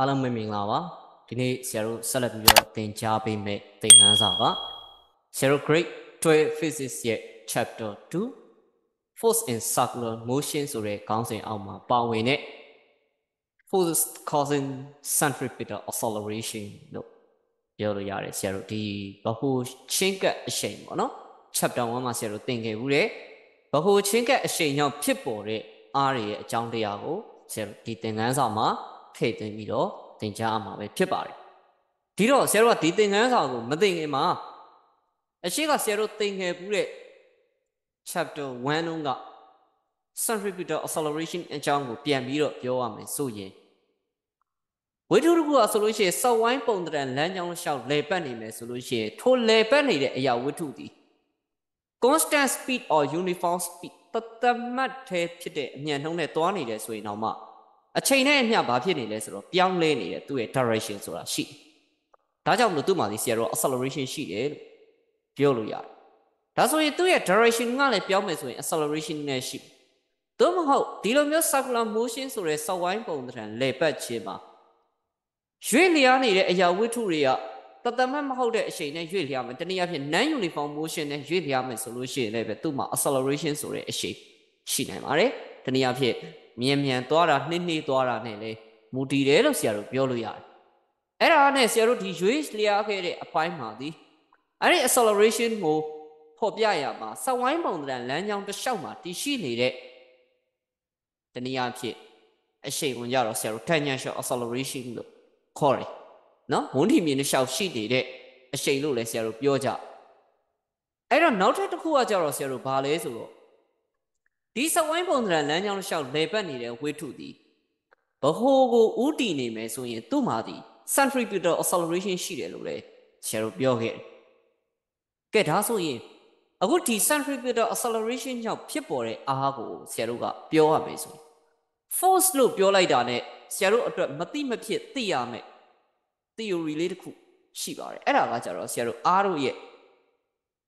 အားလုံးပဲမင်္ဂလာပါဒီနေ့ဆရာတို့ဆက်လက်ပြီးတော့သင်ကြားပေးမယ့်သင်ခန်းစာကဆရာတို့ grade 12 physics ရဲ့ chapter 2 force in circular motion ဆိုတဲ့ခေါင်းစဉ်အောက်မှာပါဝင်တဲ့ force causing centripetal acceleration လို့ပြောလို့ရတယ်ဆရာတို့ဒီဘဟုချင်းကပ်အရှိန်ပေါ့နော် chapter 1မှာဆရာတို့သင်ခဲ့ဘူးတဲ့ဘဟုချင်းကပ်အရှိန်ကြောင့်ဖြစ်ပေါ်တဲ့အားတွေရဲ့အကြောင်းတရားကိုဆရာတို့ဒီသင်ခန်းစာမှာ ထည့်သွင်းပြီးတော့သင်ကြားအမှာပဲဖြစ်ပါတယ်ဒီတော့ဆရာတို့ကဒီသင်ခန်းစာကိုမသင်ခင်မှာအရှိကဆရာတို့သင်ခဲ့ဘူးတဲ့ chapter 1လုံးက centripetal acceleration အကြောင်းကိုပြန်ပြီးတော့ပြောရမယ်ဆိုရင်ဝိထုတကူကဆိုလို့ရှိရင်စောက်ဝိုင်းပုံတရံလမ်းကြောင်းလျှောက်လဲပတ်နေမယ်ဆိုလို့ရှိရင်ထိုလဲပတ်နေတဲ့အရာဝိထုသည် constant speed or uniform speed တသမတ်သေးဖြစ်တဲ့အမြန်နှုန်းနဲ့သွားနေတယ်ဆိုရင်တော့မှ အချိန်နဲ့အမျှဘာဖြစ်နေလဲဆိုတော့ပြောင်းလဲနေတယ်သူ့ရဲ့ direction ဆိုတာရှိဒါကြောင့်မလို့သူ့မှာဒီဆရာတို့ acceleration ရှိတယ်လို့ပြောလို့ရတယ်ဒါဆိုရင်သူ့ရဲ့ direction ကလည်းပြောင်းမယ်ဆိုရင် acceleration နဲ့ရှိသို့မဟုတ်ဒီလိုမျိုး circular motion ဆိုတဲ့စောက်ဝိုင်းပုံသဏ္ဍာန်လဲပတ်ခြင်းမှာရွေ့လျားနေတဲ့အရာဝတ္ထုတွေကတသမတ်မဟုတ်တဲ့အချိန်နဲ့ရွေ့လျားမယ်တနည်းအားဖြင့် non uniform motion နဲ့ရွေ့လျားမယ်ဆိုလို့ရှိရင်လည်းပဲသူ့မှာ acceleration ဆိုတဲ့အချိန်ရှိနိုင်ပါတယ်တနည်းအားဖြင့် မြန်မြန်သွားတာနှိမ့်နှိမ့်သွားတာနဲ့လေမူတည်တယ်လို့ဆရာတို့ပြောလို့ရတယ်အဲ့ဒါနဲ့ဆရာတို့ဒီရွေးလျားခဲ့တဲ့အပိုင်းမှာဒီအဲ့ဒီ acceleration ကိုဖော်ပြရမှာစဝိုင်းပုံသဏ္ဍာန်လမ်းကြောင်းတစ်လျှောက်မှာတည်ရှိနေတဲ့တနည်းအားဖြင့်အရှိန်ဝင်ကြတော့ဆရာတို့ tangential acceleration လို့ခေါ်တယ်နော်မွန်းထီမြင်တစ်လျှောက်ရှိနေတဲ့အရှိန်လို့လည်းဆရာတို့ပြောကြအဲ့တော့နောက်ထပ်တစ်ခုကကြတော့ဆရာတို့ဘာလဲဆိုတော့ ဒီစဝိုင်းပုံသဏ္ဍာန်လမ်းကြောင်းလျှောက်လေပတ်နေတဲ့ဝိထုသည်ဘဟိုကိုဥတီနေမယ်ဆိုရင်သူ့မှာဒီ centripetal acceleration ရှိတယ်လို့လည်းဆရာတို့ပြောခဲ့တယ်။ကဲဒါဆိုရင်အခုဒီ centripetal acceleration ကြောင့်ဖြစ်ပေါ်တဲ့အားကိုဆရာတို့ကပြောရမယ်ဆိုရင် force လို့ပြောလိုက်တာနဲ့ဆရာတို့အတွက်မသိမဖြစ်သိရမယ် theory လေးတစ်ခုရှိပါတယ်။အဲ့ဒါကကြတော့ဆရာတို့အားတို့ရဲ့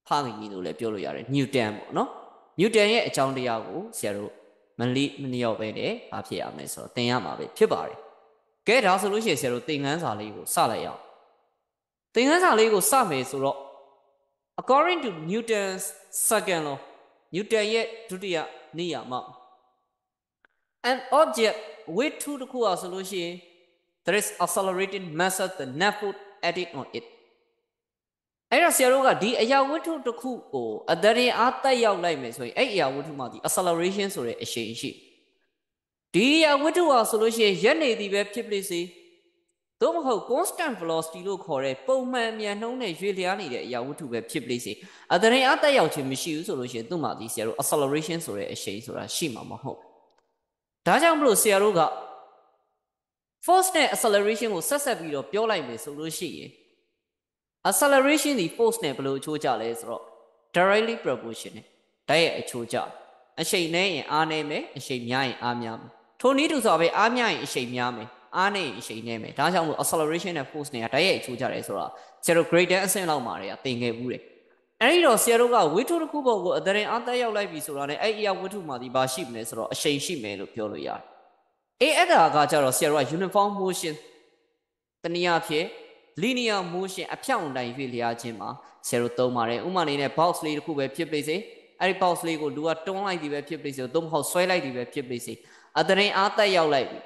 ဖခင်ကြီးလို့လည်းပြောလို့ရတယ် Newton ပေါ့နော်။ မြူတန်ရဲ့အကြောင်းတရားကိုဆရာတို့မလီမလျော့ပဲနဲ့ဘာဖြစ်ရမလဲဆိုတော့သင်ရမှာပဲဖြစ်ပါတယ်။ကဲဒါဆိုလို့ရှိရင်ဆရာတို့သင်ခန်းစာလေးကိုစလိုက်အောင်။သင်ခန်းစာလေးကိုစမယ်ဆိုတော့ according to Newton's second law Newton ရဲ့ဒုတိယနိယာမ an object with two တခုอ่ะဆိုလို့ရှိရင် there is accelerated mass the net foot added on it အဲ့တော့ဆရာတို့ကဒီအရာဝတ္ထုတစ်ခုကိုအတရင်အားတက်ရောက်လိုက်မယ်ဆိုရင်အဲ့အရာဝတ္ထုမှာဒီ acceleration ဆိုတဲ့အရှိန်ရှိဒီအရာဝတ္ထုဟာဆိုလို့ရှိရင်ရက်နေသည်ပဲဖြစ်ဖြစ်စေသို့မဟုတ် constant velocity လို့ခေါ်တဲ့ပုံမှန်မြန်နှုန်းနဲ့ရွေ့လျားနေတဲ့အရာဝတ္ထုပဲဖြစ်ဖြစ်စေအတရင်အားတက်ရောက်ခြင်းမရှိဘူးဆိုလို့ရှိရင်သူ့မှာဒီဆရာတို့ acceleration ဆိုတဲ့အရှိန်ဆိုတာရှိမှာမဟုတ်ဒါကြောင့်မလို့ဆရာတို့က force နဲ့ acceleration ကိုဆက်ဆက်ပြီးတော့ပြောလိုက်မယ်ဆိုလို့ရှိရင် acceleration ဒီ force နဲ့ဘယ်လိုအချိုးကျလဲဆိုတော့ directly proportional တိုက်ရိုက်အချိုးကျအရှိန်နဲ့ရင်အားနေမယ်အရှိန်များရင်အားများမယ်ထိုနည်းတူဆိုပဲအားများရင်အရှိန်များမယ်အားနေရင်အရှိန်နေမယ်ဒါကြောင့်မို့ acceleration နဲ့ force နဲ့တိုက်ရိုက်အချိုးကျတယ်ဆိုတော့ဆရာတို့ greater အဆင့်လောက်မှာတွေကသင်ခဲ့ဘူးတယ်အဲ့ဒီတော့ဆရာတို့ကဝိထုတစ်ခုပေါ်ကိုအတရင်အားတက်ရောက်လိုက်ပြီဆိုတာနဲ့အဲ့ဒီအရာဝိထုမှာဒီဘာရှိမလဲဆိုတော့အရှိန်ရှိမယ်လို့ပြောလို့ရတယ်အေးအဲ့ဒါကကြတော့ဆရာတို့က uniform motion တနည်းအားဖြင့် linear motion အဖြောင့်တိုင်းရွေ့လျားခြင်းမှာဆရာတို့သုံးပါတယ်ဥမာအနေနဲ့ box လေးတစ်ခုပဲဖြစ်ပေစေအဲ့ဒီ box လေးကိုလူကတွန်းလိုက်သည်ပဲဖြစ်ပေစေသို့မဟုတ်ဆွဲလိုက်သည်ပဲဖြစ်ပေစေအတရင်အားတက်ရောက်လိုက်ပြီ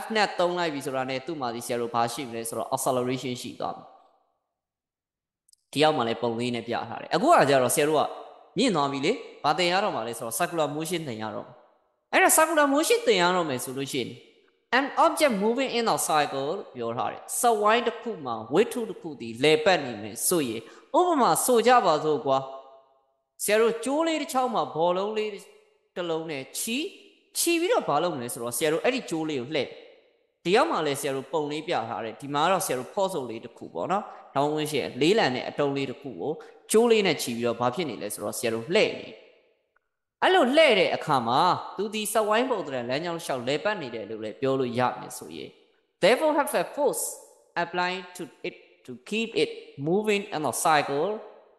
f net သုံးလိုက်ပြီဆိုတာနဲ့သူ့မှာဒီဆရာတို့ဘာရှိမလဲဆိုတော့ acceleration ရှိသွားပြီဒီရောက်မှလည်းပုံလေးနဲ့ပြထားတယ်အခုကကြတော့ဆရာတို့ကမြင့်သွားပြီလေဘာသင်ရတော့မှာလဲဆိုတော့ circular motion သင်ရတော့အဲ့ဒါ circular motion သင်ရတော့မယ်ဆိုလို့ရှိရင် an object moving in a cycle ပြောထားတယ်စဝိုင်းတစ်ခုမှာဝိထုတစ်ခုဒီလဲပတ်နေမယ်ဆိုရင်ဥပမာဆိုကြပါစို့ကွာဆရာတို့ကျိုးလေးတစ်ချောင်းမှာဘောလုံးလေးတစ်လုံးနဲ့ချီချီပြီးတော့ဘာလုပ်မလဲဆိုတော့ဆရာတို့အဲ့ဒီကျိုးလေးကိုလှည့်ဒီရောက်မှလည်းဆရာတို့ပုံလေးပြထားတယ်ဒီမှာတော့ဆရာတို့ဖော့စုံလေးတစ်ခုပေါ့နော်ထောင်းဝင်းရှိလေးလံနဲ့အတုံးလေးတစ်ခုကိုကျိုးလေးနဲ့ချီပြီးတော့ဘာဖြစ်နေလဲဆိုတော့ဆရာတို့လှည့်နေ အဲ့လိုလှဲ့တဲ့အခါမှာသူဒီစဝိုင်းပုံတဲ့လမ်းကြောင်းလျှောက်လဲပတ်နေတယ်လို့လည်းပြောလို့ရမယ်ဆိုရင် therefore have a force applied to it to keep it moving in a cycle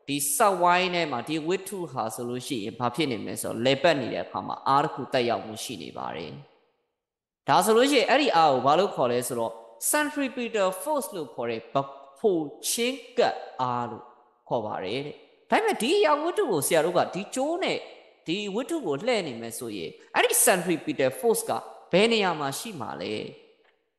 ဒီစဝိုင်းထဲမှာဒီ with to ဟာဆိုလို့ရှိရင်ဘာဖြစ်နေမလဲဆိုတော့လဲပတ်နေတဲ့အခါမှာအားတစ်ခုတက်ရောက်မှုရှိနေပါတယ်ဒါဆိုလို့ရှိရင်အဲ့ဒီအားကိုဘာလို့ခေါ်လဲဆိုတော့ centripetal force လို့ခေါ်တဲ့ဖို့ချင်းကပ်အားလို့ခေါ်ပါတယ်တဲ့ဒါပေမဲ့ဒီအရာဝတ္ထုကိုဆရာတို့ကဒီကျိုးနဲ့ ဒီဝတ္ထုကိုလှည့်နေမယ်ဆိုရင်အဲ့ဒီ centripetal force ကဘယ်နေရာမှာရှိမှာလဲ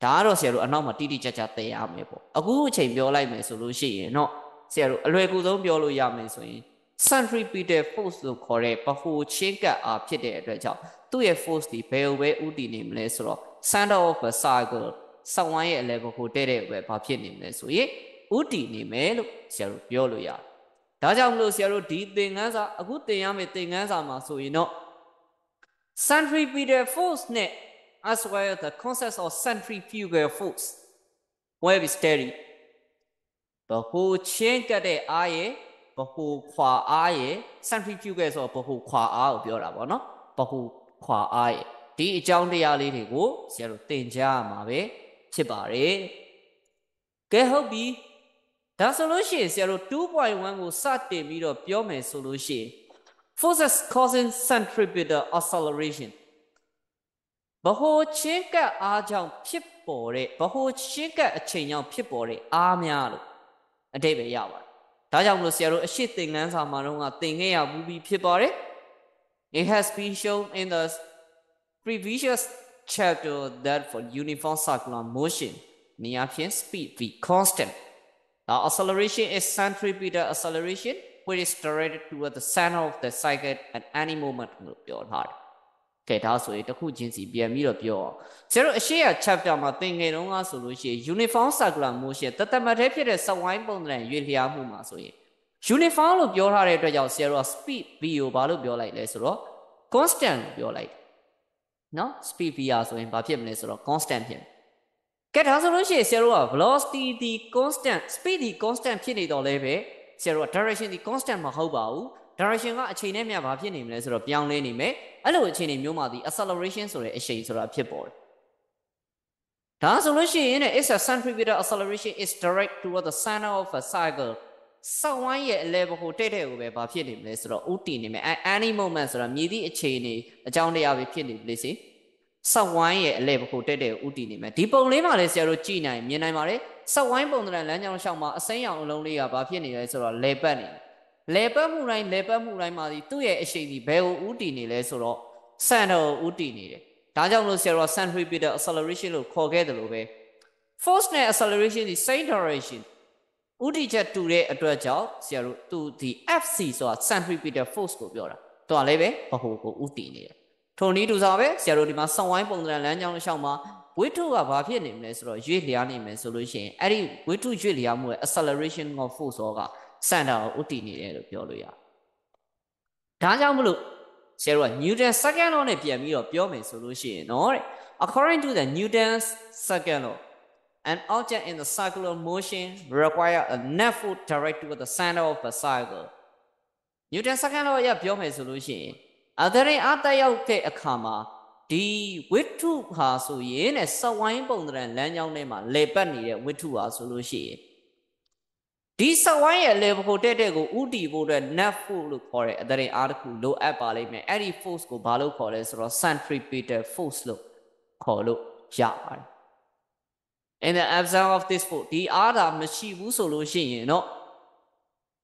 ဒါကတော့ဆရာတို့အနောက်မှာတိတိကျကျသိရမယ်ပေါ့အခုအချိန်ပြောလိုက်မယ်ဆိုလို့ရှိရင်တော့ဆရာတို့အလွယ်ကူဆုံးပြောလို့ရမယ်ဆိုရင် centripetal force လို့ခေါ်တဲ့ပဟိုချင်းကပ်အားဖြစ်တဲ့အတွက်ကြောင့်သူ့ရဲ့ force ဒီဘယ်ဘယ်ဥတည်နေမလဲဆိုတော့ center of a circle ဆောင်းဝိုင်းရဲ့ level ကိုတဲ့တဲ့ပဲဘာဖြစ်နေမလဲဆိုရင်ဥတည်နေမယ်လို့ဆရာတို့ပြောလို့ရတယ် ဒါကြောင့်မလို့ဆရာတို့ဒီသင်ခန်းစာအခုသင်ရမယ့်သင်ခန်းစာမှာဆိုရင်တော့ centripetal force နဲ့ as well as the concept of centrifugal force where we study ဘဟုချင်းကတဲ့အားရဲ့ဘဟုခွာအားရဲ့ centrifugal ဆိုတော့ဘဟုခွာအားကိုပြောတာပေါ့နော်ဘဟုခွာအားရဲ့ဒီအကြောင်းတရားလေးတွေကိုဆရာတို့သင်ကြားရမှာပဲဖြစ်ပါတယ်ကဲဟုတ်ပြီ ဒါဆိုလို့ရှိရင်ဆရာတို့2.1ကိုစတင်ပြီးတော့ပြောမယ်ဆိုလို့ရှိရင် forces causing centripetal acceleration ဘဟိုချင်းကပ်အားကြောင့်ဖြစ်ပေါ်တဲ့ဘဟိုချင်းကပ်အချိန်ကြောင့်ဖြစ်ပေါ်တဲ့အားများလို့အတိတ်ပဲရပါတယ်။ဒါကြောင့်မလို့ဆရာတို့အရှိသင်ခန်းစာမှာတော့သင်ခဲ့ရဘူးပြီးဖြစ်ပါတယ်။ It has been shown in the previous chapter that for uniform circular motion နေရာဖြင့် speed v constant the acceleration is centripetal acceleration which is directed toward the center of the cycle at any moment လို့ပြောထားတယ်ကဲဒါဆိုရင်တစ်ခုချင်းစီပြန်ပြီးတော့ပြောအောင်ဆရာတို့အရှိရ chapter မှာသင်ငယ်တုန်းကဆိုလို့ရှိရင် uniform circular motion တသက်မတည်းဖြစ်တဲ့စဝိုင်းပုံသဏ္ဍာန်ရွေ့လျားမှုမှာဆိုရင် uniform လို့ပြောထားတဲ့အတွက်ကြောင့်ဆရာတို့က speed v ကိုဘာလို့ပြောလိုက်လဲဆိုတော့ constant လို့ပြောလိုက်နော် speed v ဆိုရင်ဘာဖြစ်မလဲဆိုတော့ constant ဖြစ်မယ် ကဲဒါဆိုလို့ရှိရင်ဆရာတို့က velocity ဒီ constant speed ဒီ constant ဖြစ်နေတော့လဲပဲဆရာတို့က direction ဒီ constant မဟုတ်ပါဘူး direction ကအချိန်နဲ့မျှဘာဖြစ်နေမလဲဆိုတော့ပြောင်းလဲနေမယ်အဲ့လိုအခြေအနေမျိုးမှာဒီ acceleration ဆိုတဲ့အချိန်ဆိုတာဖြစ်ပေါ်တယ်ဒါဆိုလို့ရှိရင် it's a centripetal acceleration is direct toward the center of a cycle စောင်းဝိုင်းရဲ့အလဲဘကိုတဲ့တဲ့ကိုပဲဘာဖြစ်နေမလဲဆိုတော့ဥတည်နေမယ် any moment ဆိုတာမြည်သည့်အခြေအနေအကြောင်းတရားပဲဖြစ်နေပြီစီ ဆက်ဝိုင်းရဲ့အလဲဘကိုတဲ့တဲ့ကိုဥတည်နေမယ်ဒီပုံလေးမှာလည်းဆရာတို့ကြည့်နိုင်မြင်နိုင်ပါတယ်ဆက်ဝိုင်းပုံသဏ္ဍာန်လမ်းကြောင်းလျှောက်မှာအစိမ်းရောင်အလုံးလေးကဘာဖြစ်နေလဲဆိုတော့လေပတ်နေတယ်လေပတ်မှုတိုင်းလေပတ်မှုတိုင်းမှာဒီသူ့ရဲ့အရှိန်ဒီဘယ်ကိုဥတည်နေလဲဆိုတော့စံတော်ကိုဥတည်နေတယ်ဒါကြောင့်လို့ဆရာတို့ centripetal acceleration လို့ခေါ်ခဲ့တယ်လို့ပဲ force နဲ့ acceleration ဒီ same direction ဥတည်ချက်တူတဲ့အတွက်ကြောင့်ဆရာတို့သူဒီ FC ဆိုတာ centripetal force ကိုပြောတာသူကလည်းပဲဘဟုကိုဥတည်နေတယ် ထုံနည်းတူစားပဲဆရာတို့ဒီမှာစောင်းဝိုင်းပုံစံလမ်းကြောင်းတစ်လျှောက်မှာဝိထုကဘာဖြစ်နေမလဲဆိုတော့ရွေ့လျားနေမယ်ဆိုလို့ရှိရင်အဲ့ဒီဝိထုရွေ့လျားမှုရဲ့ acceleration of force ကစံတာကိုဥတည်နေတယ်လို့ပြောလို့ရတယ်ဒါကြောင့်မလို့ဆရာတို့က Newton second law နဲ့ပြန်ပြီးတော့ပြောမယ်ဆိုလို့ရှိရင်နော်တဲ့ according to the Newton's second law an object in the circular motion require a net force direct toward the center of the circle Newton second law ရပြောမယ်ဆိုလို့ရှိရင် အသရင်အတက်ရောက်တဲ့အခါမှာဒီဝိထုဟာဆိုရင်နဲ့စဝိုင်းပုံသဏ္ဍာန်လမ်းကြောင်းထဲမှာလေပတ်နေတဲ့ဝိထုဟာဆိုလို့ရှိရင်ဒီစဝိုင်းရဲ့လေဘကိုတက်တဲ့ကိုဥတီဖို့အတွက် net force လို့ခေါ်တဲ့အသရင်အားတစ်ခုလိုအပ်ပါလိမ့်မယ်အဲ့ဒီ force ကိုဘာလို့ခေါ်လဲဆိုတော့ centripetal force လို့ခေါ်လို့ရပါတယ် in the absence of this force ဒီအားဒါမရှိဘူးဆိုလို့ရှိရင်တော့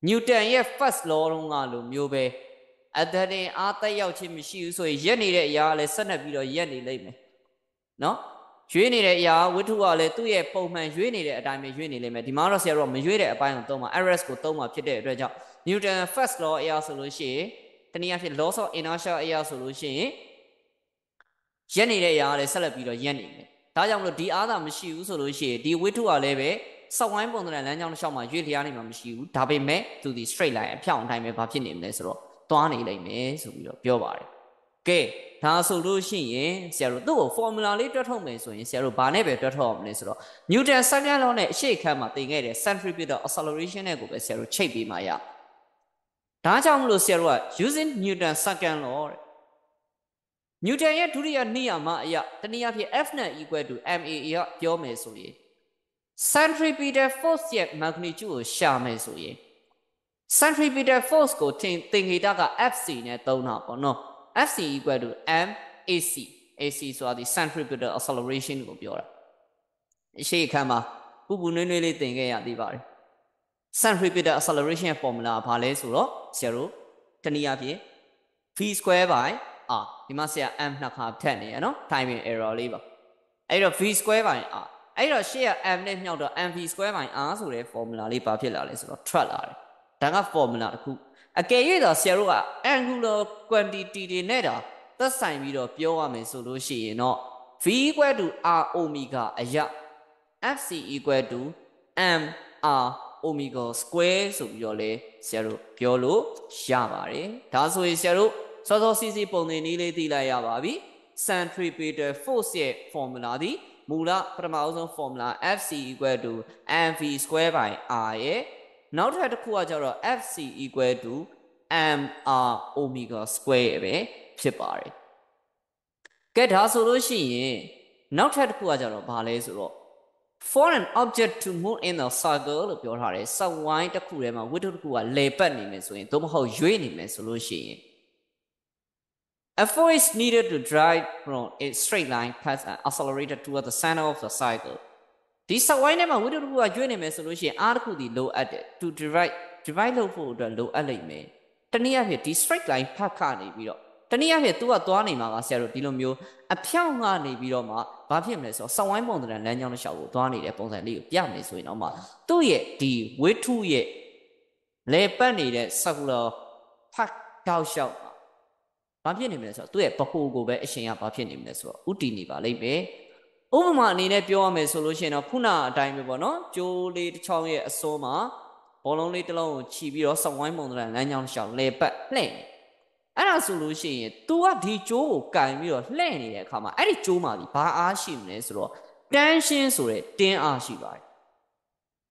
Newton ရဲ့ first law လုံးကလိုမျိုးပဲ အတရင်အားတက်ရောက်ခြင်းမရှိဘူးဆိုရင်ရက်နေတဲ့အရာကလည်းဆက်နေပြီးတော့ရက်နေလိမ့်မယ်နော်ရွေးနေတဲ့အရာဝိထုကလည်းသူ့ရဲ့ပုံမှန်ရွေးနေတဲ့အတိုင်းပဲရွေးနေလိမ့်မယ်ဒီမှာတော့ဆရာတို့မရွေးတဲ့အပိုင်းကိုသုံးမှာ RS ကိုသုံးမှာဖြစ်တဲ့အတွက်ကြောင့် Newton first law အရာဆိုလို့ရှိရင်တနည်းအားဖြင့် laws of inertia အရာဆိုလို့ရှိရင်ရက်နေတဲ့အရာကလည်းဆက်လက်ပြီးတော့ရက်နေမယ်ဒါကြောင့်မလို့ဒီအားသာမရှိဘူးဆိုလို့ရှိရင်ဒီဝိထုကလည်းပဲစောက်ဝိုင်းပုံသဏ္ဍာန်လမ်းကြောင်းတစ်လျှောက်မှာရွေ့လျားနေမှာမရှိဘူးဒါပေမဲ့သူဒီ straight line အဖြောင့်အတိုင်းပဲဘာဖြစ်နေမလဲဆိုတော့ သွားနေလိမ့်မယ်ဆိုပြီးတော့ပြောပါတယ်ကဲဒါဆိုလို့ရှိရင်ဆရာတို့သူ့ကို formula လေးတွက်ထုတ်မယ်ဆိုရင်ဆရာတို့ဘာနဲ့ပဲတွက်ထုတ်အောင်မလဲဆိုတော့ Newton second law နဲ့အရှိတ်ခန်းမှာသင်ခဲ့တဲ့ centripetal acceleration နဲ့ကိုပဲဆရာတို့ချိန်ပြီးမှရဒါကြောင့်မလို့ဆရာတို့က using Newton second law တဲ့ Newton ရဲ့ဒုတိယနိယာမအရာတနည်းအားဖြင့် F net equal to ma ရပြောမယ်ဆိုရင် centripetal force ရဲ့ magnitude ကိုရှာမယ်ဆိုရင် centripetal force ကိုသင်သင်္ကေတက FC နဲ့သုံးတာပေါ့နော် FC equal to m AC AC ဆိုတာဒီ centripetal acceleration ကိုပြောတာအရှိခန်းမှာပူပူနွေးနွေးလေးသင်ခဲ့ရသေးပါတယ် centripetal acceleration formula ဘာလဲဆိုတော့ဆရာတို့တနည်းအားဖြင့် v square by r ဒီမှာဆရာ m နှစ်ခါထက်နေရနော် timing error လေးပါအဲ့တော့ v square by r အဲ့တော့ရှေ့က m နဲ့မြှောက်တော့ mv square by r ဆိုတဲ့ formula လေးဘာဖြစ်လာလဲဆိုတော့ထွက်လာတယ် ဒါက formula တစ်ခုအကယ်၍တော့ဆရာတို့က angular quantity တွေနဲ့တာသက်ဆိုင်ပြီးတော့ပြောရမယ်ဆိုလို့ရှိရင်တော့ v equal to r omega အရာ fc equal to m r omega square ဆိုပြီးတော့လေဆရာတို့ပြောလို့ရပါတယ်ဒါဆိုရင်ဆရာတို့စောစောစီးစီးပုံသင်နည်းလေးသိလိုက်ရပါပြီ centripetal force ရဲ့ formula ဒီမူလပထမအဆုံး formula fc equal to mv square by r ရဲ့ နောက်ထပ်တစ်ခုကကျတော့ fc equal to mr omega square ပဲဖြစ်ပါတယ်ကဲဒါဆိုလို့ရှိရင်နောက်ထပ်တစ်ခုကကျတော့ဘာလဲဆိုတော့ for an object to move in a circle လို့ပြောထားတယ်စက်ဝိုင်းတစ်ခုထဲမှာဝိတ္ထုတစ်ခုကလေပတ်နေမယ်ဆိုရင်သို့မဟုတ်ရွေ့နေမယ်ဆိုလို့ရှိရင် a force is needed to drive from a straight line path and accelerated toward the center of the cycle ဒီစက်ဝိုင်းထဲမှာဝိတ္ထုတစ်ခုကရွေ့နေမယ်ဆိုလို့ရှိရင်အားတစ်ခုဒီလိုအပ်တယ် to divide divide လုပ်ဖို့အတွက်လိုအပ်လိမ့်မယ်တနည်းအားဖြင့်ဒီ straight line path ကနေပြီးတော့တနည်းအားဖြင့် तू ကသွားနေမှာကဆရာတို့ဒီလိုမျိုးအဖြောင့်ကနေပြီးတော့မှဘာဖြစ်မလဲဆိုတော့စောင်းဝိုင်းပုံသဏ္ဍာန်လမ်းကြောင်းတစ်လျှောက်ကိုသွားနေတဲ့ပုံစံလေးကိုပြမယ်ဆိုရင်တော့မှသူ့ရဲ့ဒီဝိထုရဲ့လေပတ်နေတဲ့ circular path တောက်လျှောက်မှာဘာဖြစ်နေမလဲဆိုတော့သူ့ရဲ့ပဟိုကိုပဲအရှင်ကဘာဖြစ်နေမလဲဆိုတော့ဥတီနေပါလိမ့်မယ် ဥပမာအနေနဲ့ပြောရမယ်ဆိုလို့ရှိရင်တော့ခုနအတိုင်းပဲပေါ့နော်ကျိုးလေးတစ်ချောင်းရဲ့အစိုးမှာဘောလုံးလေးတစ်လုံးကိုခြီးပြီးတော့စောင်းဝိုင်းပုံသဏ္ဍာန်လမ်းကြောင်းတစ်လျှောက်လေပတ်လှည့်နေအဲ့ဒါဆိုလို့ရှိရင် तू ကဒီကြိုးကိုကင်ပြီးတော့လှည့်နေတဲ့အခါမှာအဲ့ဒီကြိုးမှာဒီဘာအားရှိမလဲဆိုတော့ tension ဆိုတဲ့တင်းအားရှိပါတယ်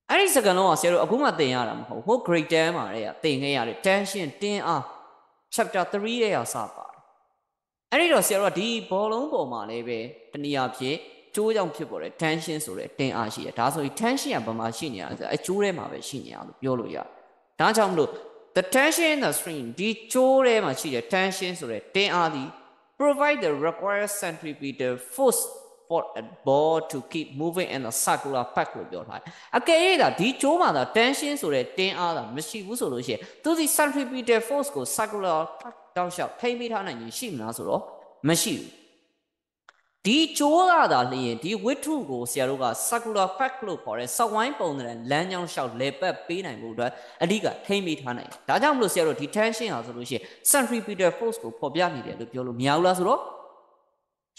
အဲ့ဒီစကားလုံးကဆရာတို့အခုမှသင်ရတာမဟုတ်ဘူးဟို grade 10မှာတည်းကသင်ခဲ့ရတဲ့ tension တင်းအား chapter 3ရဲ့ရစပါတယ်အဲ့ဒီတော့ဆရာတို့ကဒီဘောလုံးပေါ်မှာလည်းပဲတနည်းအားဖြင့် ကျိုးကြောင့်ဖြစ်ပေါ်တဲ့ tension ဆိုတဲ့တင်းအားရှိတယ်ဒါဆိုရင် tension ကဘာမှရှိနေရလဲဆိုတော့အကျိုးထဲမှာပဲရှိနေရလို့ပြောလို့ရတယ်ဒါကြောင့်မလို့ the tension in the string ဒီကျိုးထဲမှာရှိတဲ့ tension ဆိုတဲ့တင်းအားသည် provide the required centripetal force for a ball to keep moving in a circular path လို့ပြောထားတယ်။အကယ်၍သာဒီကျိုးမှာသာ tension ဆိုတဲ့တင်းအားသာမရှိဘူးဆိုလို့ရှိရင်သူဒီ centripetal force ကို circular path တောက်လျှောက်ထိမ့်မိထားနိုင်ရင်ရှိမလားဆိုတော့မရှိဘူး ဒီကျိုးကသာလျင်ဒီဝိထုကိုဆရာတို့က circular pack လို့ခေါ်တဲ့စက်ဝိုင်းပုံစံလမ်းကြောင်းလျှောက်လေပတ်ပေးနိုင်ဖို့အတွက်အဓိကထိမ့်မိထားနိုင်တယ်။ဒါကြောင့်မလို့ဆရာတို့ဒီ tension ဟာဆိုလို့ရှိရင် centripetal force ကိုဖော်ပြနေတယ်လို့ပြောလို့မရဘူးလားဆိုတော့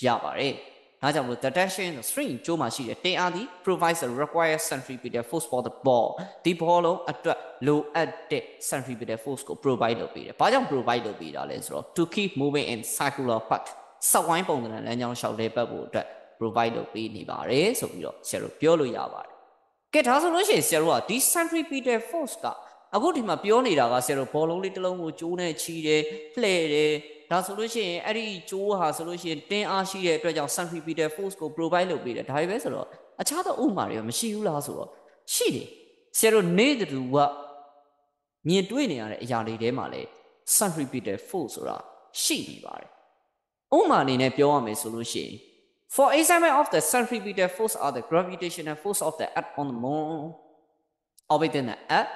ရပါတယ်။ဒါကြောင့်မလို့ the tension in the string ကျိုးမှာရှိတဲ့တင်အားသည် provides the required centripetal force for the ball ဒီဘောလုံးအတွက်လိုအပ်တဲ့ centripetal force ကို provide လုပ်ပေးတယ်။ဘာကြောင့် provide လုပ်ပေးတာလဲဆိုတော့ to keep moving in circular path စက်ဝိုင်းပုံသဏ္ဍာန်လမ်းကြောင်းလျှောက်တဲ့ဘက်ဖို့အတွက် provide လုပ်ပေးနေပါတယ်ဆိုပြီးတော့ဆရာတို့ပြောလို့ရပါတယ်။ကဲဒါဆိုလို့ရှိရင်ဆရာတို့ကဒီ centripetal force ကအခုဒီမှာပြောနေတာကဆရာတို့ဘောလုံးလေးတစ်လုံးကိုကျိုးနဲ့ချီတယ်လှည့်တယ်ဒါဆိုလို့ရှိရင်အဲ့ဒီကျိုးဟာဆိုလို့ရှိရင်တင်းအားရှိတဲ့အတွက်ကြောင့် centripetal force ကို provide လုပ်ပေးတယ်ဒါပဲဆိုတော့အခြားသောဥပမာတွေကမရှိဘူးလားဆိုတော့ရှိတယ်ဆရာတို့နေတူကမြင်တွေ့နေရတဲ့အရာတွေထဲမှာလေ centripetal force ဆိုတာရှိနေပါတယ် ဥပမာအနေနဲ့ပြောရမယ်ဆိုလို့ရှိရင် for example of the centripetal force are the gravitational force of the earth on the moon orbiting the earth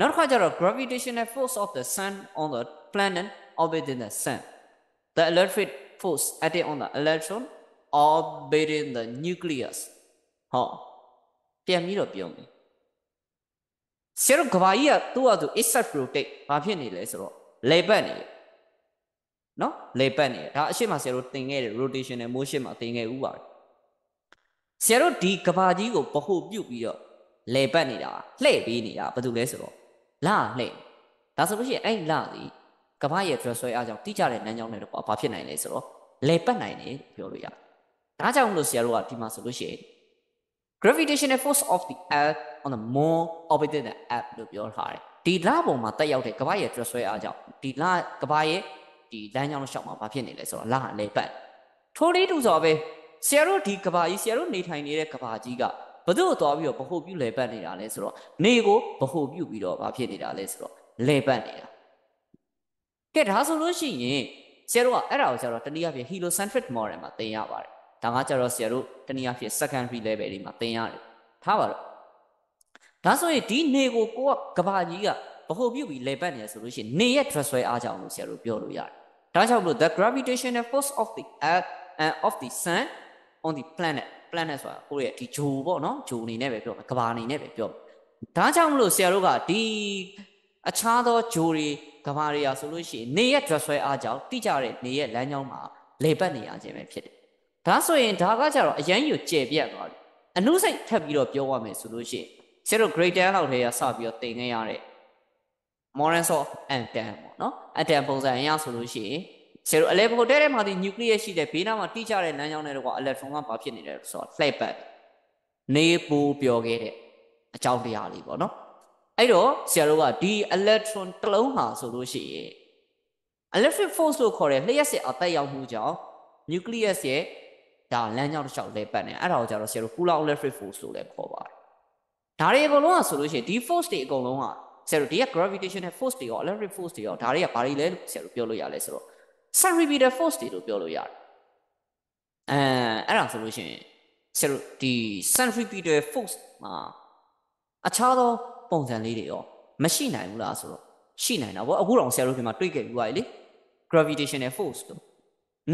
နောက်တစ်ခါကျတော့ gravitational force of the sun on the planet orbiting the sun the electric force acting on the electron orbiting the nucleus ဟောပြန်ပြီးတော့ပြောမယ်ဆရာတို့ကဘာကြီးကသူ့အတူ itself rotate ဘာဖြစ်နေလဲဆိုတော့လေပတ်နေတယ် နော်လေပတ်နေတယ်ဒါအရှိမဆရာတို့သင်ခဲ့တဲ့ rotational motion မှာသင်ခဲ့ဥပါတယ်ဆရာတို့ဒီကဘာကြီးကိုပဟုပြုတ်ပြီးတော့လေပတ်နေတာလှည့်ပေးနေတာဘာလို့လဲဆိုတော့လာလှည့်ဒါဆိုလို့ရှိရင်အဲ့လာဒီကဘာရဲ့ dress ဆွဲအားကြောင့်တိကျတဲ့နန်းကြောင်းတွေတော့ဘာဖြစ်နိုင်လဲဆိုတော့လေပတ်နိုင်တယ်ပြောလို့ရတယ်ဒါကြောင့်မလို့ဆရာတို့ကဒီမှာဆိုလို့ရှိရင် gravitational force of the earth on the moon orbiting the earth လို့ပြောထားတယ်ဒီလပုံမှာတက်ရောက်တဲ့ကဘာရဲ့ dress ဆွဲအားကြောင့်ဒီလကဘာရဲ့ ဒီလမ်းကြောင်းတစ်လျှောက်မှာဘာဖြစ်နေလဲဆိုတော့လဟာလေပတ်ထိုးလေးတူဆိုပဲဆရာတို့ဒီကဘာကြီးဆရာတို့နေထိုင်နေတဲ့ကဘာကြီးကဘသူ့ကိုသွားပြီးတော့ဗဟုပြုလေပတ်နေတာလဲဆိုတော့နေကိုဗဟုပြုပြီးတော့ဘာဖြစ်နေတာလဲဆိုတော့လေပတ်နေတာကဲဒါဆိုလို့ရှိရင်ဆရာတို့ကအဲ့ဒါကိုကျတော့တနည်းအားဖြင့် heliocentric model မှာသင်ရပါတယ်ဒါကကြတော့ဆရာတို့တနည်းအားဖြင့် secondary level တွေမှာသင်ရတယ်ထားပါတော့ဒါဆိုရင်ဒီနေကိုကိုကကဘာကြီးကဗဟိုပြုတ်ပြီးလေပတ်နေရဆိုလို့ရှိရင်နေရဲ့ dress ဆွဲအားကြောင့်လို့ဆရာတို့ပြောလို့ရတယ် ဒါကြောင့်မလို့ the gravitational force of the earth and of the sun on the planet planet ဆိုတာကိုယ့်ရဲ့ဒီဂျိုပေါ့နော်ဂျိုအနေနဲ့ပဲပြောမယ်ကဘာအနေနဲ့ပဲပြောမယ်ဒါကြောင့်မလို့ဆရာတို့ကဒီအခြားသောဂျိုတွေကဘာတွေရာဆိုလို့ရှိရင်နေရဲ့ dress ဆွဲအားကြောင့်တိကျတဲ့နေရဲ့လမ်းကြောင်းမှာလေပတ်နေရခြင်းပဲဖြစ်တယ်ဒါဆိုရင်ဒါကကြတော့အရန်ယူကျေပြတ်သွားတယ်အနုစိတ်ထပ်ပြီးတော့ပြောရမယ်ဆိုလို့ရှိရင်ဆရာတို့ grade 10လောက်ထဲကစပြီးတော့သင်ခဲ့ရတဲ့ Morans of atom ပေါ့နော် atom ပုံစံအရဆိုလို့ရှိရင်ဆရာတို့အလဲဖို့တဲထဲမှာဒီ nucleus ရှိတဲ့ဘေးနားမှာတိကျတဲ့လမ်းကြောင်းတွေတော့ electron ကဘာဖြစ်နေလဲဆိုတော့လှည့်ပတ်နေပူပြောခဲ့တဲ့အကြောင်းတရားလေးပေါ့နော်အဲ့တော့ဆရာတို့ကဒီ electron တစ်လုံးဟာဆိုလို့ရှိရင် electric force လို့ခေါ်တဲ့လျှက်စစ်အသက်ရောက်မှုကြောင့် nucleus ရဲ့ဒါလမ်းကြောင်းတစ်လျှောက်လဲပတ်နေအဲ့ဒါကိုကျတော့ဆရာတို့ Coulomb electric force လို့လည်းခေါ်ပါတယ်ဒါတွေအကုန်လုံးကဆိုလို့ရှိရင်ဒီ force တွေအကုန်လုံးက ဆရာတို့ဒီက gravitational force တွေရော electric force တွေရောဒါတွေကဘာတွေလဲလို့ဆရာတို့ပြောလို့ရလဲဆိုတော့ centripetal force တွေလို့ပြောလို့ရတယ်အဲအဲ့ဒါဆိုလို့ရှိရင်ဆရာတို့ဒီ centripetal force မှာအခြားသောပုံစံလေးတွေရောမရှိနိုင်ဘူးလားဆိုတော့ရှိနိုင်တာဗောအခုတော့ဆရာတို့ဒီမှာတွေ့ခဲ့ပြီးပါလေ gravitational force တို့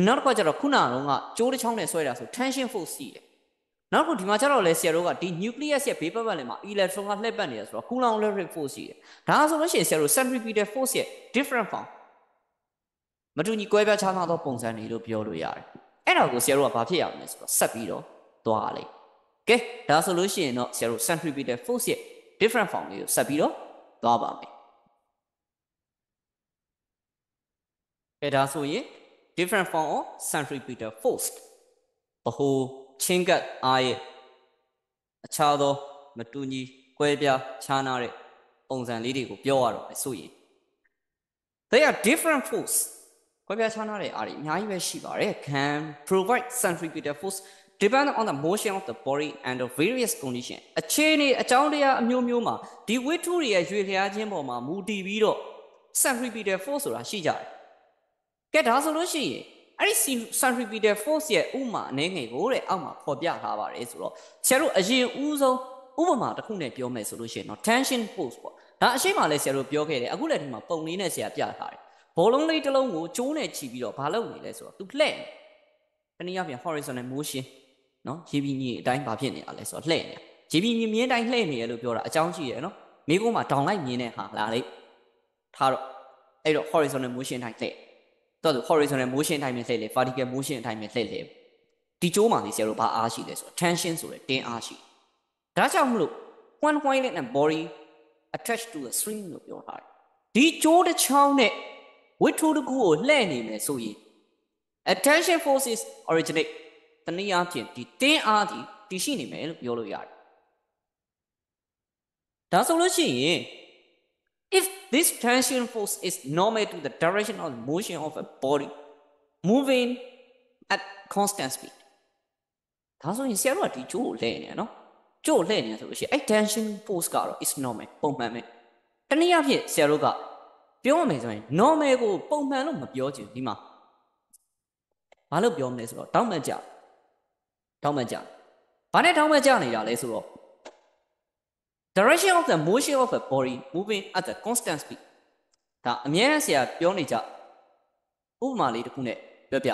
နောက်တစ်ခါကျတော့ခုနကတော့ကကျိုးတစ်ချောင်းနဲ့ဆွဲတာဆို tension force ရှိတယ် နောက်တစ်ခုဒီမှာကျတော့လဲဆရာတို့ကဒီ nucleus ရဲ့ဘေးပတ်ပတ်လည်းမှာ electron ကလှည့်ပတ်နေရဆိုတော့ Coulomb electric force ရှိတယ်ဒါဆိုလို့ရှိရင်ဆရာတို့ centripetal force ရဲ့ different form မတူညီကွဲပြားခြားနားသောပုံစံတွေလို့ပြောလို့ရတယ်အဲ့ဒါကိုဆရာတို့ကဘာဖြစ်ရမလဲဆိုတော့ဆက်ပြီးတော့သွားလိုက်ကဲဒါဆိုလို့ရှိရင်တော့ဆရာတို့ centripetal force ရဲ့ different form လေးကိုဆက်ပြီးတော့သွားပါမယ်အဲဒါဆိုရင် different form of centripetal force ဘဟု ချင်းကပ်အားရဲ့အခြားသောမတူညီကွဲပြားခြားနားတဲ့ပုံစံလေးတွေကိုပြောရတော့မယ်ဆိုရင် they are different force ကွဲပြားခြားနားတဲ့အားတွေအများကြီးပဲရှိပါတယ် can provide centripetal force depend on the motion of the body and the various condition အခြေအနေအကြောင်းတရားအမျိုးမျိုးမှာဒီဝိထုတွေရဲ့ရွေလျားခြင်းပေါ်မှာမူတည်ပြီးတော့ centripetal force ဆိုတာရှိကြတယ်ကဲဒါဆိုလို့ရှိရင် အဲ့ဒီ centripetal force ရဲ့ဥမာအနေငယ်ကိုတဲ့အောက်မှာဖော်ပြထားပါတယ်ဆိုတော့ဆရာတို့အရင်ဦးဆုံးဥပမာတစ်ခုနဲ့ပြောမယ်ဆိုလို့ရှိရင်တော့ tension force ပေါ့ဒါအရှိမလည်းဆရာတို့ပြောခဲ့တယ်အခုလည်းဒီမှာပုံလေးနဲ့ဆရာပြထားတယ်ဘောလုံးလေးတစ်လုံးကိုကျိုးနဲ့ချီပြီးတော့ဘာလုပ်နေလဲဆိုတော့ तू လှဲ့တနည်းအားဖြင့် horizontal motion နော်ရေပြင်ကြီးအတိုင်းဘာဖြစ်နေတာလဲဆိုတော့လှဲ့နေရေပြင်ကြီးမြင်းတိုင်းလှဲ့နေရလို့ပြောတာအကြောင်းရှိရယ်နော်မိကုန်းမှာတောင်လိုက်မြင်းတဲ့ဟာလာလေထားတော့အဲ့တော့ horizontal motion တိုင်းလှဲ့ တော့ horizontal motion တိုင်းပဲလှဲ့လေ vertical motion တိုင်းပဲလှဲ့လေဒီကျိုးမှာနေဆရာတို့ဘာအားရှိလဲဆိုတော့ tension ဆိုတဲ့တင်းအားရှိဒါကြောင့်မလို့ one point and body attached to a string လို့ပြောထားတယ်ဒီကျိုးတစ်ချောင်းနဲ့ဝိထုတစ်ခုကိုလှည့်နေမယ်ဆိုရင် attention forces originate တနည်းအားဖြင့်ဒီတင်းအားဒီတည်ရှိနေမယ်လို့ပြောလို့ရတယ်ဒါဆိုလို့ရှိရင် if this tension force is normal to the direction of the motion of a body moving at constant speed ဒါဆိုရင်ဆရာတို့ကဒီကျိုးကိုလှည့်နေတယ်နော်ကျိုးလှည့်နေဆိုလို့ရှိရင်အဲ့ tension force ကတော့ is normal ပုံမှန်ပဲတနည်းအားဖြင့်ဆရာတို့ကပြောရမယ်ဆိုရင် normal ကိုပုံမှန်လို့မပြောချင်ဒီမှာဘာလို့ပြောမလဲဆိုတော့တောင်းမှကြတောင်းမှကြဘာနဲ့တောင်းမှကြနေတာလဲဆိုတော့ direction of the motion of a body moving at the constant speed ဒါအများနဲ့ဆရာပြောနေကြဥပမာလေးတစ်ခုနဲ့ပြောပြ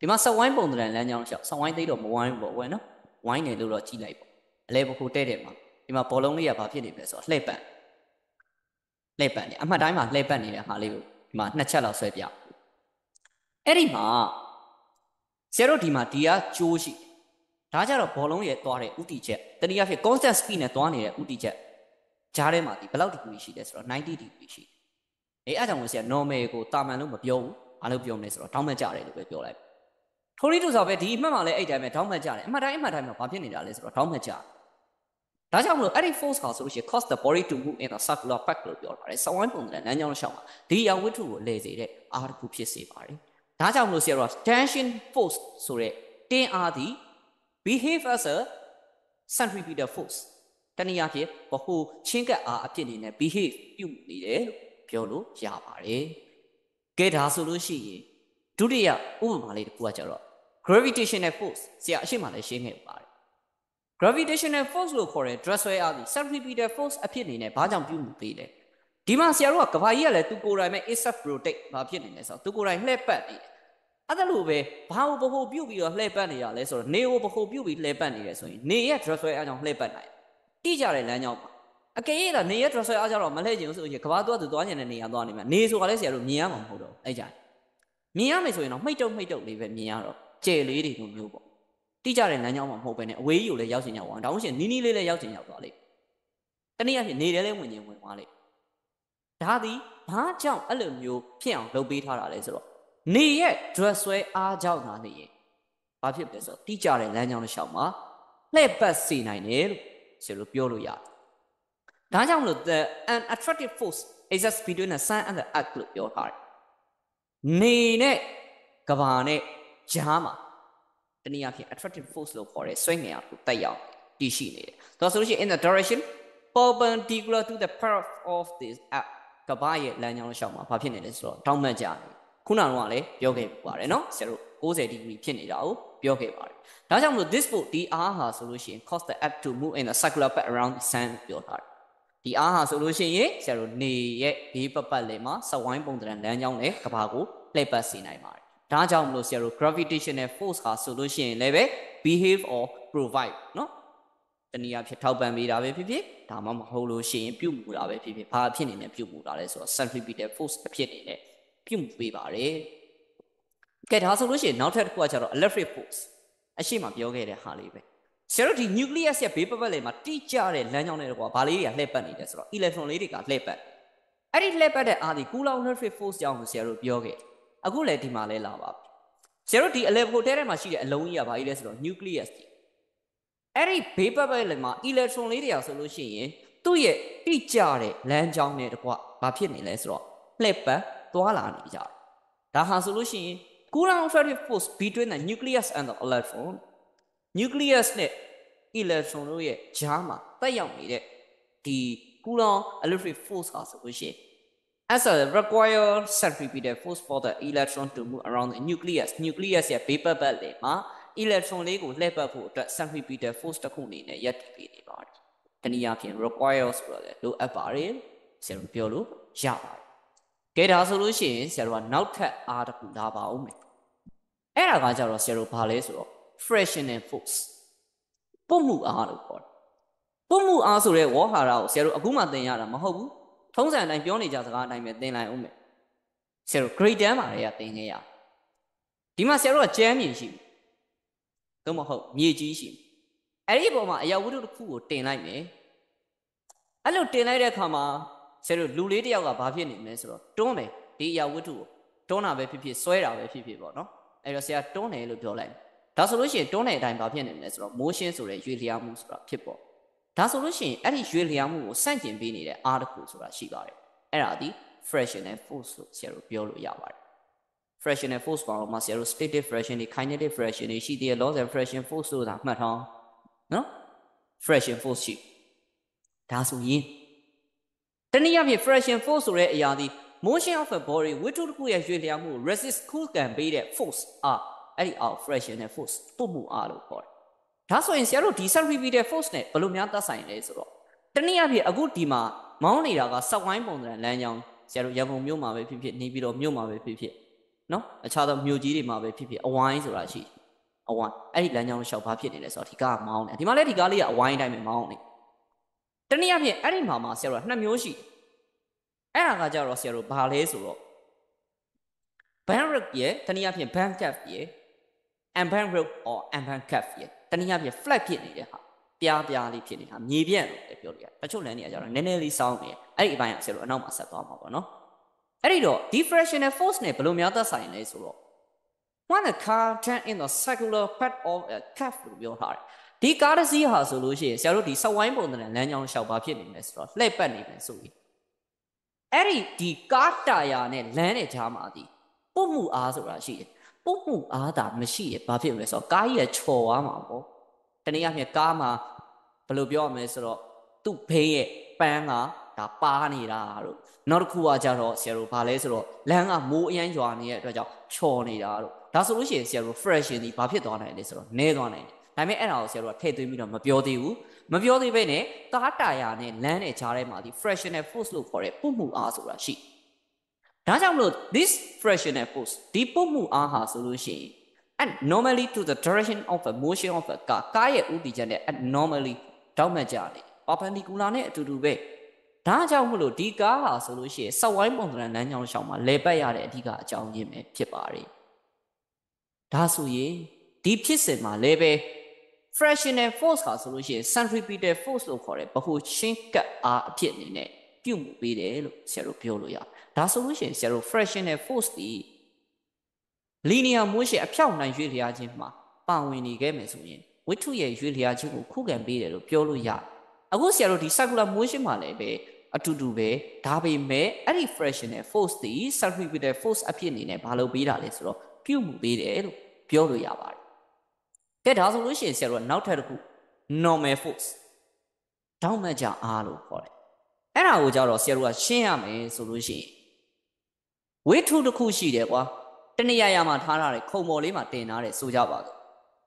ဒီမှာဆက်ဝိုင်းပုံသဏ္ဍာန်လမ်းကြောင်းလျှောက်ဆက်ဝိုင်းသိတော့မဝိုင်းဘူးပေါ့ဝဲနော်ဝိုင်းနေလို့တော့ကြည့်လိုက်ပေါ့အလဲဘခုတဲ့တယ်မှာဒီမှာဘောလုံးလေးကဘာဖြစ်နေလဲဆိုတော့လှည့်ပန်လှည့်ပတ်နေအမှတ်တိုင်းမှာလှည့်ပတ်နေတဲ့ဟာလေးကိုဒီမှာနှစ်ချက်လောက်ဆွဲပြအဲ့ဒီမှာဆရာတို့ဒီမှာဒီကကျိုးရှိ ဒါကြတော့ဘောလုံးရဲ့သွားတဲ့ဥတီချက်တနည်းအားဖြင့် constant speed နဲ့သွားနေတဲ့ဥတီချက်ဂျားထဲမှာဒီဘယ်လောက်ဒီဂရီရှိလဲဆိုတော့90ဒီဂရီရှိတယ်အဲအဲ့ကြောင့်မို့ဆရာ normal ကိုတာမန်လို့မပြောဘူးဘာလို့ပြောမလဲဆိုတော့ထောင်းမှတ်ကြတယ်လို့ပဲပြောလိုက်ထိုးလေးတို့ဆိုပဲဒီအမှတ်မှာလည်းအဲ့တိုင်းပဲထောင်းမှတ်ကြတယ်အမှတ်တိုင်းအမှတ်တိုင်းမှာဘာဖြစ်နေတာလဲဆိုတော့ထောင်းမှတ်ကြတယ်ဒါကြောင့်မလို့အဲ့ဒီ force ဟာဆိုလို့ရှိရင် cause the body to move in a circular path လို့ပြောထားတယ်။ဆောင်းဝိုင်းပုံစံလမ်းကြောင်းရှောက်မှာဒီရောင်ဝတ္ထုကိုလဲစေတဲ့အားတစ်ခုဖြစ်စေပါတယ်။ဒါကြောင့်မလို့ဆရာတို့ tension force ဆိုတဲ့တင်းအားသည် behave as a centripetal force တနည်းအားဖြင့်ဘဟုချင်းကပ်အားအဖြစ်အနေနဲ့ behave ပြုနေတယ်လို့ပြောလို့ရပါတယ်။ကဲဒါဆိုလို့ရှိရင်ဒုတိယဥပမာလေးတစ်ခုကကြတော့ gravitational force ဆရာအရှိမလည်းရှင်းခဲ့ပါတယ် gravitational force လို့ခေါ်တဲ့ dress ဆွဲအားသည် centripetal force အဖြစ်အနေနဲ့ဘာကြောင့်ပြုမှုပေးလဲဒီမှာဆရာတို့ကကဘာကြီးကလည်းသူကိုယ်တိုင်ပဲ ASF protect ဘာဖြစ်နေလဲဆိုတော့သူကိုယ်တိုင်လှည့်ပတ်နေတယ် အဲ့ဒါလို့ပဲဘာကိုဘ ਹੁ ပြုတ်ပြီးတော့လှည့်ပတ်နေရလဲဆိုတော့နေကိုဘ ਹੁ ပြုတ်ပြီးလှည့်ပတ်နေတယ်ဆိုရင်နေရဲ့ dress ဆွဲအားကြောင့်လှည့်ပတ်နိုင်တိကျတဲ့လမ်းကြောင်းပါအကယ်၍သာနေရဲ့ dress ဆွဲအားကြောင့်တော့မလှည့်ချင်ဘူးဆိုရင်ကဘာသွားသူသွားချင်တဲ့နေရာသွားနေမှာနေဆိုတာလည်းဆရာတို့မြင်ရမှာမဟုတ်တော့အဲ့ကြမြင်ရမယ်ဆိုရင်တော့မှိတ်တုံမှိတ်တုံလေးပဲမြင်ရတော့ကျဲလေးတွေမျိုးပေါ့တိကျတဲ့လမ်းကြောင်းမှာမဟုတ်ဘဲနဲ့အဝေးကြီးကိုလည်းရောက်ချင်ရောက်သွားတောင်းရှင်နီးနီးလေးလည်းရောက်ချင်ရောက်သွားလိမ့်တနည်းအားဖြင့်နေတယ်လည်းဝင်ရင်ဝင်သွားလိမ့်ဒါသည်ဘာကြောင့်အဲ့လိုမျိုးဖြစ်အောင်လုပ်ပေးထားတာလဲဆိုတော့ နေရဲ့ dress ဆွဲအားကြောင့်သာနေရင်ဘာဖြစ်လဲဆိုတော့တိကျတဲ့လမ်းကြောင်းတစ်လျှောက်မှာလှည့်ပတ်စေနိုင်တယ်လို့ဆိုလို့ပြောလို့ရတယ်ဒါကြောင့်မလို့ the an attractive force exists between the sun and the earth လို့ပြောထားတယ်နေနဲ့ကဘာနဲ့ဂျားမှာတနည်းအားဖြင့် attractive force လို့ခေါ်တဲ့ဆွဲငင်အားကိုတက်ရောက်တည်ရှိနေတယ်ဒါဆိုလို့ရှိရင် in the direction perpendicular to the path of this earth ကဘာရဲ့လမ်းကြောင်းရှောက်မှာဘာဖြစ်နေလဲဆိုတော့တောင်းမှတ်ကြတယ် ခုနကတော့လည်းပြောခဲ့ပါတယ်เนาะဆရာတို့90 degree ဖြစ်နေတာကိုပြောခဲ့ပါတယ်ဒါကြောင့်မလို့ this boat ဒီအားဟာဆိုလို့ရှိရင် cause the earth to move in a circular path around the sun ပြောထားတယ်ဒီအားဟာဆိုလို့ရှိရင်ဆရာတို့နေရဲ့ဘေးပတ်ပတ်လည်မှာစဝိုင်းပုံတရံလမ်းကြောင်းနဲ့ကဘာကိုလှည့်ပတ်စေနိုင်ပါတယ်ဒါကြောင့်မလို့ဆရာတို့ gravitational force ဟာဆိုလို့ရှိရင်လည်းပဲ behave or provide เนาะတနည်းအားဖြင့်ထောက်ပံ့ပေးတာပဲဖြစ်ဖြစ်ဒါမှမဟုတ်လို့ရှိရင်ပြုတ်မှုတာပဲဖြစ်ဖြစ်ဘာအဖြစ်နေနဲ့ပြုတ်မှုတာလဲဆိုတော့ centripetal force အဖြစ်နေနဲ့ ပြုတ်မှုပေးပါတယ်ကဲဒါဆိုလို့ရှိရင်နောက်ထပ်တစ်ခုကကျတော့ electric force အရှိမပြောခဲ့တဲ့ဟာလေးပဲဆရာတို့ဒီ nucleus ရဲ့ဘေးပတ်ပတ်လည်မှာတိကျတဲ့လမ်းကြောင်းတွေကွာဘာလေးတွေကလှည့်ပတ်နေတယ်ဆိုတော့ electron လေးတွေကလှည့်ပတ်အဲ့ဒီလှည့်ပတ်တဲ့အားဒီ Coulomb electric force ကြောင့်လို့ဆရာတို့ပြောခဲ့အခုလည်းဒီမှာလဲလာပါပြီဆရာတို့ဒီ electron ထဲထဲမှာရှိတဲ့အလုံးကြီးကဘာကြီးလဲဆိုတော့ nucleus ကြီးအဲ့ဒီဘေးပတ်ပတ်လည်မှာ electron လေးတွေကဆိုလို့ရှိရင်သူ့ရဲ့တိကျတဲ့လမ်းကြောင်းနဲ့တကွဘာဖြစ်နေလဲဆိုတော့လှည့်ပတ် သွားလာနေကြတယ်ဒါဟာဆိုလို့ရှိရင် Coulomb electric force between the nucleus and the electron nucleus နဲ့ electron တို့ရဲ့ကြားမှာတက်ရောက်နေတဲ့ဒီ Coulomb electric force ဟာဆိုလို့ရှိရင် as a required centripetal force for the electron to move around the nucleus nucleus ရဲ့ဘေးပတ်ပတ်လေမှာ electron လေးကိုလှည့်ပတ်ဖို့အတွက် centripetal force တစ်ခုအနေနဲ့ရပ်တည်ပေးနေပါတယ်။တနည်းအားဖြင့် required ဆိုတော့လေလိုအပ်ပါတယ်ဆရာတို့ပြောလို့ရပါတယ်။ ကဲဒါဆိုလို့ရှိရင်ဆရာတို့ကနောက်ထပ်အားတစ်ခုလာပါဦးမယ်။အဲ့ဒါကကြတော့ဆရာတို့ဘာလဲဆိုတော့ frictional force ပုံမှုအားလို့ခေါ်တယ်။ပုံမှုအားဆိုတဲ့ဝေါ်ဟာရကိုဆရာတို့အခုမှသင်ရတာမဟုတ်ဘူး။ထုံးစံအတိုင်းပြောနေကြစကားအတိုင်းပဲသင်လိုက်အောင်မယ်။ဆရာတို့ grade 10မှာလည်းသင်ခဲ့ရ။ဒီမှာဆရာတို့ကကျမ်းမြင်ရှိဘူး။သို့မဟုတ်မြေကြီးရှိ။အဲ့ဒီပုံမှာအရာဝတ္ထုတစ်ခုကိုတင်လိုက်မယ်။အဲ့လိုတင်လိုက်တဲ့အခါမှာ ဆရာတို့လူလေးတယောက်ကဘာဖြစ်နေမလဲဆိုတော့တွန်းမယ်ဒီအရာဝတ္ထုကိုတွန်းတာပဲဖြစ်ဖြစ်ဆွဲတာပဲဖြစ်ဖြစ်ပေါ့နော်။အဲ့တော့ဆရာတွန်းတယ်လို့ပြောလိုက်ဒါဆိုလို့ရှိရင်တွန်းတဲ့အတိုင်းဘာဖြစ်နေမလဲဆိုတော့ motion ဆိုတဲ့ရွေလျားမှုဆိုတာဖြစ်ပေါ်ဒါဆိုလို့ရှိရင်အဲ့ဒီရွေလျားမှုကိုစန့်ကျင်ပေးနေတဲ့အားတစ်ခုဆိုတာရှိပါတယ်အဲ့ဒါဒီ fractional force လို့ဆရာတို့ပြောလို့ရပါတယ် fractional force ပေါ်မှာဆရာတို့ static fraction တွေ kinetic fraction တွေရှိသေးတယ် loss and fraction force လို့သာမှတ်ထားနော် fraction force ရှိဒါဆိုရင် တနည်းအားဖြင့် fraction force ဆိုတဲ့အရာဒီ motion of a body ဝတ္ထုတစ်ခုရဲ့ရွေလျားမှု resist cool ကံပေးတဲ့ force အားအဲ့ဒီအောက် fractional force တုတ်မှုအားလို့ခေါ်တယ်ဒါဆိုရင်ဆရာတို့ဒီ centripetal force နဲ့ဘယ်လိုများသက်ဆိုင်လဲဆိုတော့တနည်းအားဖြင့်အခုဒီမှာမောင်းနေတာကစက်ဝိုင်းပုံစံလမ်းကြောင်းဆရာတို့ရန်ကုန်မြို့မှာပဲဖြစ်ဖြစ်နေပြီးတော့မြို့မှာပဲဖြစ်ဖြစ်နော်အခြားသောမြို့ကြီးတွေမှာပဲဖြစ်ဖြစ်အဝိုင်းဆိုတာရှိအဝိုင်းအဲ့ဒီလမ်းကြောင်းလျှောက်ဘာဖြစ်နေလဲဆိုတော့ဒီကားမောင်းနေဒီမှာလည်းဒီကားလေးကအဝိုင်းတိုင်းပဲမောင်းနေတ နည်းအားဖြင့်အဲ့ဒီမှာမှာဆရာတို့ကနှစ်မျိုးရှိအဲ့ဒါကကြတော့ဆရာတို့ဘာလဲဆိုတော့ bandwidth ရဲ့တနည်းအားဖြင့် bandgap ရဲ့ unbound rope or unbound cuff ရဲ့တနည်းအားဖြင့် flat ဖြစ်နေတဲ့ဟာပြားပြားလေးဖြစ်နေတာမြေပြန့်လို့လည်းပြောလို့ရတယ်တချို့လမ်းတွေကကျတော့နည်းနည်းလေးစောင်းနေအဲ့ဒီအပိုင်းကဆရာတို့အနောက်မှာဆက်သွားမှာပေါ့နော်အဲ့ဒီတော့ diffractional force နဲ့ဘယ်လိုများသက်ဆိုင်လဲဆိုတော့ when the car turn in the circular path of a cuff လို့ပြောထားတယ် ဒီကားတစ်စီးဟာဆိုလို့ရှိရင်ဆရာတို့ဒီစဝိုင်းပုံသဏ္ဍာန်လမ်းကြောင်းလျှောက်ပါဖြစ်နေမယ်ဆိုတော့လှည့်ပတ်နေမယ်ဆိုရင်အဲ့ဒီဒီကားတာယာနဲ့လမ်းနဲ့ကြားမှာဒီပုတ်မှုအားဆိုတာရှိတယ်ပုတ်မှုအားသာမရှိရဘာဖြစ်မလဲဆိုတော့ကားကြီးကချော်သွားမှာပေါ့တနည်းအားဖြင့်ကားမှာဘယ်လိုပြောရမလဲဆိုတော့သူ့ဖေးရဲ့ပန်းကဒါပါနေတာတို့နောက်တစ်ခုကကြတော့ဆရာတို့ဘာလဲဆိုတော့လမ်းကမိုးအရန်ရွာနေတဲ့အတွက်ကြောင့်ချော်နေတာတို့ဒါဆိုလို့ရှိရင်ဆရာတို့ fraction ဒီဘာဖြစ်သွားနိုင်လဲဆိုတော့နည်းသွားနိုင်တယ် ဒါပေမဲ့အဲ့ဒါကိုဆရာတို့ကထည့်သွင်းပြီးတော့မပြောသေးဘူးမပြောသေးဘဲနဲ့ကားတာယာနဲ့လမ်းနဲ့ကြားထဲမှာဒီ fractional force လို့ခေါ်တဲ့ပုမှုအားဆိုတာရှိဒါကြောင့်မလို့ this fractional force ဒီပုမှုအားဟာဆိုလို့ရှိရင် and normally to the direction of a motion of a car ကားရဲ့ဥတီချက်နဲ့ normally တောက်မှတ်ကြတယ် perpendicular နဲ့အတူတူပဲဒါကြောင့်မလို့ဒီကားဟာဆိုလို့ရှိရင်စက်ဝိုင်းပုံစံလမ်းကြောင်းရှောင်းမှာလဲပတ်ရတဲ့အဓိကအကြောင်းရင်းပဲဖြစ်ပါတယ်ဒါဆိုရင်ဒီဖြစ်စဉ်မှာလဲပဲ fractional force ဟာဆိုလို့ရှိရင် centripetal force လို့ခေါ်တဲ့ဗဟိုချင်းကပ်အားအဖြစ်အနေနဲ့ပြုမှုပေးတယ်လို့ဆရာတို့ပြောလို့ရဒါဆိုလို့ရှိရင်ဆရာတို့ fractional force ဒီ linear motion အဖြောက်နိုင်ရွေ့လျားခြင်းမှာပါဝင်နေခဲ့မယ်ဆိုရင်ဝိထုရဲ့ရွေ့လျားခြင်းကိုခုခံပေးတယ်လို့ပြောလို့ရအခုဆရာတို့ဒီ circular motion မှာလည်းပဲအတူတူပဲဒါပေမဲ့အဲ့ဒီ fractional force ဒီ centripetal force အဖြစ်အနေနဲ့ဘာလို့ပေးတာလဲဆိုတော့ပြုမှုပေးတယ်လို့ပြောလို့ရပါတယ် ကဲဒါဆိုလို့ရှိရင်ဆရာတို့ကနောက်ထပ်တစ်ခု normal force တောင်းမှကြအားလို့ခေါ်တယ်အဲ့ဒါကိုကြတော့ဆရာတို့ကရှင်းရမယ်ဆိုလို့ရှိရင်ဝိထုတစ်ခုရှိတယ်ကွာတနေရာရာမှာထားထားတယ်ခုံပေါ်လေးမှာတင်ထားတယ်ဆိုကြပါစို့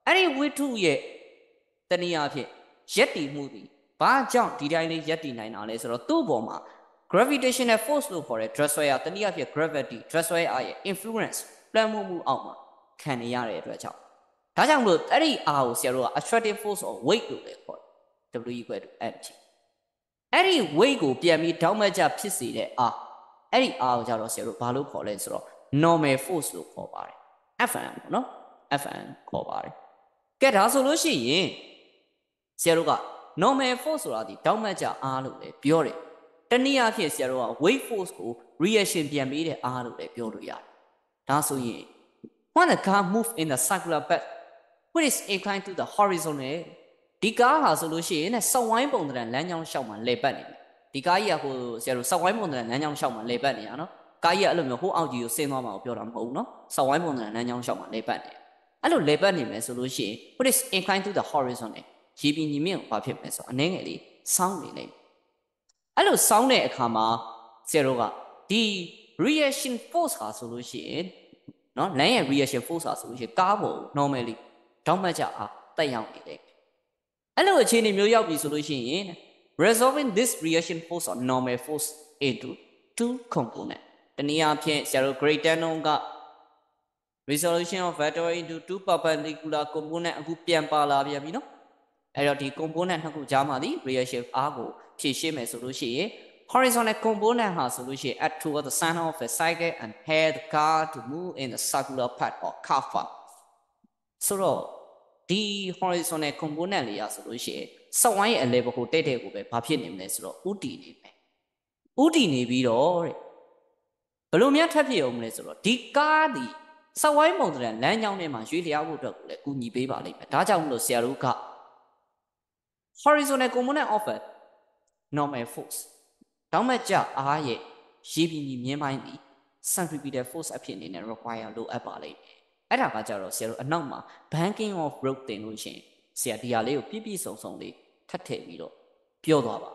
အဲ့ဒီဝိထုရဲ့တနေရာဖြစ်ရက်တည်မှုဒီဘာကြောင့်ဒီတိုင်းလေးရက်တည်နိုင်တာလဲဆိုတော့သူ့ပေါ်မှာ gravitational force လို့ခေါ်တဲ့ drag square တနည်းအားဖြင့် gravity drag square ရဲ့ influence လွှမ်းမိုးမှုအောက်မှာခံနေရတဲ့အတွက်ကြောင့် ဒါကြောင့်မလို့အဲ့ဒီအားကိုဆရာတို့က attractive force or weight လို့လည်းခေါ်တယ် W equal to mg အဲ့ဒီ weight ကိုပြန်ပြီးထောက်မှတ်ကြဖြစ်စေတဲ့အားအဲ့ဒီအားကိုကြတော့ဆရာတို့ဘာလို့ခေါ်လဲဆိုတော့ normal force လို့ခေါ်ပါတယ် Fn ပေါ့နော် Fn ခေါ်ပါတယ်ကဲဒါဆိုလို့ရှိရင်ဆရာတို့က normal force ဆိုတာဒီတောက်မှတ်ကြအားလို့လည်းပြောတယ်တနည်းအားဖြင့်ဆရာတို့က weight force ကို reaction ပြန်ပေးတဲ့အားလို့လည်းပြောလို့ရတယ်ဒါဆိုရင် when the car move in the circular path which is inclined to the horizontal ဒီကားဟာဆိုလို့ရှိရင်ねစောက်ဝိုင်းပုံသဏ္ဍာန်လမ်းကြောင်းလျှောက်မှာလဲပတ်နေတယ်ဒီကားကြီးကဟိုဆရာတို့စောက်ဝိုင်းပုံသဏ္ဍာန်လမ်းကြောင်းလျှောက်မှာလဲပတ်နေတာနော်ကားကြီးကအဲ့လိုမျိုးဟိုအောက်ကြီးကိုဆင်းသွားမှာကိုပြောတာမဟုတ်ဘူးနော်စောက်ဝိုင်းပုံသဏ္ဍာန်လမ်းကြောင်းလျှောက်မှာလဲပတ်နေအဲ့လိုလဲပတ်နေမယ်ဆိုလို့ရှိရင် what is inclined to the horizontal ရေပြင်ညီမြင့်ဘာဖြစ်မလဲဆိုတော့အနှဲငယ်လေးစောင်းနေလိမ့်အဲ့လိုစောင်းတဲ့အခါမှာဆရာတို့ကဒီ reaction force ဟာဆိုလို့ရှိရင်နော်လမ်းရဲ့ reaction force ဟာဆိုလို့ရှိရင်ကားပေါ် normally တောင်းမှတ်ကြအားတက်ရောက်နေတယ်အဲ့လိုအခြေအနေမျိုးရောက်ပြီဆိုလို့ရှိရင် resolving this reaction force or normal force into two component တနည်းအားဖြင့်ဆရာတို့ grade 10တုန်းက resolution of vector into two perpendicular component အခုပြန်ပါလာပြန်ပြီနော်အဲ့တော့ဒီ component နှစ်ခုကြားမှာဒီ reaction r ကိုဖြည့်ရှင်းမယ်ဆိုလို့ရှိရင် horizontal component ဟာဆိုလို့ရှိရင် act toward the center of the cycle and help the car to move in the circular path or curve path ဆိုတော့ ဒီ horizontal component လေးရဆိုလို့ရှိရင်စက်ဝိုင်းရဲ့အလဲဘကိုတဲ့တဲ့ကိုပဲဘာဖြစ်နေမလဲဆိုတော့ဥတီနေမယ်ဥတီနေပြီးတော့တဲ့ဘယ်လိုများထပ်ဖြစ်အောင်မလဲဆိုတော့ဒီကားဒီစက်ဝိုင်းပုံစံလမ်းကြောင်းထဲမှာရွေးလျားဖို့အတွက်ကိုလည်းကူညီပေးပါလိမ့်မယ်ဒါကြောင့်မလို့ဆရာတို့က horizontal component of a normal force တောင်းမဲ့ကြအားရဲ့ရေပြင်ကြီးမြင်းပိုင်းဒီ centripetal force အဖြစ်အနေနဲ့ require လိုအပ်ပါလိမ့်မယ် အဲ့ဒါကကြတော့ဆရာတို့အနောက်မှာ banking of rope တင်လို့ရှင်ဆရာဒီဟာလေးကိုပြည့်ပြည့်စုံစုံလေးထပ်ထည့်ပြီးတော့ပြောသွားပါ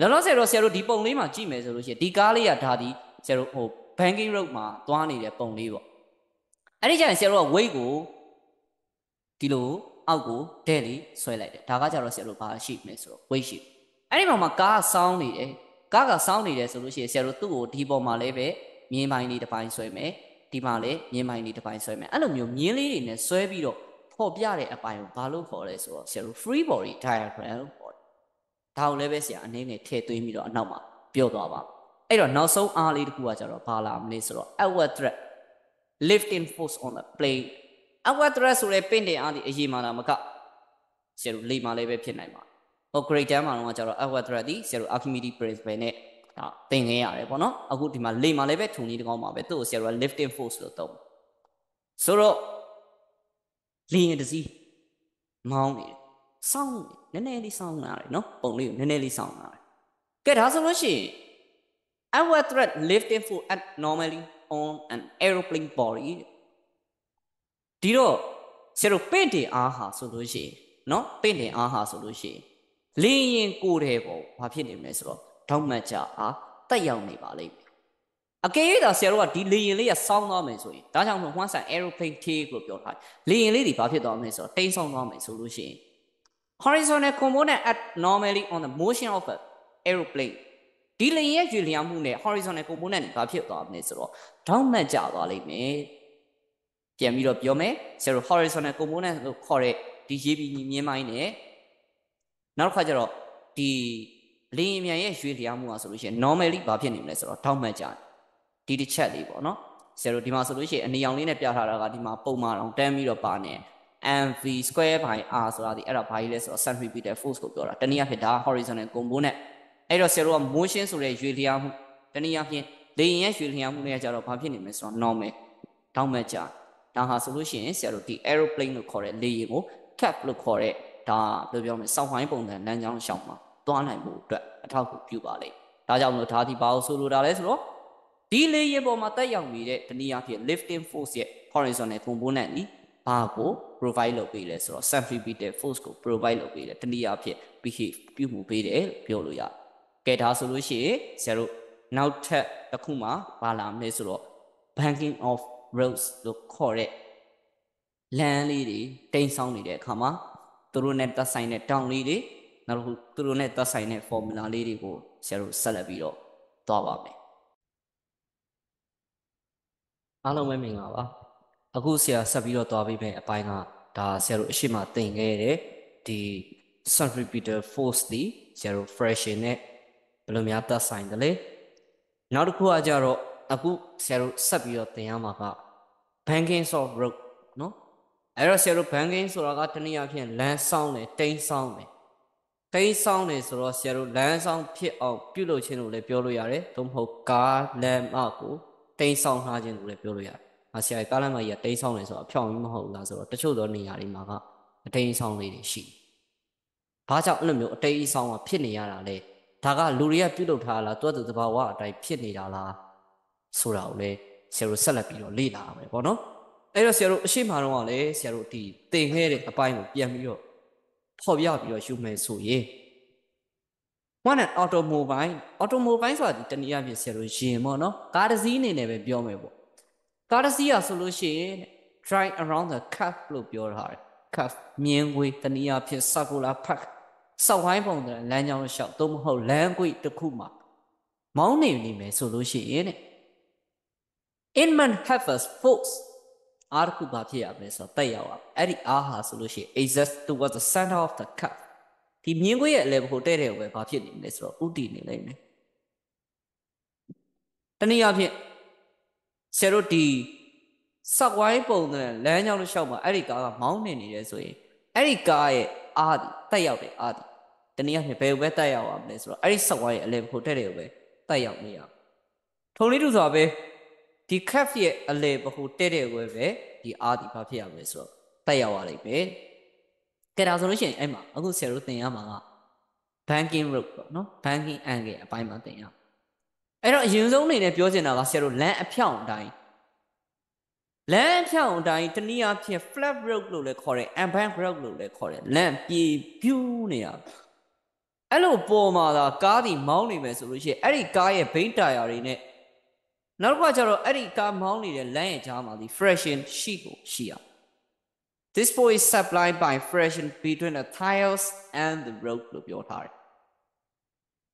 လောလောဆယ်တော့ဆရာတို့ဒီပုံလေးမှာကြည့်မယ်ဆိုလို့ရှိရင်ဒီကားလေးကဒါဒီဆရာတို့ဟို banking rope မှာသွားနေတဲ့ပုံလေးပေါ့အဲ့ဒီကျရင်ဆရာတို့က weight ကိုဒီလိုအောက်ကိုတဲ့လေးဆွဲလိုက်တယ်ဒါကကြတော့ဆရာတို့ဘာရှိမလဲဆိုတော့ weight ရှိအဲ့ဒီမှာမှာကားဆောင်းနေတယ်ကားကဆောင်းနေတယ်ဆိုလို့ရှိရင်ဆရာတို့သူ့ကိုဒီပေါ်မှာလည်းပဲမြင်းပိုင်းလေးတစ်ပိုင်းဆွဲမယ် ဒီမှာလည်းမြင်းပိုင်းလေးတစ်ပိုင်းဆွဲမယ်အဲ့လိုမျိုးမြင်းလေးတွေနဲ့ဆွဲပြီးတော့ဖော်ပြတဲ့အပိုင်းကိုဘာလို့ခေါ်လဲဆိုတော့ဆရာတို့ free body diagram လို့ခေါ်တယ်ဒါကိုလည်းပဲဆရာအနေနဲ့ထည့်သွင်းပြီးတော့အနောက်မှာပြောသွားပါအဲ့တော့နောက်ဆုံးအားလေးတစ်ခုကကြတော့ဘာလာမလဲဆိုတော့ outward threat lifting force on the plane outward threat ဆိုတဲ့ပင့်တင်အားဒီအရေးမှလာမကဆရာတို့လေမှလည်းပဲဖြစ်နိုင်ပါဟို grade 10မှာတော့ကျတော့ outward threat ဒီဆရာတို့ Archimedes principle နဲ့ ဒါသင်ခဲ့ရတယ်ပေါ့နော်အခုဒီမှာလေမှာလည်းပဲထုံနေတကောင်းပါပဲသူ့ကိုဆရာတို့က lifting force လို့သုံးဆိုတော့လေရင်တစည်းမောင်းနေတယ်စောင်းနေနည်းနည်းလေးစောင်းလာတယ်နော်ပုံလေးကိုနည်းနည်းလေးစောင်းလာတယ်ကဲဒါဆိုလို့ရှိရင် outward threat lifting force at normally on an aeroplane body ဒီတော့ဆရာတို့ပင့်တင်အားဟာဆိုလို့ရှိရင်နော်ပင့်တင်အားဟာဆိုလို့ရှိရင်လေရင်ကိုယ်တဲ့ပေါ့ဘာဖြစ်နေမလဲဆိုတော့ ထောက်မှတ်ကြအားတက်ရောက်နေပါလိမ့်မယ်အကယ်၍သာဆရာတို့ကဒီလေရင်လေးကစောင်းသွားမယ်ဆိုရင်ဒါကြောင့်မို့ once an aeroplane take လို့ပြောထားတယ်လေရင်လေးတွေဘာဖြစ်သွားမလဲဆိုတော့တိမ်းဆောင်းသွားမယ်ဆိုလို့ရှိရင် horizontal component act normally on the motion of an aeroplane ဒီလေရင်ရဲ့ရွေလျားမှုနဲ့ horizontal component တွေဘာဖြစ်သွားမလဲဆိုတော့ထောက်မှတ်ကြသွားလိမ့်မယ်ပြန်ပြီးတော့ပြောမယ်ဆရာတို့ horizontal component လို့ခေါ်တဲ့ဒီရေးပြီးမြင်းမိုင်းနဲ့နောက်တစ်ခါကျတော့ဒီ လေရင်မြန်ရဲ့ရွေလျားမှုอ่ะဆိုလို့ရှိရင် normally ဘာဖြစ်နေမလဲဆိုတော့ထောက်မှတ်ကြတယ်ဒီတစ်ချက်လေးပေါ့နော်ဆရာတို့ဒီမှာဆိုလို့ရှိရင်အနီရောင်လေးနဲ့ပြထားတာကဒီမှာပုံမှန်အောင်တန်းပြီးတော့ပါနေ mv square by r ဆိုတာဒီအဲ့ဒါဘာကြီးလဲဆိုတော့ centripetal force ကိုပြောတာတနည်းအားဖြင့်ဒါ horizontal component အဲ့တော့ဆရာတို့က motion ဆိုတဲ့ရွေလျားမှုတနည်းအားဖြင့်လေရင်ရဲ့ရွေလျားမှုနဲ့ကြတော့ဘာဖြစ်နေမလဲဆိုတော့ normal တောင်းမဲ့ကြဒါဟာဆိုလို့ရှိရင်ဆရာတို့ဒီ aeroplane လို့ခေါ်တဲ့လေယာဉ်ကို cap လို့ခေါ်တဲ့ဒါဘယ်လိုပြောမလဲစောင့်ဝိုင်းပုံစံလမ်းကြောင်းရှောင်မှာ သွားနိုင်မှုအတွက်အထောက်အကူပြုပါလိမ့်ဒါကြောင့်မလို့ဒါဒီဘာလို့ဆိုလိုတာလဲဆိုတော့ဒီလေယာဉ်ပေါ်မှာတက်ရောက်နေတဲ့တနည်းအားဖြင့် lifting force ရဲ့ horizontal component นี่ဘာကို provide လုပ်ပေးလဲဆိုတော့ centripetal force ကို provide လုပ်ပေးတယ်တနည်းအားဖြင့် behave ပြုမှုပေးတယ်လို့ပြောလို့ရတယ်။ကဲဒါဆိုလို့ရှိရင်ဆရာတို့နောက်ထပ်တစ်ခုမှဘာလာမလဲဆိုတော့ banking of roads လို့ခေါ်တဲ့လမ်းလေးတွေတိမ်ဆောင်းနေတဲ့အခါမှာသူတို့နဲ့သက်ဆိုင်တဲ့တောင်လေးတွေ နောက်တစ်ခုသူတို့နဲ့သက်ဆိုင်တဲ့ formula လေးတွေကိုဆရာတို့ဆက်လက်ပြီးတော့သွားပါမယ်အားလုံးပဲမင်္ဂလာပါအခုဆရာဆက်ပြီးတော့သွားပြီးမယ်အပိုင်းကဒါဆရာတို့အရှိမသင်ခဲ့တဲ့ဒီ centripetal force ဒီဆရာတို့ fraction နဲ့ဘယ်လိုများသက်ဆိုင်တယ်လဲနောက်တစ်ခုကကြတော့အခုဆရာတို့ဆက်ပြီးတော့သင်ရမှာက banking of road နော်အဲ့တော့ဆရာတို့ banking ဆိုတာကတနည်းအားဖြင့်လမ်းဆောင်တယ်တိန်းဆောင်တယ် တိန်းဆောင်တယ်ဆိုတော့ဆရာတို့လမ်းဆောင်ဖြစ်အောင်ပြုလုပ်ခြင်းလို့လည်းပြောလို့ရတယ်သို့မဟုတ်ကားလမ်းမကိုတိန်းဆောင်ထားခြင်းလို့လည်းပြောလို့ရတယ်။အဆရာကားလမ်းမကြီးကတိန်းဆောင်တယ်ဆိုတော့အဖြောင်ကြီးမဟုတ်ဘူးလားဆိုတော့တချို့သောနေရာတွေမှာကအတိန်းဆောင်လေးတွေရှိ။ဘာကြောင့်အဲ့လိုမျိုးအတိန်းဆောင်ကဖြစ်နေရတာလဲ။ဒါကလူတွေကပြုလုပ်ထားလားတွတ်သူတဘာဝအတိုင်းဖြစ်နေတာလားဆိုတာကိုလည်းဆရာတို့ဆက်လက်ပြီးတော့လေ့လာရမယ်ပေါ့နော်။အဲ့တော့ဆရာတို့အရှိမတော်ကလည်းဆရာတို့ဒီတင်ခဲ့တဲ့အပိုင်းကိုပြန်ပြီးတော့ ဖော်ပြပြီးတော့ယူမယ်ဆိုရင် one an automobile automobile ဆိုတာဒီတနည်းအားဖြင့်ဆရာတို့ရင်ပေါ့နော်ကားတစ်စီးအနေနဲ့ပဲပြောမယ်ပေါ့ကားတစ်စီးอ่ะဆိုလို့ရှိရင် drive around the curve လို့ပြောထားတယ် curve မြင်းကွေးတနည်းအားဖြင့် circular path စောက်ဝိုင်းပုံစံလမ်းကြောင်းလျှောက်သို့မဟုတ်လမ်းကွေးတစ်ခုမှာမောင်းနေနေမယ်ဆိုလို့ရှိရင်တဲ့ inman havers force အားတစ်ခုဘာဖြစ်ရမလဲဆိုတော့တက်ရောက်အောင်အဲ့ဒီအားဟာဆိုလို့ရှိရင် exact towards the center of the curve ဒီမြင်းခွေးရဲ့အလဲဘကိုတဲ့တဲ့ကိုပဲဘာဖြစ်နေလဲဆိုတော့ဥတည်နေလိမ့်မယ်တနည်းအားဖြင့်ဆရာတို့ဒီစောက်ဝိုင်းပုံတဲ့လမ်းကြောင်းတစ်လျှောက်မှာအဲ့ဒီကားကမောင်းနေနေတယ်ဆိုရင်အဲ့ဒီကားရဲ့အားဒီတက်ရောက်တဲ့အားဒီတနည်းအားဖြင့်ဘယ်ဘက်တက်ရောက်အောင်လဲဆိုတော့အဲ့ဒီစောက်ဝိုင်းရဲ့အလဲဘကိုတဲ့တဲ့ကိုပဲတက်ရောက်နေရထုံလေးတူစွာပဲ ဒီ cap ရဲ့အလဲဘကိုတဲ့တဲ့ကိုပဲဒီအားဒီဘာဖြစ်ရမလဲဆိုတော့တက်ရောက်ရလိမ့်မယ်ကဲဒါဆိုလို့ရှိရင်အဲ့မှာအခုဆရာတို့သင်ရမှာက banking road ပေါ့နော် banking angle အပိုင်းမှာသင်ရအဲ့တော့အရင်ဆုံးအနေနဲ့ပြောချင်တာကဆရာတို့လမ်းအဖြောင့်အတိုင်းလမ်းအဖြောင့်အတိုင်းတနည်းအားဖြင့် flat road လို့လည်းခေါ်တယ် embanked road လို့လည်းခေါ်တယ်လမ်းပြေပြူးနေရအဲ့လိုပေါ်မှာသာကားဒီမောင်းနေမယ်ဆိုလို့ရှိရင်အဲ့ဒီကားရဲ့ဘိန်းတာယာတွေနဲ့ နောက်တစ်ခါကျတော့အဲ့ဒီကားမောင်းနေတဲ့လမ်းရဲ့ကြားမှာဒီ freshen ရှိကိုရှိရ This flow is supplied by friction between the tiles and the road လို့ပြောထားတယ်။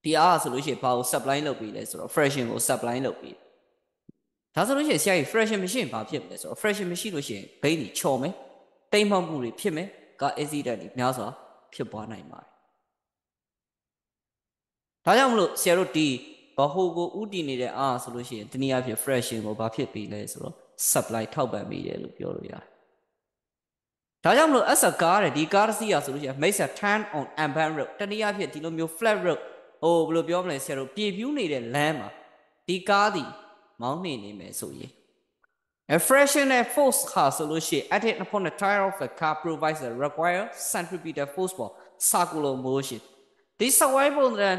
ဒီအားဆိုလို့ရှိရင်ဘာကို supply လုပ်ပြီးလဲဆိုတော့ friction ကို supply လုပ်ပြီးဒါဆိုလို့ရှိရင်ဆရာကြီး friction မရှိရင်ဘာဖြစ်မလဲဆိုတော့ friction မရှိလို့ရှိရင်ဘိန်းကြီးချော်မယ်။တိမ်မှောက်မှုတွေဖြစ်မယ်။ကာ accident တွေများစွာဖြစ်ပွားနိုင်ပါတယ်။ဒါကြောင့်မလို့ဆရာတို့ဒီ ဘဟိုကိုဥတည်နေတဲ့အားဆိုလို့ရှိရင်တနည်းအားဖြင့် friction ကိုဘာဖြစ်ပြီးလဲဆိုတော့ supply ထောက်ပံ့ပြီးတယ်လို့ပြောလို့ရတယ်ဒါကြောင့်မလို့ as a car တဲ့ဒီ car စီးရဆိုလို့ရှိရင် makes a turn on unbound road တနည်းအားဖြင့်ဒီလိုမျိုး flat road ဟိုဘယ်လိုပြောမလဲဆရာတို့ပြေပြူးနေတဲ့လမ်းမှာဒီကားဒီမောင်းနေနေမယ်ဆိုရင် A fractional force ဟာဆိုလို့ရှိရင် acting upon the tire of a car provides a required centripetal force for circular motion ဒီစဝိုင်းပုံစံ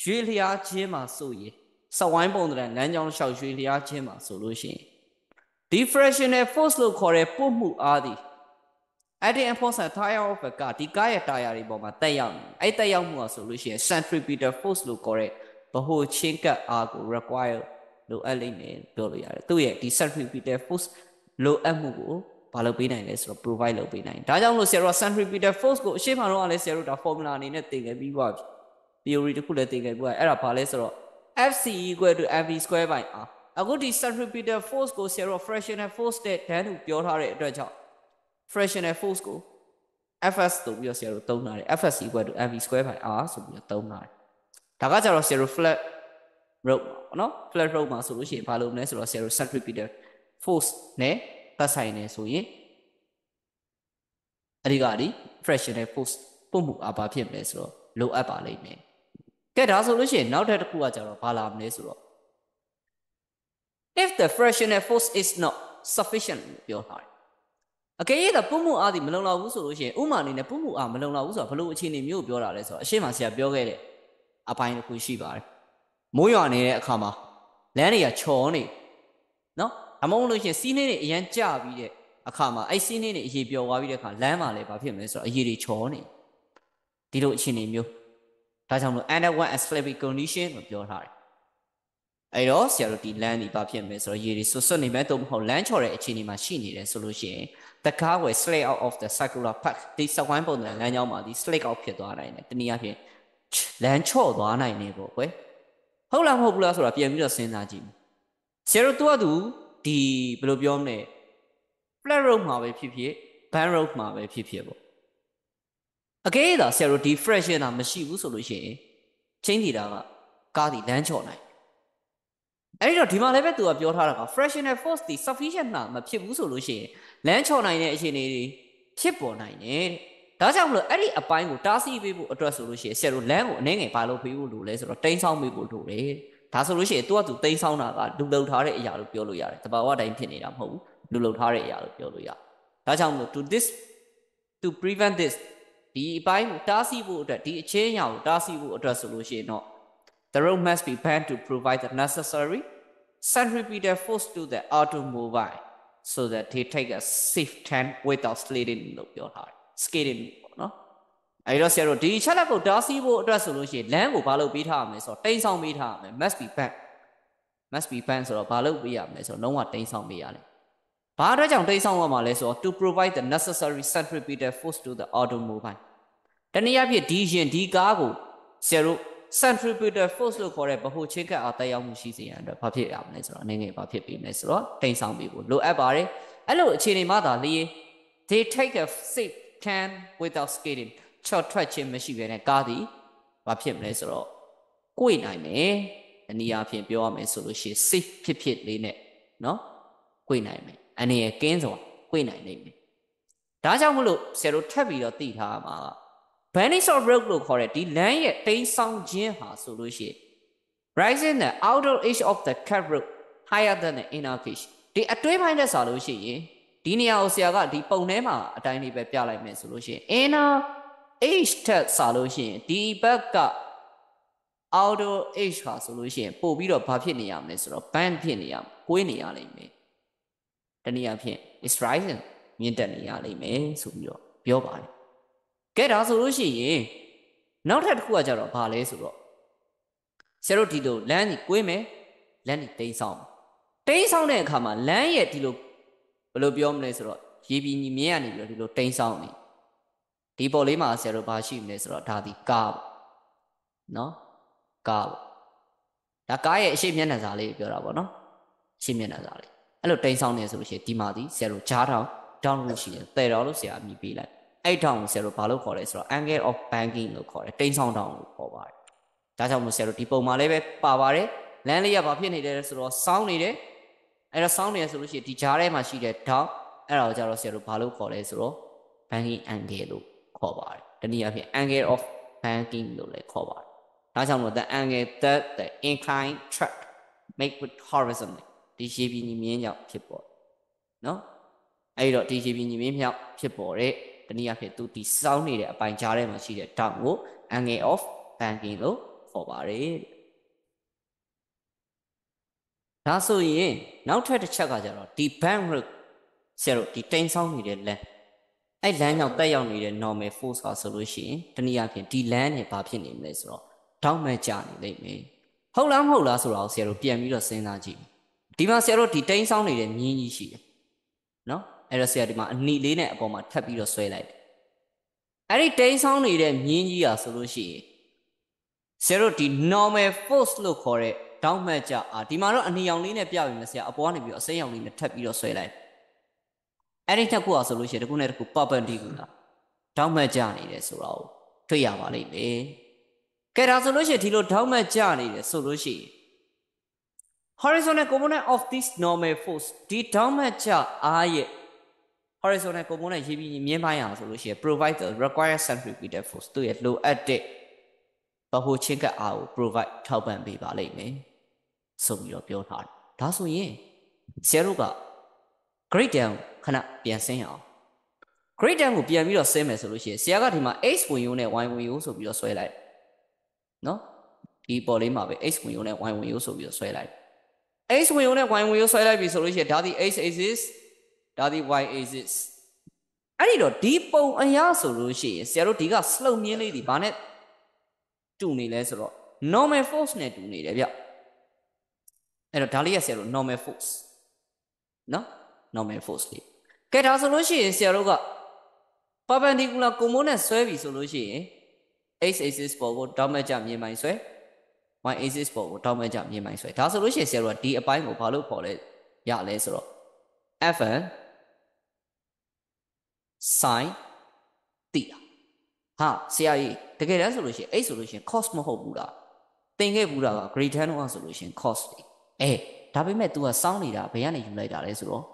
ရွေးလျားခြင်းမှာဆိုရင်စဝိုင်းပုံစံလမ်းကြောင်းလျှောက်ရွေးလျားခြင်းမှာဆိုလို့ရှိရင်ဒီ fractional force လို့ခေါ်တဲ့ပို့မှုအားသည်အဲ့ဒီ enforcer tire of a car ဒီကားရဲ့တာယာတွေပေါ်မှာတက်ရောက်နေအဲ့တက်ရောက်မှုอ่ะဆိုလို့ရှိရင် centripetal force လို့ခေါ်တဲ့ဗဟိုချင်းကပ်အားကို require လိုအပ်လိမ့်မယ်ပြောလို့ရတယ်သူ့ရဲ့ဒီ centripetal force လိုအပ်မှုကိုဘာလုပ်ပေးနိုင်လဲဆိုတော့ provide လုပ်ပေးနိုင်ဒါကြောင့်လို့ဆရာတို့ centripetal force ကိုအရှိမတော့လည်းဆရာတို့ဒါ formula အနေနဲ့သင်ခဲ့ပြီးပါပြီ theory တစ်ခုလည်းသင်ခဲ့ပြီးပါအဲ့ဒါဘာလဲဆိုတော့ FC equal to mv square by r အခုဒီ centripetal force ကိုဆရာတို့ fractional force တဲ့တန်းသူပြောထားတဲ့အတွက်ကြောင့် fractional force ကို fs ဆိုပြီးတော့ဆရာတို့သုံးထားတယ် fs equal to mv square by r ဆိုပြီးတော့သုံးထားတယ်ဒါကကြတော့ဆရာတို့ flat rope ပေါ့နော် flat rope မှာဆိုလို့ရှိရင်ဘာလုပ်မလဲဆိုတော့ဆရာတို့ centripetal force နဲ့သက်ဆိုင်နေဆိုရင်အဒီကဒီ fractional force ပုံမှုအပါဖြစ်မယ်ဆိုတော့လိုအပ်ပါလိမ့်မယ် ကဲဒါဆိုလို့ရှိရင်နောက်ထပ်တစ်ခုကကြတော့ဘာလာမလဲဆိုတော့ if the fractional force is not sufficient ပြောထားတယ်အကယ်၍ပုံမှုအားဒီမလုံလောက်ဘူးဆိုလို့ရှိရင်ဥမာအနေနဲ့ပုံမှုအားမလုံလောက်ဘူးဆိုတာဘယ်လိုအခြေအနေမျိုးပြောတာလဲဆိုတော့အရှိမဆရာပြောခဲ့တဲ့အပိုင်းတစ်ခုရှိပါတယ်မိုးရွာနေတဲ့အခါမှာလမ်းတွေကချော်နေနော်အမုံလို့ရှိရင်စီးနှင်းတွေအရန်ကြပြီးတဲ့အခါမှာအဲ့စီးနှင်းတွေအရေးပျော်သွားပြီးတဲ့အခါလမ်းမှာလည်းဘာဖြစ်မလဲဆိုတော့အရေးတွေချော်နေဒီလိုအခြေအနေမျိုး ဒါကြောင့်လို့ under one athletic condition လို့ပြောထားတယ်အဲ့တော့ဆရာတို့ဒီလမ်းဒီဘာဖြစ်မလဲဆိုတော့ရေတွေဆွဆွနေမဲ့တော့မဟုတ်လမ်းချော်တဲ့အခြေအနေမှာရှိနေတယ်ဆိုလို့ရှိရင် the car will slide out of the circular path ဒီစကွိုင်းပုံစံလမ်းကြောင်းမှာဒီ slide out ဖြစ်သွားနိုင်တယ်တနည်းအားဖြင့်လမ်းချော့သွားနိုင်နေပေါ့ကွယ်ဟုတ်လားမဟုတ်ဘူးလားဆိုတာပြန်ပြီးတော့စဉ်းစားကြည့်ဆရာတို့သူကသူဒီဘယ်လိုပြောမလဲ flat road မှာပဲဖြစ်ဖြစ် band road မှာပဲဖြစ်ဖြစ်ပေါ့ အကယ်၍သာဆရာတို့ဒီ fraction တာမရှိဘူးဆိုလို့ရှိရင်ချင်းတီတာကကားဒီလမ်းချော့နိုင်အဲ့ဒီတော့ဒီမှာလည်းပဲသူကပြောထားတာက fractional force ဒီ sufficient မှမဖြစ်ဘူးဆိုလို့ရှိရင်လမ်းချော်နိုင်တဲ့အခြေအနေတွေဖြစ်ပေါ်နိုင်တယ်ဒါကြောင့်မလို့အဲ့ဒီအပိုင်းကိုတားဆီးပေးဖို့အတွက်ဆိုလို့ရှိရင်ဆရာတို့လမ်းကိုအနှဲငယ်ပါလို့ပေးဖို့လိုလဲဆိုတော့တိန်းဆောင်ပေးဖို့လိုတယ်ဒါဆိုလို့ရှိရင်သူကသူတိန်းဆောင်တာကလူလုံထားတဲ့အရာလို့ပြောလို့ရတယ်တဘာဝတိုင်းဖြစ်နေတာမဟုတ်ဘူးလူလုံထားတဲ့အရာလို့ပြောလို့ရဒါကြောင့်မလို့ to this to prevent this ဒီအပိုင်းကိုတားဆီးဖို့အတွက်ဒီအချင်းအရာကိုတားဆီးဖို့အတွက်ဆိုလို့ရှိရင်တော့ the road must be bent to provide the necessary centripetal force to the automobile so that they take a safe turn without sliding လို့ပြောထားတယ် skating ပေါ့နော်အဲဒီတော့ဆရာတို့ဒီချက်လက်ကိုတားဆီးဖို့အတွက်ဆိုလို့ရှိရင်လမ်းကိုဘာလုပ်ပေးထားရမလဲဆိုတော့တိမ်ဆောင်ပေးထားရမယ် must be bent must be bent ဆိုတော့ဘာလုပ်ပေးရမလဲဆိုတော့လုံးဝတိမ်ဆောင်ပေးရတယ် ဘာအတွက်ကြောင့်တိမ်ဆောင်ရမှာလဲဆိုတော့ to provide the necessary centripetal force to the automobile တနည်းအားဖြင့်ဒီရင်ဒီကားကိုဆရာတို့ centripetal force လို့ခေါ်တဲ့ဗဟိုချင်းကပ်အားတက်ရောက်မှုရှိစေရန်အတွက်ဘာဖြစ်ရမလဲဆိုတော့အနေငယ်ဘာဖြစ်ပြီးမလဲဆိုတော့တိမ်ဆောင်ပြီးဖို့လိုအပ်ပါတယ်အဲ့လိုအခြေအနေမှသာလေ they take a safe turn without skating ချော့ထွက်ခြင်းမရှိဘဲနဲ့ကားသည်ဘာဖြစ်မလဲဆိုတော့ကိုယ်နိုင်မယ်အနည်းအားဖြင့်ပြောရမယ်ဆိုလို့ရှိရင် safe ဖြစ်ဖြစ်လေးနဲ့เนาะကိုယ်နိုင်မယ် အနေရကင်းစွာကိုယ်နိုင်နိုင်မယ်ဒါကြောင့်မလို့ဆရာတို့ထပ်ပြီးတော့သိထားမှာက Vanish of road လို့ခေါ်တဲ့ဒီလမ်းရဲ့တိမ်းဆောင်ခြင်းဟာဆိုလို့ရှိရင် rising the outer edge of the curve road higher than the inner edge ဒီအတွင်းပိုင်းနဲ့ဆိုလို့ရှိရင်ဒီနေရာကိုဆရာကဒီပုံထဲမှာအတိုင်းလေးပဲပြလိုက်မယ်ဆိုလို့ရှိရင် inner edge ထက်ဆိုလို့ရှိရင်ဒီဘက်က outer edge ဟာဆိုလို့ရှိရင်ပို့ပြီးတော့ဘာဖြစ်နေရမလဲဆိုတော့ band ဖြစ်နေရကိုးနေရလိမ့်မယ် တနည်းအားဖြင့် is rising မြင့်တက်နေရလိမ့်မယ်ဆိုပြီးတော့ပြောပါတယ်ကဲဒါဆိုလို့ရှိရင်နောက်ထပ်တစ်ခုကကြတော့ဘာလဲဆိုတော့ဆရာတို့ဒီလိုလမ်းကြီးကွေးမယ်လမ်းကြီးတိမ်းဆောင်တိမ်းဆောင်တဲ့အခါမှာလမ်းရဲ့ဒီလိုဘယ်လိုပြောမလဲဆိုတော့ရေပြည်ညီမြဲကနေပြီးတော့ဒီလိုတိမ်းဆောင်နေဒီပေါ်လေးမှာဆရာတို့ဘာရှိမလဲဆိုတော့ဒါဒီကားပေါ့နော်ကားပေါ့ဒါကားရဲ့အရှိမျက်နှာစာလေးပြောတာပေါ့နော်အရှိမျက်နှာစာလေး အဲ့လိုတိမ်းဆောင်နေဆိုလို့ရှိရင်ဒီမှာဒီဆရာတို့ဂျားထောင်တောင်းလို့ရှိရင်တဲ့တော်လို့ဆရာအမိပေးလိုက်အဲ့ထောင်ကိုဆရာတို့ဘာလို့ခေါ်လဲဆိုတော့ angle of banking လို့ခေါ်တယ်တိန်းဆောင်ထောင်လို့ခေါ်ပါတယ်ဒါကြောင့်မို့ဆရာတို့ဒီပုံမှာလည်းပဲပါပါတယ်လမ်းလေးကဘာဖြစ်နေတယ်ဆိုတော့စောင်းနေတယ်အဲ့တော့စောင်းနေရဆိုလို့ရှိရင်ဒီဂျားထဲမှာရှိတဲ့ထောင်အဲ့ဒါကိုကြတော့ဆရာတို့ဘာလို့ခေါ်လဲဆိုတော့ banking angle လို့ခေါ်ပါတယ်တနည်းအားဖြင့် angle of banking လို့လည်းခေါ်ပါတယ်ဒါကြောင့်မို့ the angle that the incline track make with horizontal ဒီရှေးပြီးညီမြင်းကြောင့်ဖြစ်ပေါ်နော်အဲ့တော့ဒီရှေးပြီးညီမြင်းမြောက်ဖြစ်ပေါ်တဲ့တနည်းအားဖြင့်သူဒီစောင်းနေတဲ့အပိုင်ကြားထဲမှာရှိတဲ့တောင်ကို angle of banking လို့ခေါ်ပါတယ်ဒါဆိုရင်နောက်ထပ်တစ်ချက်ကကြတော့ဒီ bank route ဆရာတို့ဒီတိန်ဆောင်နေတဲ့လမ်းအဲ့လမ်းကြောင့်တက်ရောက်နေတဲ့ normal force ဟာဆိုလို့ရှိရင်တနည်းအားဖြင့်ဒီလမ်းနဲ့ဘာဖြစ်နေမလဲဆိုတော့တောက်မဲ့ကြနေလိမ့်မယ်ဟုတ်လားမဟုတ်လားဆိုတာကိုဆရာတို့ပြန်ပြီးတော့စဉ်းစားကြည့် ဒီမှာဆရာတို့ဒီတိန်းဆောင်နေတဲ့မြင်းကြီးရှိတယ်နော်အဲ့တော့ဆရာဒီမှာအနီလေးနဲ့အပေါ်မှာထပ်ပြီးတော့ဆွဲလိုက်တယ်အဲ့ဒီတိန်းဆောင်နေတဲ့မြင်းကြီးอ่ะဆိုလို့ရှိရင်ဆရာတို့ဒီ normal force လို့ခေါ်တဲ့တောင်းမှတ်ကြအာဒီမှာတော့အနီရောင်လေးနဲ့ပြပြီမဆရာအပေါ်ကနေပြီးတော့အစိမ်းရောင်လေးနဲ့ထပ်ပြီးတော့ဆွဲလိုက်အဲ့ဒီတစ်ခုอ่ะဆိုလို့ရှိရင်တစ်ခုနဲ့တစ်ခု perpendicular တောင်းမှတ်ကြနေတယ်ဆိုတော့တွေ့ရပါလိမ့်မယ်ကဲဒါဆိုလို့ရှိရင်ဒီလိုတောင်းမှတ်ကြနေတယ်ဆိုလို့ရှိရင် horizontal component of this normal force ဒီတောင်းမှတ်ကြအားရဲ့ horizontal component ရေးပြီးမြင်းပိုင်းအောင်ဆိုလို့ရှိရင် provide the required centripetal force သူရဲ့လိုအပ်တဲ့ဗဟိုချင်းကအားကို provide ထောက်ပံ့ပေးပါလိမ့်မယ်ဆိုပြီးတော့ပြောထားတယ်ဒါဆိုရင်ဆရာတို့က great down ခဏပြန်ဆင်းအောင် great down ကိုပြန်ပြီးတော့ဆင်းမယ်ဆိုလို့ရှိရင်ဆရာကဒီမှာ x ဝင်ရိုးနဲ့ y ဝင်ရိုးဆိုပြီးတော့ဆွဲလိုက်နော်ဒီပေါ်လေးမှာပဲ x ဝင်ရိုးနဲ့ y ဝင်ရိုးဆိုပြီးတော့ဆွဲလိုက် x ဝင်ရိုးနဲ့ y ဝင်ရိုးဆွဲလိုက်ပြီဆိုလို့ရှိရင်ဒါဒီ x axis ဒါဒီ y axis အဲ့ဒီတော့ဒီပုံအရာဆိုလို့ရှိရင်ဆရာတို့ဒီက slope မြင်းလေးဒီဘာနဲ့တူနေလဲဆိုတော့ normal force နဲ့တူနေတယ်ဗျအဲ့တော့ဒါလေးရဆရာတို့ normal force နော် normal force လေးကဲဒါဆိုလို့ရှိရင်ဆရာတို့က perpendicular component ဆွဲပြီဆိုလို့ရှိရင် x axis ပေါ်ကိုတောင်းမဲ့ကြမြင်ပိုင်းဆွဲ y axis ပေါ်ကိုတောင်းမဲ့ကြမြင်ပိုင်းဆွဲဒါဆိုလို့ရှိရင်ဆရာတို့ကဒီအပိုင်းကိုဘာလို့ခေါ်လဲရလဲဆိုတော့ fn sin တိတာဟာဆရာကြီးတကယ်တမ်းဆိုလို့ရှိရင်အဲ့ဆိုလို့ရှိရင် cos မဟုတ်ဘူးလားသင်ခဲ့ဘူးတာက grade 10တော့ဆိုလို့ရှိရင် cos တွေအဲဒါပေမဲ့ तू ကစောင်းနေတာဘယ်ကနေယူလိုက်တာလဲဆိုတော့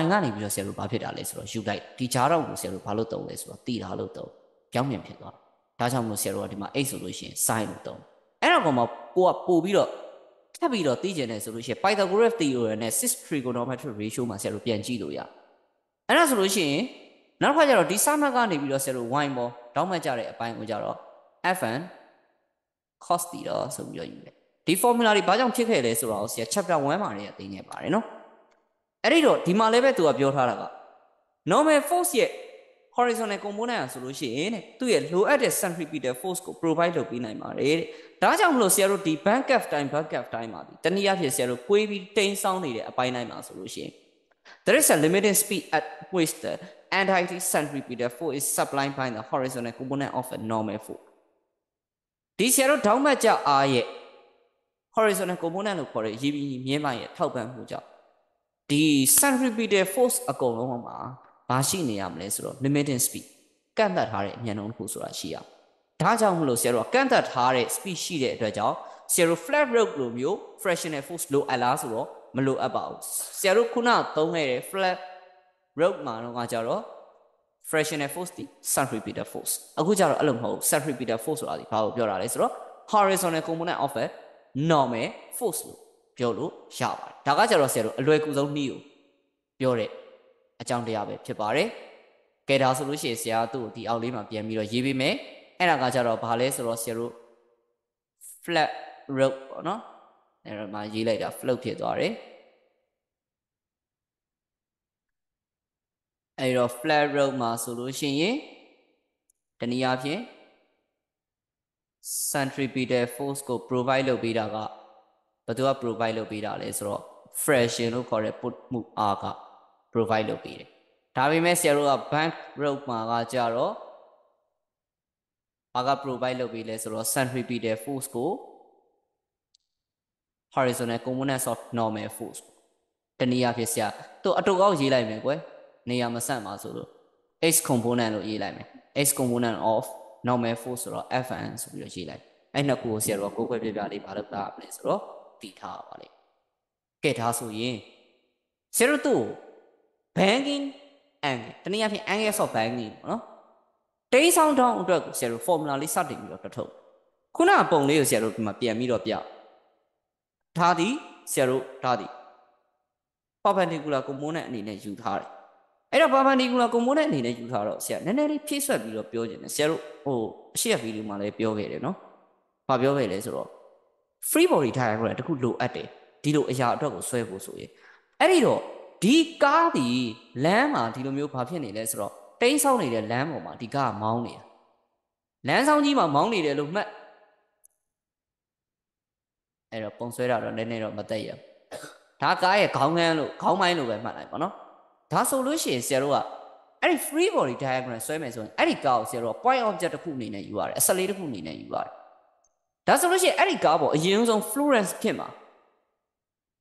y ကနေပြီးတော့ဆရာတို့ဘာဖြစ်တာလဲဆိုတော့ယူလိုက်ဒီကြားတော့ကိုဆရာတို့ဘာလို့တုံးလဲဆိုတော့တိတာလို့တုံးပြောင်းပြန်ဖြစ်သွားဒါကြောင့်မလို့ဆရာတို့ကဒီမှာ x ဆိုလို့ရှိရင် sin လို့တုံး အဲ့တော့ကောင်မကိုကပို့ပြီးတော့ထပ်ပြီးတော့သိကျင်တယ်ဆိုလို့ရှိရင် Pythagoras theorem နဲ့6 trigonometric ratio မှာဆရာတို့ပြန်ကြည့်လို့ရအဲ့ဒါဆိုလို့ရှိရင်နောက်တစ်ခါကျတော့ဒီစမတ်ကနေပြီးတော့ဆရာတို့ y ပေါ်တောင်းမှတ်ကြတဲ့အပိုင်းကိုကြတော့ fn cos theta ဆိုပြီးတော့ယူတယ်ဒီ formula တွေဘာကြောင့်ဖြစ်ခဲ့လဲဆိုတော့ဆရာ chapter 1မှာလည်းသိနေပါတယ်နော်အဲ့ဒီတော့ဒီမှာလည်းပဲသူကပြောထားတာက normal force ရဲ့ horizontal component ဆိုလို့ရှိရင်တဲ့သူ့ရဲ့လိုအပ်တဲ့ centripetal force ကို provide လုပ်ပေးနိုင်ပါတယ်တဲ့ဒါကြောင့်မလို့ဆရာတို့ဒီ bank gap time bank gap time မှာဒီတနည်းအားဖြင့်ဆရာတို့ကိုွေးပြီးတိန်းဆောင်းနေတဲ့အပိုင်းတိုင်းမှာဆိုလို့ရှိရင် there is a limiting speed at which the anti-centripetal force is supplied by the horizontal component of a normal force ဒီဆရာတို့ဒေါင်းမတ်ကြအားရဲ့ horizontal component လို့ခေါ်တဲ့ရေပြင်မြင်းပိုင်းရဲ့ထောက်ပံ့မှုကြောင့်ဒီ centripetal force အကုန်လုံးမှာ ဘာရှိနေရမလဲဆိုတော့ limiting speed ကန့်သတ်ထားတဲ့အမြန်နှုန်းတစ်ခုဆိုတာရှိရဒါကြောင့်မလို့ဆရာတို့ကကန့်သတ်ထားတဲ့ speed ရှိတဲ့အတွက်ကြောင့်ဆရာတို့ flat rope လိုမျိုး fractional force လိုအပ်လားဆိုတော့မလိုအပ်ပါဘူးဆရာတို့ခုနသုံးခဲ့တဲ့ flat rope မှာတော့ကြတော့ fractional force ဒီ centripetal force အခုကျတော့အဲ့လိုမဟုတ် centripetal force ဆိုတာဒီဘာကိုပြောတာလဲဆိုတော့ horizontal component of a normal force လို့ပြောလို့ရပါတယ်ဒါကကြတော့ဆရာတို့အလွယ်ကူဆုံးနည်းကိုပြောတဲ့ အကြောင်းတရားပဲဖြစ်ပါတယ်ကဲဒါဆိုလို့ရှိရင်ဆရာတို့ဒီအောက်လေးမှာပြန်ပြီးတော့ရေးပေးမယ်အဲ့ဒါကကြတော့ဘာလဲဆိုတော့ဆရာတို့ flat rope ပေါ့နော်အဲ့တော့မှရေးလိုက်တာ float ဖြစ်သွားတယ်အဲ့တော့ flat rope မှာဆိုလို့ရှိရင်တနည်းအားဖြင့် centripetal force ကို provide လုပ်ပေးတာကဘယ်သူက provide လုပ်ပေးတာလဲဆိုတော့ friction လို့ခေါ်တဲ့ put မှုအားက provide လုပ်ပေးတယ်ဒါပေမဲ့ဆရာတို့က bank rope မှာကကြတော့ဘာက provide လုပ်ပေးလဲဆိုတော့ centripetal force ကို horizontal components of normal force တနည်းအားဖြင့်ဆရာသူအတုတ်အောက်ရေးလိုက်မယ်ကွယ်နေရာမဆန့်ပါဆိုလို့ x component လို့ရေးလိုက်မယ် x component of normal force ဆိုတော့ fn ဆိုပြီးတော့ရေးလိုက်အဲ့နှစ်ခုကိုဆရာတို့ကကိုယ်ခွဲပြပြလေးဘာလို့သားရမလဲဆိုတော့တည်ထားပါလိမ့်ကဲဒါဆိုရင်ဆရာတို့သူ့ banking angle တနည်းအားဖြင့် angle of banking ပေါ့နော်တိန်းဆောင်တောင်းအတွက်ကိုဆရာတို့ formula လေးစတင်ပြီးတော့တထုတ်ခုနပုံလေးကိုဆရာတို့ဒီမှာပြန်ပြီးတော့ပြထားသည်ဆရာတို့ထားသည် perpendicular component အနေနဲ့ယူထားတယ်အဲ့တော့ perpendicular component အနေနဲ့ယူထားတော့ဆရာနည်းနည်းလေးဖြည့်ဆွက်ပြီးတော့ပြောခြင်းတယ်ဆရာတို့ဟိုအရှိရဗီဒီယိုမှာလည်းပြောခဲ့တယ်နော်။ဘာပြောခဲ့လဲဆိုတော့ free body diagram တခုလိုအပ်တယ်ဒီလိုအရာအတွက်ကိုဆွဲဖို့ဆိုရင်အဲ့ဒီတော့ ဒီကားဒီလမ်းမှာဒီလိုမျိုးဘာဖြစ်နေလဲဆိုတော့တိန်းဆောင်းနေတဲ့လမ်းပေါ်မှာဒီကားကမောင်းနေတာလမ်းဆောင်ကြီးမှာမောင်းနေတယ်လို့မှတ်အဲ့တော့ပုံဆွဲတာတော့နည်းနည်းတော့မသက်ရဒါကားရဲ့ခေါင်းခန်းလို့ခေါင်းပိုင်းလို့ပဲမှတ်လိုက်ပါနော်ဒါဆိုလို့ရှိရင်ဆရာတို့ကအဲ့ဒီ free body diagram ဆွဲမယ်ဆိုရင်အဲ့ဒီကားကိုဆရာတို့က point object တစ်ခုအနေနဲ့ယူရတယ်အစလေးတစ်ခုအနေနဲ့ယူရတယ်ဒါဆိုလို့ရှိရင်အဲ့ဒီကားပေါ်အရင်ဆုံး fluence ဖြစ်မှာ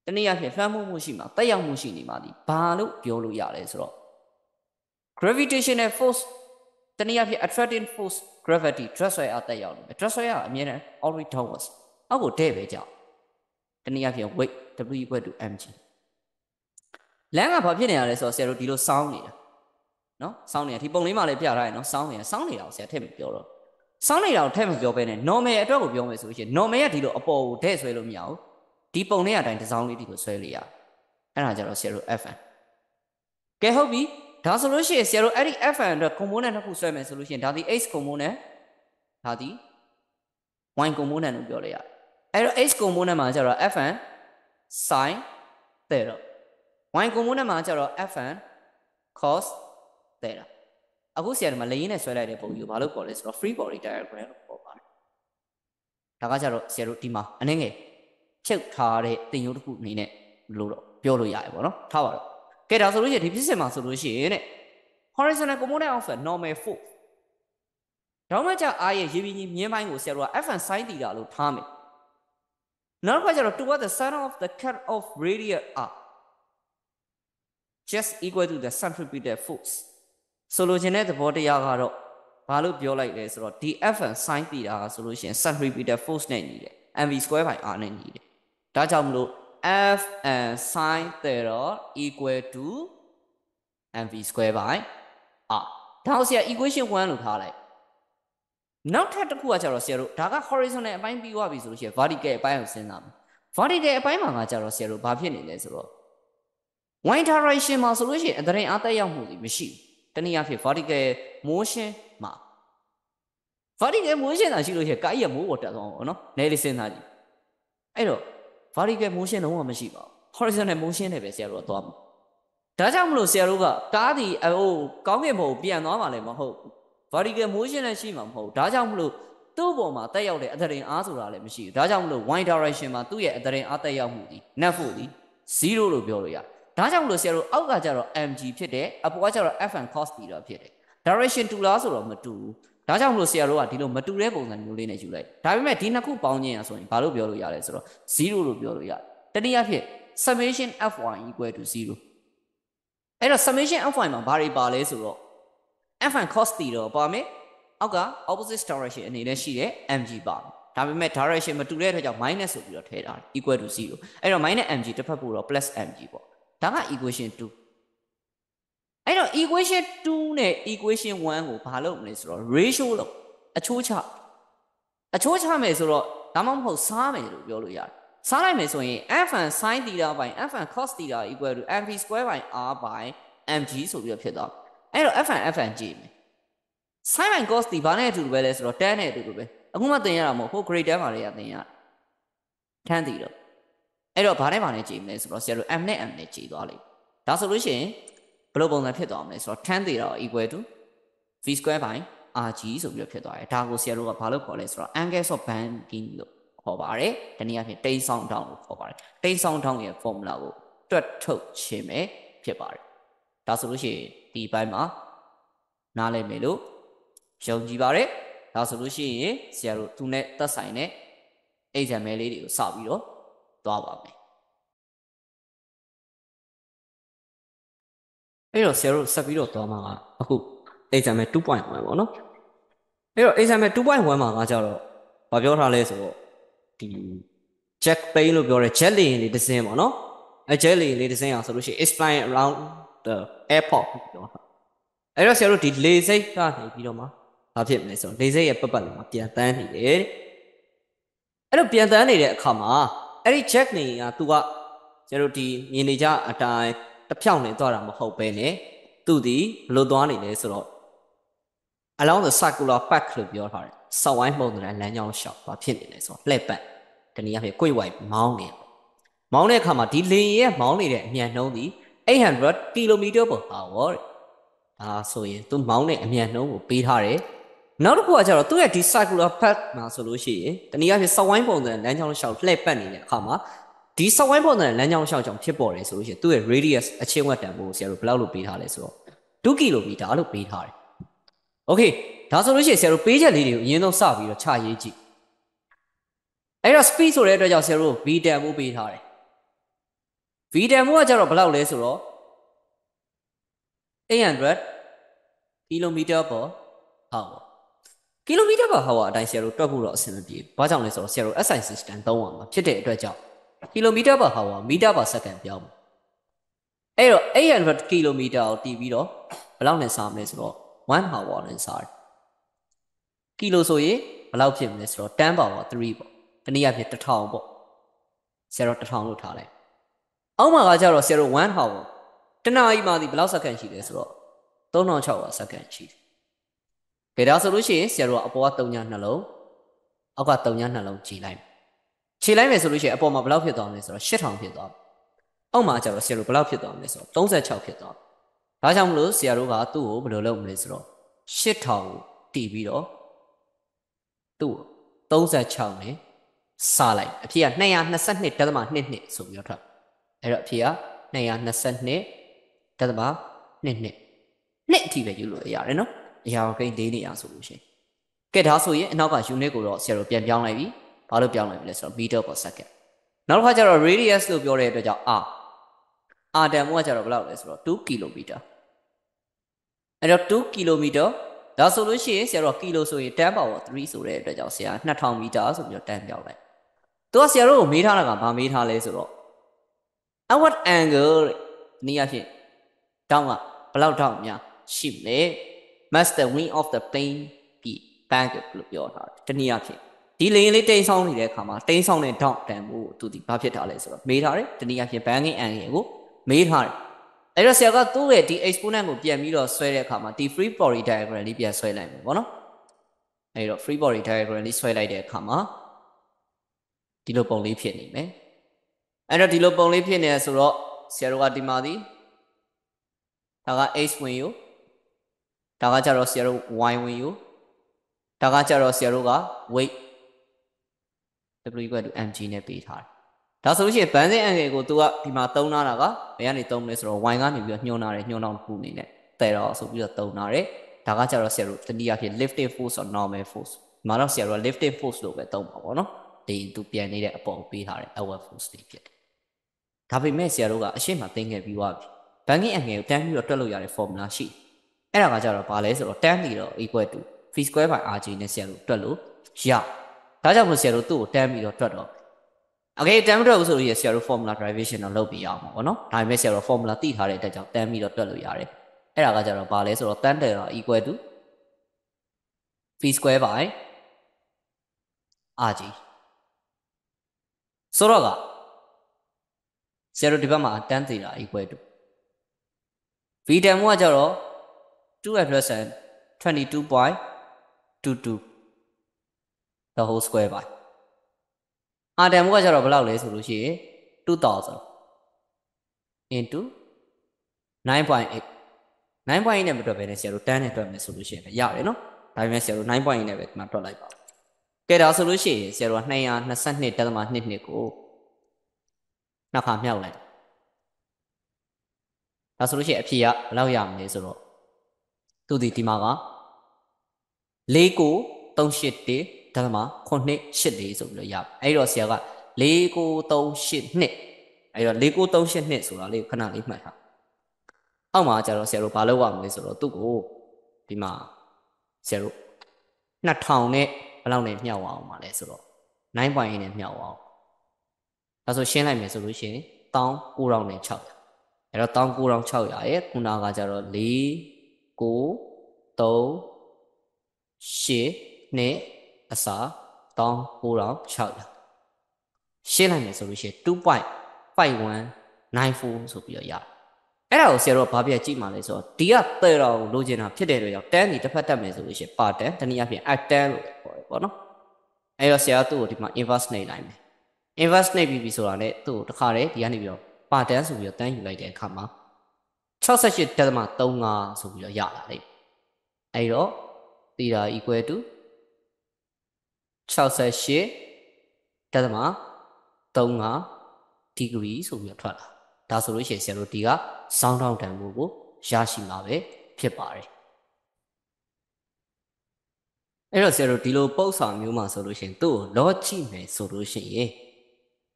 တနည်းအားဖြင့်လွှမ်းမိုးမှုရှိမှာတက်ရောက်မှုရှိနေမှာဒီဘာလို့ပြောလို့ရလဲဆိုတော့ gravitational force တနည်းအားဖြင့် attracting force gravity drag ဆွဲအားတက်ရောက်နေတယ် drag ဆွဲအားအမြဲတမ်း always downwards အောက်ကိုတဲ့ပဲကြောက်တနည်းအားဖြင့် weight w equal to mg လမ်းကဘာဖြစ်နေရလဲဆိုတော့ဆရာတို့ဒီလိုစောင်းနေတာနော်စောင်းနေတာဒီပုံလေးမှာလည်းပြထားရနော်စောင်းနေတာစောင်းနေတာကိုဆရာထည့်မပြောတော့စောင်းနေတာကိုထည့်မပြောဘဲနဲ့ normal အတွက်ကိုပြောမယ်ဆိုလို့ရှိရင် normal ကဒီလိုအပေါ်ကိုတဲ့ဆွဲလို့မရဘူး ဒီပုံလေးအတိုင်းတစ်စောင်းလေးဒီလိုဆွဲလို့ရအဲ့ဒါကြတော့ဆရာတို့ fn ကဲဟုတ်ပြီဒါဆိုလို့ရှိရင်ဆရာတို့အဲ့ဒီ fn အတွက် component တစ်ခုဆွဲမယ်ဆိုလို့ရှိရင်ဒါဒီ x component ဒါဒီ y component လို့ပြောလိုက်ရတယ်အဲ့တော့ x component မှာကျတော့ fn sin theta y component မှာကျတော့ fn cos theta အခုဆရာတို့မှာလေရင်းနဲ့ဆွဲလိုက်တဲ့ပုံကြီးကိုဘာလို့ခေါ်လဲဆိုတော့ free body diagram လို့ခေါ်ပါတယ်ဒါကကျတော့ဆရာတို့ဒီမှာအနည်းငယ် ဖြုတ်ထားတဲ့တင်ယုံတစ်ခုအနေနဲ့လို့တော့ပြောလို့ရတယ်ပေါ့နော်ထားပါတော့ကဲဒါဆိုလို့ရှိရင်ဒီဖြစ်စဉ်မှာဆိုလို့ရှိရင်တဲ့ horizontal component of a normal force ဒါမှကြအားရဲ့ရေပြင်ကြီးမြင်းပိုင်းကိုဆရာတို့က fn sin theta လို့ထားမယ်နောက်တစ်ခါကျတော့ toward the center of the cut of radial arc just equal to the centripetal force ဆိုလိုချင်တဲ့သဘောတရားကတော့ဘာလို့ပြောလိုက်လဲဆိုတော့ဒီ fn sin theta ကဆိုလို့ရှိရင် centripetal force နဲ့ညီတယ် mv square by r နဲ့ညီတယ် ဒါကြောင့်မလို့ fn sin theta equal to mv square by r ဒါကိုဆရာ equation 1လို့ထားလိုက်နောက်ထပ်တစ်ခုကကျတော့ဆရာတို့ဒါက horizontal အပိုင်းပြီးသွားပြီဆိုလို့ရှိရင် vertical အပိုင်းကိုစဉ်းစားမယ် vertical အပိုင်းမှာကကျတော့ဆရာတို့ဘာဖြစ်နေလဲဆိုတော့ y direction မှာဆိုလို့ရှိရင်အတရင်အသက်ရောက်မှုတွေမရှိဘူးတနည်းအားဖြင့် vertical motion မှာ vertical motion သာရှိလို့ရှိရင်ကားကြီးကမိုးပေါ်တက်သွားမှာပေါ့နော်နဲလေးစဉ်းစားကြည့်အဲ့တော့ vertical motion လုံးဝမရှိပါဘူး horizontal motion နဲ့ပဲဆရာတို့ကသွားမှာဒါကြောင့်မလို့ဆရာတို့ကကားဒီဟိုကောင်းကင်ဘုံပြန်သွားမှလည်းမဟုတ်ဘူး vertical motion လည်းရှိမှာမဟုတ်ဘူးဒါကြောင့်မလို့သူ့ပေါ်မှာတက်ရောက်တဲ့အတရင်အားဆိုတာလည်းမရှိဘူးဒါကြောင့်မလို့ y direction မှာသူ့ရဲ့အတရင်အားတက်ရောက်မှုဒီ net force ဒီ0လို့ပြောလို့ရတယ်ဒါကြောင့်မလို့ဆရာတို့အောက်ကကျတော့ mg ဖြစ်တယ်အပေါ်ကကျတော့ fn cos theta ဖြစ်တယ် direction တူလားဆိုတော့မတူဘူး ဒါကြောင့်မလို့ဆရာတို့ကဒီလိုမတူတဲ့ပုံစံမျိုးလေးနဲ့ယူလိုက်ဒါပေမဲ့ဒီနှစ်ခုပေါင်းခြင်းရဆိုရင်ဘာလို့ပြောလို့ရလဲဆိုတော့0လို့ပြောလို့ရတယ်တနည်းအားဖြင့် summation fy equal to 0အဲ့တော့ summation fy မှာဘာတွေပါလဲဆိုတော့ fn cos theta ပါမယ်အောက်က opposite direction အနေနဲ့ရှိတဲ့ mg ပါဒါပေမဲ့ direction မတူတဲ့အတွက်ကြောင့် minus ဆိုပြီးတော့ထည့်ထားတယ် equal to 0အဲ့တော့ minus mg တစ်ဖက်ပို့တော့ plus mg ပေါ့ဒါက equation 2 အဲ့တော့ equation 2နဲ့ equation 1ကိုဘာလုပ်မလဲဆိုတော့ ratio လို့အချိုးချအချိုးချမယ်ဆိုတော့ဒါမှမဟုတ်စားမယ်လို့ပြောလို့ရတယ်စားလိုက်မယ်ဆိုရင် fn sin theta ဘိုင် fn cos theta equal to mv square by r by mg ဆိုပြီးတော့ဖြစ်သွားအဲ့တော့ fn fn ကြည့်မယ် sin by cos ဒီဘာနဲ့အတူတူပဲလဲဆိုတော့ tan နဲ့အတူတူပဲအခုမှသင်ရတာမဟုတ်ဟို grade 10မှာလေးကသင်ရ tan တီတော့အဲ့တော့ဘာနဲ့ဘာနဲ့ကြည့်မလဲဆိုတော့ဆရာတို့ m နဲ့ m နဲ့ကြည့်သွားလိမ့်ဒါဆိုလို့ရှိရင် ဘယ်လိုပုံစံဖြစ်သွားမလဲဆိုတော့ tan တီတော့ equal to v square by rg ဆိုပြီးတော့ဖြစ်သွားတယ်ဒါကိုဆရာတို့ကဘာလို့ခေါ်လဲဆိုတော့ angles of bending လို့ခေါ်ပါတယ်တနည်းအားဖြင့်တိမ်ဆောင်တောင်းလို့ခေါ်ပါတယ်တိမ်ဆောင်တောင်းရဲ့ formula ကိုတွက်ထုတ်ခြင်းပဲဖြစ်ပါတယ်ဒါဆိုလို့ရှိရင်ဒီဘက်မှာနားလည်မယ်လို့ယုံကြည်ပါတယ်ဒါဆိုလို့ရှိရင်ဆရာတို့သူနဲ့သက်ဆိုင်တဲ့ example လေးတွေကိုစပြီးတော့သွားပါမယ် အဲ့တော့ဆရာတို့ဆက်ပြီးတော့သွားမှာကအခု example 2.1ပေါ့နော်အဲ့တော့ example 2.1မှာကကြတော့ဘာပြောထားလဲဆိုတော့ဒီ jack plane လို့ပြောတဲ့ jet လေယာဉ်လေးတစ်စင်းပေါ့နော်အဲ jet လေယာဉ်လေးတစ်စင်းအောင်ဆိုလို့ရှိရင် is flying around the airport ပြောတာအဲ့တော့ဆရာတို့ဒီလေစိတ်ကနေပြီးတော့မှဘာဖြစ်မလဲဆိုတော့လေစိတ်ရဲ့ပတ်ပတ်လုံးမှာပြန်တန်းနေတယ်အဲ့တော့ပြန်တန်းနေတဲ့အခါမှာအဲ့ဒီ jack နေကသူကကျတို့ဒီမြင်နေကြအတိုင်း တစ်ဖြောင်းနေသွားတာမဟုတ်ပဲねသူဒီဘလို့သွားနေလဲဆိုတော့ along the circular path လို့ပြောထားတယ်စောက်ဝိုင်းပုံစံလမ်းကြောင်းလျှောက်ဘာဖြစ်နေလဲဆိုတော့လှည့်ပတ်တနည်းအားဖြင့်ကိုယ်ဝိုင်မောင်းနေမောင်းတဲ့အခါမှာဒီလေရဲ့မောင်းနေတဲ့အမြန်နှုန်းဒီ800 km per hour တဲ့ဒါဆိုရင်သူမောင်းတဲ့အမြန်နှုန်းကိုပေးထားတယ်နောက်တစ်ခုကကျတော့သူ့ရဲ့ဒီ circular path မှာဆိုလို့ရှိရင်တနည်းအားဖြင့်စဝိုင်းပုံစံလမ်းကြောင်းလျှောက်လှည့်ပတ်နေတဲ့အခါမှာ ဒီစဝိုင်းပုံစံလမ်းကြောင်းလျှောက်ကြောင့်ဖြစ်ပေါ်တယ်ဆိုလို့ရှိရင်သူ့ရဲ့ radius အချင်းဝက်တန်ဖို့ဆရာတို့ဘယ်လောက်လို့ပေးထားလဲဆိုတော့2 km လို့ပေးထားတယ်။ Okay ဒါဆိုလို့ရှိရင်ဆရာတို့ပေးချက်လေးတွေကိုအရင်ဆုံးစပြီးတော့ခြာရေးကြည့်။အဲ့တော့ speed ဆိုတဲ့အတွက်ကြောင့်ဆရာတို့ v တန်ဖို့ပေးထားတယ်။ v တန်ဖို့ကကျတော့ဘယ်လောက်လဲဆိုတော့800 km per hour ကီလိုမီတာပါဟောအတိုင်းဆရာတို့တွက်ဖို့တော့အဆင်မပြေ။ဘာကြောင့်လဲဆိုတော့ဆရာတို့ SI system သုံးအောင်မှာဖြစ်တဲ့အတွက်ကြောင့် ကီလိုမီတာပါဟောမီတာပါစက္ကန့်ပြောင်းမှာ။အဲ့တော့800ကီလိုမီတာကိုတီးပြီးတော့ဘယ်လောက်နဲ့စားမလဲဆိုတော့1 hour နဲ့စားတယ်။ကီလိုဆိုရင်ဘယ်လောက်ဖြစ်မလဲဆိုတော့10 power 3ပေါ့။တနည်းအားဖြင့်1000ပေါ့။ဆရာတို့1000လို့ထားလိုက်။အောက်မှာကကြတော့ဆရာတို့1 hour တနားကြီးမှဒီဘယ်လောက်စက္ကန့်ရှိလဲဆိုတော့3600စက္ကန့်ရှိတယ်ကဲဒါဆိုလို့ရှိရင်ဆရာတို့ကအပေါ်က3ညနှလုံးအောက်က3ညနှလုံးခြေလိုက် ခြေလိုက်မယ်ဆိုလို့ရှိရင်အပေါ်မှာဘယ်လောက်ဖြစ်သွားမလဲဆိုတော့8000ဖြစ်သွားအောက်မှာကျတော့ဆရာတို့ဘယ်လောက်ဖြစ်သွားမလဲဆိုတော့36ဖြစ်သွားဒါကြောင့်မလို့ဆရာတို့ကသူ့ကိုဘယ်လိုလုပ်မလဲဆိုတော့8000ကိုတီးပြီးတော့သူ့ကို36နဲ့စားလိုက်အဖြေက222.22ဆိုပြီးတော့ထွက်အဲ့တော့အဖြေက222.22နှစ်အထိပဲယူလို့ရတယ်နော်အရာကိန်း၄နေရဆိုလို့ရှိရင်ကဲဒါဆိုရင်အနောက်က unit ကိုတော့ဆရာတို့ပြန်ပြောင်းလိုက်ပြီ ဘာလို့ပြောင်းလိုက်ပြီလဲဆိုတော့ meter per second နောက်တစ်ခါကျတော့ radius လို့ပြောတဲ့အတွက်ကြောင့် r r တန်မို့ကကျတော့ဘယ်လောက်လဲဆိုတော့2 km အဲ့တော့2 km ဒါဆိုလို့ရှိရင်ဆရာတို့ကီလိုဆိုရင်10 power 3ဆိုတဲ့အတွက်ကြောင့်ဆရာ2000မီတာဆိုပြီးတော့တန်းပြောင်းလိုက်သူကဆရာတို့ကိုမေးထားတာကဘာမေးထားလဲဆိုတော့ at what angle နည်းအားဖြင့်တောင်းကဘယ်လောက်တောင်းများရှိမလဲ must the wing of the plane be banked လို့ပြောထားတယ်တနည်းအားဖြင့် ဒီလေရင်လေးတိမ်ဆောင်းနေတဲ့အခါမှာတိမ်ဆောင်းတဲ့ down တန်ဖို့သူဒီဘာဖြစ်ထားလဲဆိုတော့မေးထားတယ်တနည်းအားဖြင့် banking angle ကိုမေးထားတယ်အဲ့တော့ဆရာကသူ့ရဲ့ဒီ exponent ကိုပြန်ပြီးတော့ဆွဲတဲ့အခါမှာဒီ free body diagram လေးပြန်ဆွဲလိုက်မယ်ပေါ့နော်အဲ့တော့ free body diagram လေးဆွဲလိုက်တဲ့အခါမှာဒီလိုပုံလေးဖြစ်နေမယ်အဲ့တော့ဒီလိုပုံလေးဖြစ်နေဆိုတော့ဆရာတို့ကဒီမှာဒီဒါက x ဝင်ယူဒါကကြတော့ဆရာတို့ y ဝင်ယူဒါကကြတော့ဆရာတို့က weight w equal to mg နဲ့ပေးထားတယ်ဒါဆိုလို့ရှိရင်ဘန်းစင်း angle ကို तू ကဒီမှာသုံးထားတာကဘယ်ကနေသုံးမလဲဆိုတော့ y ကနေပြီးတော့ညှိုးထားတယ်ညှိုးနှောင်းတစ်ခုအနေနဲ့တဲ့တော့ဆိုပြီးတော့သုံးထားတယ်ဒါကကြတော့ဆရာတို့တနည်းအားဖြင့် lifting force or normal force ဒီမှာတော့ဆရာတို့က lifting force လို့ပဲသုံးပါပေါ့နော်ဒီသူပြန်နေတဲ့အပေါ်ပေးထားတဲ့ outward force တွေဖြစ်တယ်ဒါပေမဲ့ဆရာတို့ကအရှိမသိငယ်ပြီးသွားပြီ banking angle ကိုတန်းပြီးတော့တွက်လို့ရတဲ့ formula ရှိတယ်အဲ့ဒါကကြတော့ဘာလဲဆိုတော့ tan ပြီးတော့ equal to v square by rg နဲ့ဆရာတို့တွက်လို့ရ ဒါကြောင့်မို့ဆရာတို့သူ့ကို tan ပြီးတော့တွက်တော့ okay tan မတွက်ဘူးဆိုလို့ရဆရာတို့ formula derivation တော့လုပ်ပြရအောင်ပေါ့နော်ဒါပေမဲ့ဆရာတို့ formula သိထားတဲ့အတွက်ကြောင့် tan ပြီးတော့တွက်လို့ရတယ်အဲ့ဒါကကြတော့ဘာလဲဆိုတော့ tan တယ်တော့ equal to v square by rg ဆိုတော့ကဆရာတို့ဒီဘက်မှာ tan သီတာ equal to v tan ကကြတော့2 22.22 the whole square by အာတန်ကကြတော့ဘယ်လောက်လဲဆိုလို့ရှိရင်2000 into 9.8 9.8နဲ့မတွက်ဘဲနဲ့ဆရာတို့10နဲ့တွက်မယ်ဆိုလို့ရှိရင်လည်းရတယ်နော်ဒါပေမဲ့ဆရာတို့9.8နဲ့ပဲဒီမှာတွက်လိုက်ပါကဲဒါဆိုလို့ရှိရင်ဆရာတို့222.22ကိုနှစ်ခါမြောက်လိုက်ဒါဆိုလို့ရှိရင်အဖြေကဘယ်လောက်ရမလဲဆိုတော့သူဒီဒီမှာက၄ကို381 ဓမ္မ984ဆိုပြီးတော့ရအဲ့တော့ဆရာက၄ကို382အဲ့တော့၄ကို382ဆိုတာလေးခဏလေးမှတ်ထားအောက်မှာကျတော့ဆရာတို့ဘာလုပ်ရမလဲဆိုတော့သူ့ကိုဒီမှာဆရာတို့2000နဲ့ဘယ်လောက်နဲ့မြှောက်အောင်ပါလဲဆိုတော့9.8နဲ့မြှောက်အောင်ဒါဆိုရှင်းလိုက်မယ်ဆိုလို့ရှိရင်19600နဲ့600အဲ့တော့19600ရဲ့ခုနကကျတော့4 9 3 8နှစ် အစာ19600ရှင်းလိုက်မယ်ဆိုလို့ရှိရင်2.5194ဆိုပြီးတော့ရတယ်အဲ့ဒါကိုဆရာတို့ကဘာပြကြည့်မှလဲဆိုတော့ဒီကတဲ့တော်ကိုလိုချင်တာဖြစ်တဲ့အတွက်ကြောင့်တန်းဒီတစ်ဖက်တက်မယ်ဆိုလို့ရှိရင်ပါတန်းတနည်းအားဖြင့်အတန်းလို့ခေါ်တယ်ပေါ့နော်အဲ့တော့ဆရာသူ့ကိုဒီမှာ inverse နှိပ်လိုက်မယ် inverse နှိပ်ပြီးပြီဆိုတာနဲ့သူ့ကိုတစ်ခါတည်းဒီကနေပြီးတော့ပါတန်းဆိုပြီးတော့တန်းယူလိုက်တဲ့အခါမှာ68.35ဆိုပြီးတော့ရလာလိမ့်အဲဒီတော့သီတာ equal to 68တက်သမ35 degree ဆိုပြီးတော့ထွက်လာဒါဆိုလို့ရှိရင်ဆရာတို့ဒီကစောင်းထောင်းတန်မှုကိုရရှိမှာပဲဖြစ်ပါတယ်အဲ့တော့ဆရာတို့ဒီလိုပုတ်ဆောင်မျိုးမှာဆိုလို့ရှိရင်သူ့ကိုလောကြည့်မယ်ဆိုလို့ရှိရင်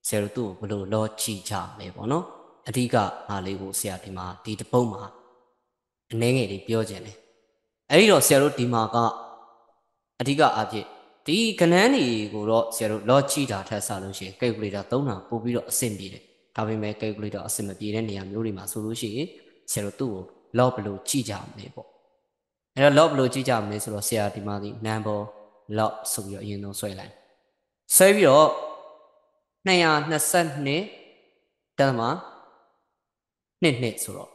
ဆရာတို့သူ့ကိုဘယ်လိုလောကြည့်ကြမလဲပေါ့နော်အဓိကအားလေးကိုဆရာဒီမှာဒီတပုတ်မှာအနှဲငယ်လေးပြောခြင်းတယ်အဲ့ဒီတော့ဆရာတို့ဒီမှာကအဓိကအဖြစ် ဒီကဏန်းတွေကိုတော့ဆရာတို့လောကြည့်တာထက်ဆလို့ရှိရင် calculator သုံးတာပို့ပြီးတော့အဆင်ပြေတယ်ဒါပေမဲ့ calculator အဆင်မပြေတဲ့နေရာမျိုးတွေမှာဆိုလို့ရှိရင်ဆရာတို့သူ့ကို log ဘယ်လိုကြည့်ကြမလဲပေါ့အဲ့တော့ log ဘယ်လိုကြည့်ကြမလဲဆိုတော့ဆရာဒီမှာဒီ number log ဆိုပြီးတော့အရင်ဆုံးဆွဲလိုက်ဆွဲပြီးတော့222တန်းမှာနှစ်နှစ်ဆိုတော့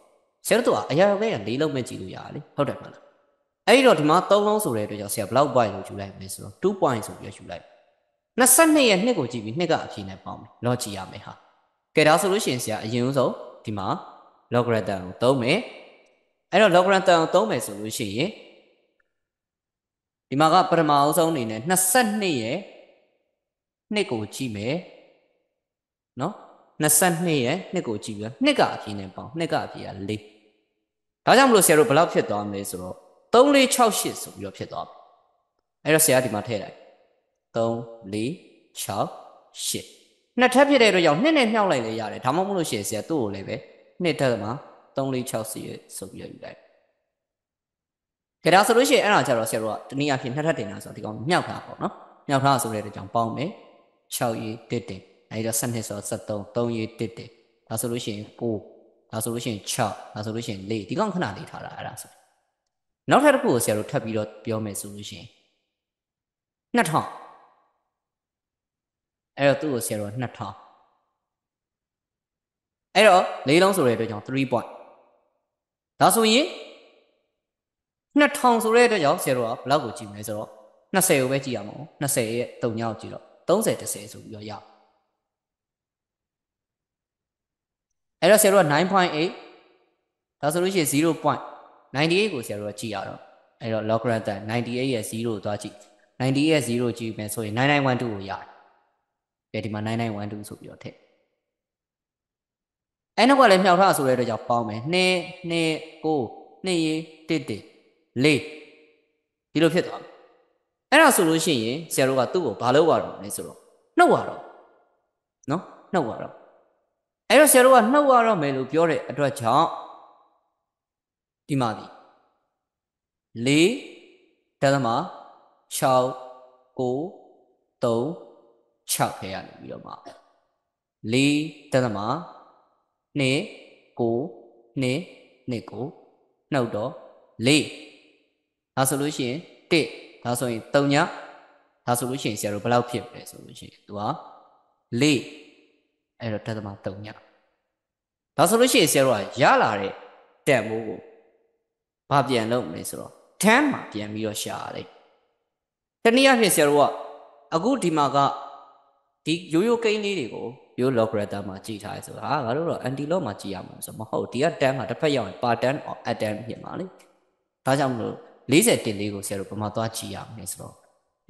ဆရာတို့ကအရာရာပဲက၄လုံးပဲကြည့်လို့ရတယ်လေဟုတ်တယ်မလား အဲ့ဒီတော့ဒီမှာ3လုံးဆိုတဲ့အတွက်ကြောင့်ဆရာဘလောက် point လို့ယူလိုက်မယ်ဆိုတော့2 point ဆိုပြီးယူလိုက်22ရဲ့နှစ်ကိုကြည့်ပြီးနှစ်ကအဖြေနဲ့ပေါင်းမယ်လောကြည့်ရမယ်ဟာကဲဒါဆိုလို့ရှိရင်ဆရာအရင်ဆုံးဒီမှာ logarithm ကိုသုံးမယ်အဲ့တော့ logarithm ကိုသုံးမယ်ဆိုလို့ရှိရင်ဒီမှာကပထမအဆုံးအနေနဲ့22ရဲ့နှစ်ကိုကြည့်မယ်နော်22ရဲ့နှစ်ကိုကြည့်ပြီးတော့နှစ်ကအဖြေနဲ့ပေါင်းနှစ်ကအဖြေက4ဒါကြောင့်မလို့ဆရာတို့ဘယ်လောက်ဖြစ်သွားမလဲဆိုတော့ 3468ဆိုပြီးတော့ဖြစ်သွားပြီအဲ့တော့ဆရာဒီမှာထည့်လိုက်3468နှစ်ထပ်ဖြစ်တဲ့အတွက်ကြောင့်နှစ်နဲ့မြှောက်လိုက်လေရတယ်ဒါမှမဟုတ်လို့ရှိရင်ဆရာသူ့ကိုလည်းပဲနှစ်ထပ်မှာ3460ဆိုပြီးတော့ယူလိုက်ကြဒါဆိုလို့ရှိရင်အဲ့ဒါကြတော့ဆရာတို့ကတနည်းအားဖြင့်နှစ်ထပ်တင်တာဆိုတော့ဒီကောင်မြောက်တာပေါ့နော်မြောက်တာဆိုတဲ့အတွက်ကြောင့်ပေါင်းမယ်6ရေး1တင်အဲဒီတော့7နှစ်ဆိုတော့73 3ရေး1တင်ဒါဆိုလို့ရှိရင်9ဒါဆိုလို့ရှိရင်6ဒါဆိုလို့ရှိရင်4ဒီကောင်ခဏလေးထားတာအဲ့ဒါဆို နောက်ထပ်တစ်ခုကိုဆရာတို့ထပ်ပြီးတော့ပြောမယ်ဆိုလို့ရှိရင်2000အဲ့တော့သူ့ကိုဆရာတို့2000အဲ့တော့လေးလုံးဆိုတဲ့အတွက်ကြောင့်3 point ဒါဆိုရင်2000ဆိုတဲ့အတွက်ကြောင့်ဆရာတို့ကဘယ်လောက်ကိုကြည့်မလဲဆိုတော့20ကိုပဲကြည့်ရမှာ20ရဲ့3ညောက်ကြည့်တော့30 30ဆိုပြီးတော့ရအဲ့တော့ဆရာတို့က9.8ဒါဆိုလို့ရှိရင် 0.98ကိုဆရာတို့ကကြည့်ရတော့အဲ့တော့ logarithm 98ရဲ့0ကိုသွားကြည့်98ရဲ့0ကြည့်မယ်ဆိုရင်9912ကိုရတယ်ကဲဒီမှာ9912ဆိုပြီးတော့ထည့်အဲ့နောက်ကလည်းမြောက်ထားဆိုတဲ့အတွက်ကြောင့်ပေါင်းမယ်2 2 9 2ရေး1 1 4ဒီလိုဖြစ်သွားမယ်အဲ့ဒါဆိုလို့ရှိရင်ဆရာတို့ကသူ့ကိုဘာလုပ်ရတော့လဲဆိုတော့နှုတ်ရတော့နော်နှုတ်ရတော့အဲ့တော့ဆရာတို့ကနှုတ်ရတော့မယ်လို့ပြောတဲ့အတွက်ကြောင့် ဒီမှာဒီ၄ဒသမ6 9 3 6ခဲရနေပြီးတော့မှ၄ဒသမ2 9 2 2ကိုနှုတ်တော့၄ဒါဆိုလို့ရှိရင်1ဒါဆိုရင်3ညဒါဆိုလို့ရှိရင်ဆရာတို့ဘယ်လောက်ဖြစ်လဲဆိုလို့ရှိရင် तू ဟာ4အဲ့တော့ဓသမ3ညဒါဆိုလို့ရှိရင်ဆရာတို့ကရလာတဲ့တန်မိုးကို ဘာပြန်လုပ်မလဲဆိုတော့10မှာပြန်ပြီးတော့ရှာရတယ်တနည်းအားဖြင့်ဆရာတို့ကအခုဒီမှာကဒီရိုးရိုးကိန်းလေးတွေကိုရိုး logarithm မှာကြည့်ထားရဲဆိုတာဟာငါတို့တော့ anti log မှာကြည့်ရမှာဆိုမဟုတ်ဒီက10မှာတစ်ဖက်ရောက်ရင် per 10 or at 10ဖြစ်မှာလေဒါကြောင့်မလို့40တင်လေးကိုဆရာတို့ဘယ်မှာသွားကြည့်ရမလဲဆိုတော့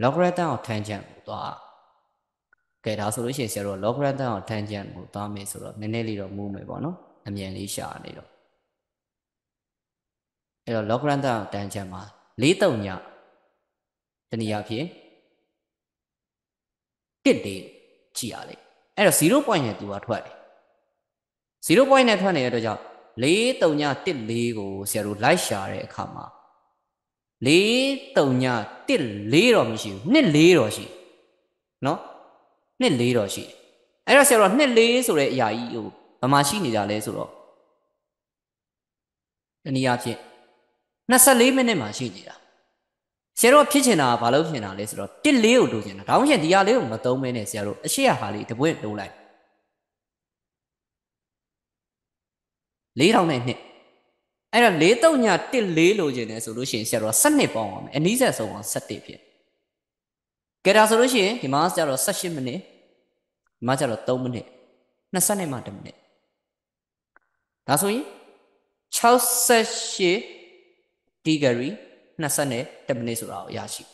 logarithm of tangent ကိုသွားကဲဒါဆိုလို့ရှိရင်ဆရာတို့ logarithm of tangent ကိုသွားမယ်ဆိုတော့နည်းနည်းလေးတော့မူးမယ်ပေါ့နော်အမြန်လေးရှာနေတော့ အဲ့တော့ logarithm of tangent မှာ၄တုံညတနည်းအားဖြင့်တစ်လေးကြည့်ရလေအဲ့တော့0 point နဲ့သူကထွက်တယ်0 point နဲ့ထွက်နေတဲ့အတွက်ကြောင့်၄တုံညတစ်လေးကိုဆရာတို့လိုက်ရှာတဲ့အခါမှာ4 3ည1 4တော့မရှိဘူး2 4တော့ရှိနော်2 4တော့ရှိအဲ့တော့ဆရာတော်2 4ဆိုတဲ့အရာကြီးဟိုဘာမှရှိနေတာလဲဆိုတော့တနည်းအားဖြင့် 24မိနစ်မှရှိနေတာဆရာတော်ဖြစ်ချင်တာကဘာလို့ဖြစ်နေတာလဲဆိုတော့1 4ကိုလိုချင်တာဒါမှမဟုတ်ဒီဟာလေးကိုမသုံးမဲနဲ့ဆရာတော်အရှိရဟာလေးတပွင့်တိုးလိုက်4000နဲ့နှစ်အဲ့တော့၄တုံညာ1 4လိုချင်တယ်ဆိုလို့ရှိရင်ဆရာတော်7ပေါင်းပါမယ်အနည်းဆက်ဆုံးအောင်7ဖြစ်ကဲဒါဆိုလို့ရှိရင်ဒီမှာဆရာတော်18မိနစ်ဒီမှာကျတော့3မိနစ်20နဲ့မှ1မိနစ်ဒါဆိုရင်68 degree 21မိနစ်ဆိုတာကိုရရှိ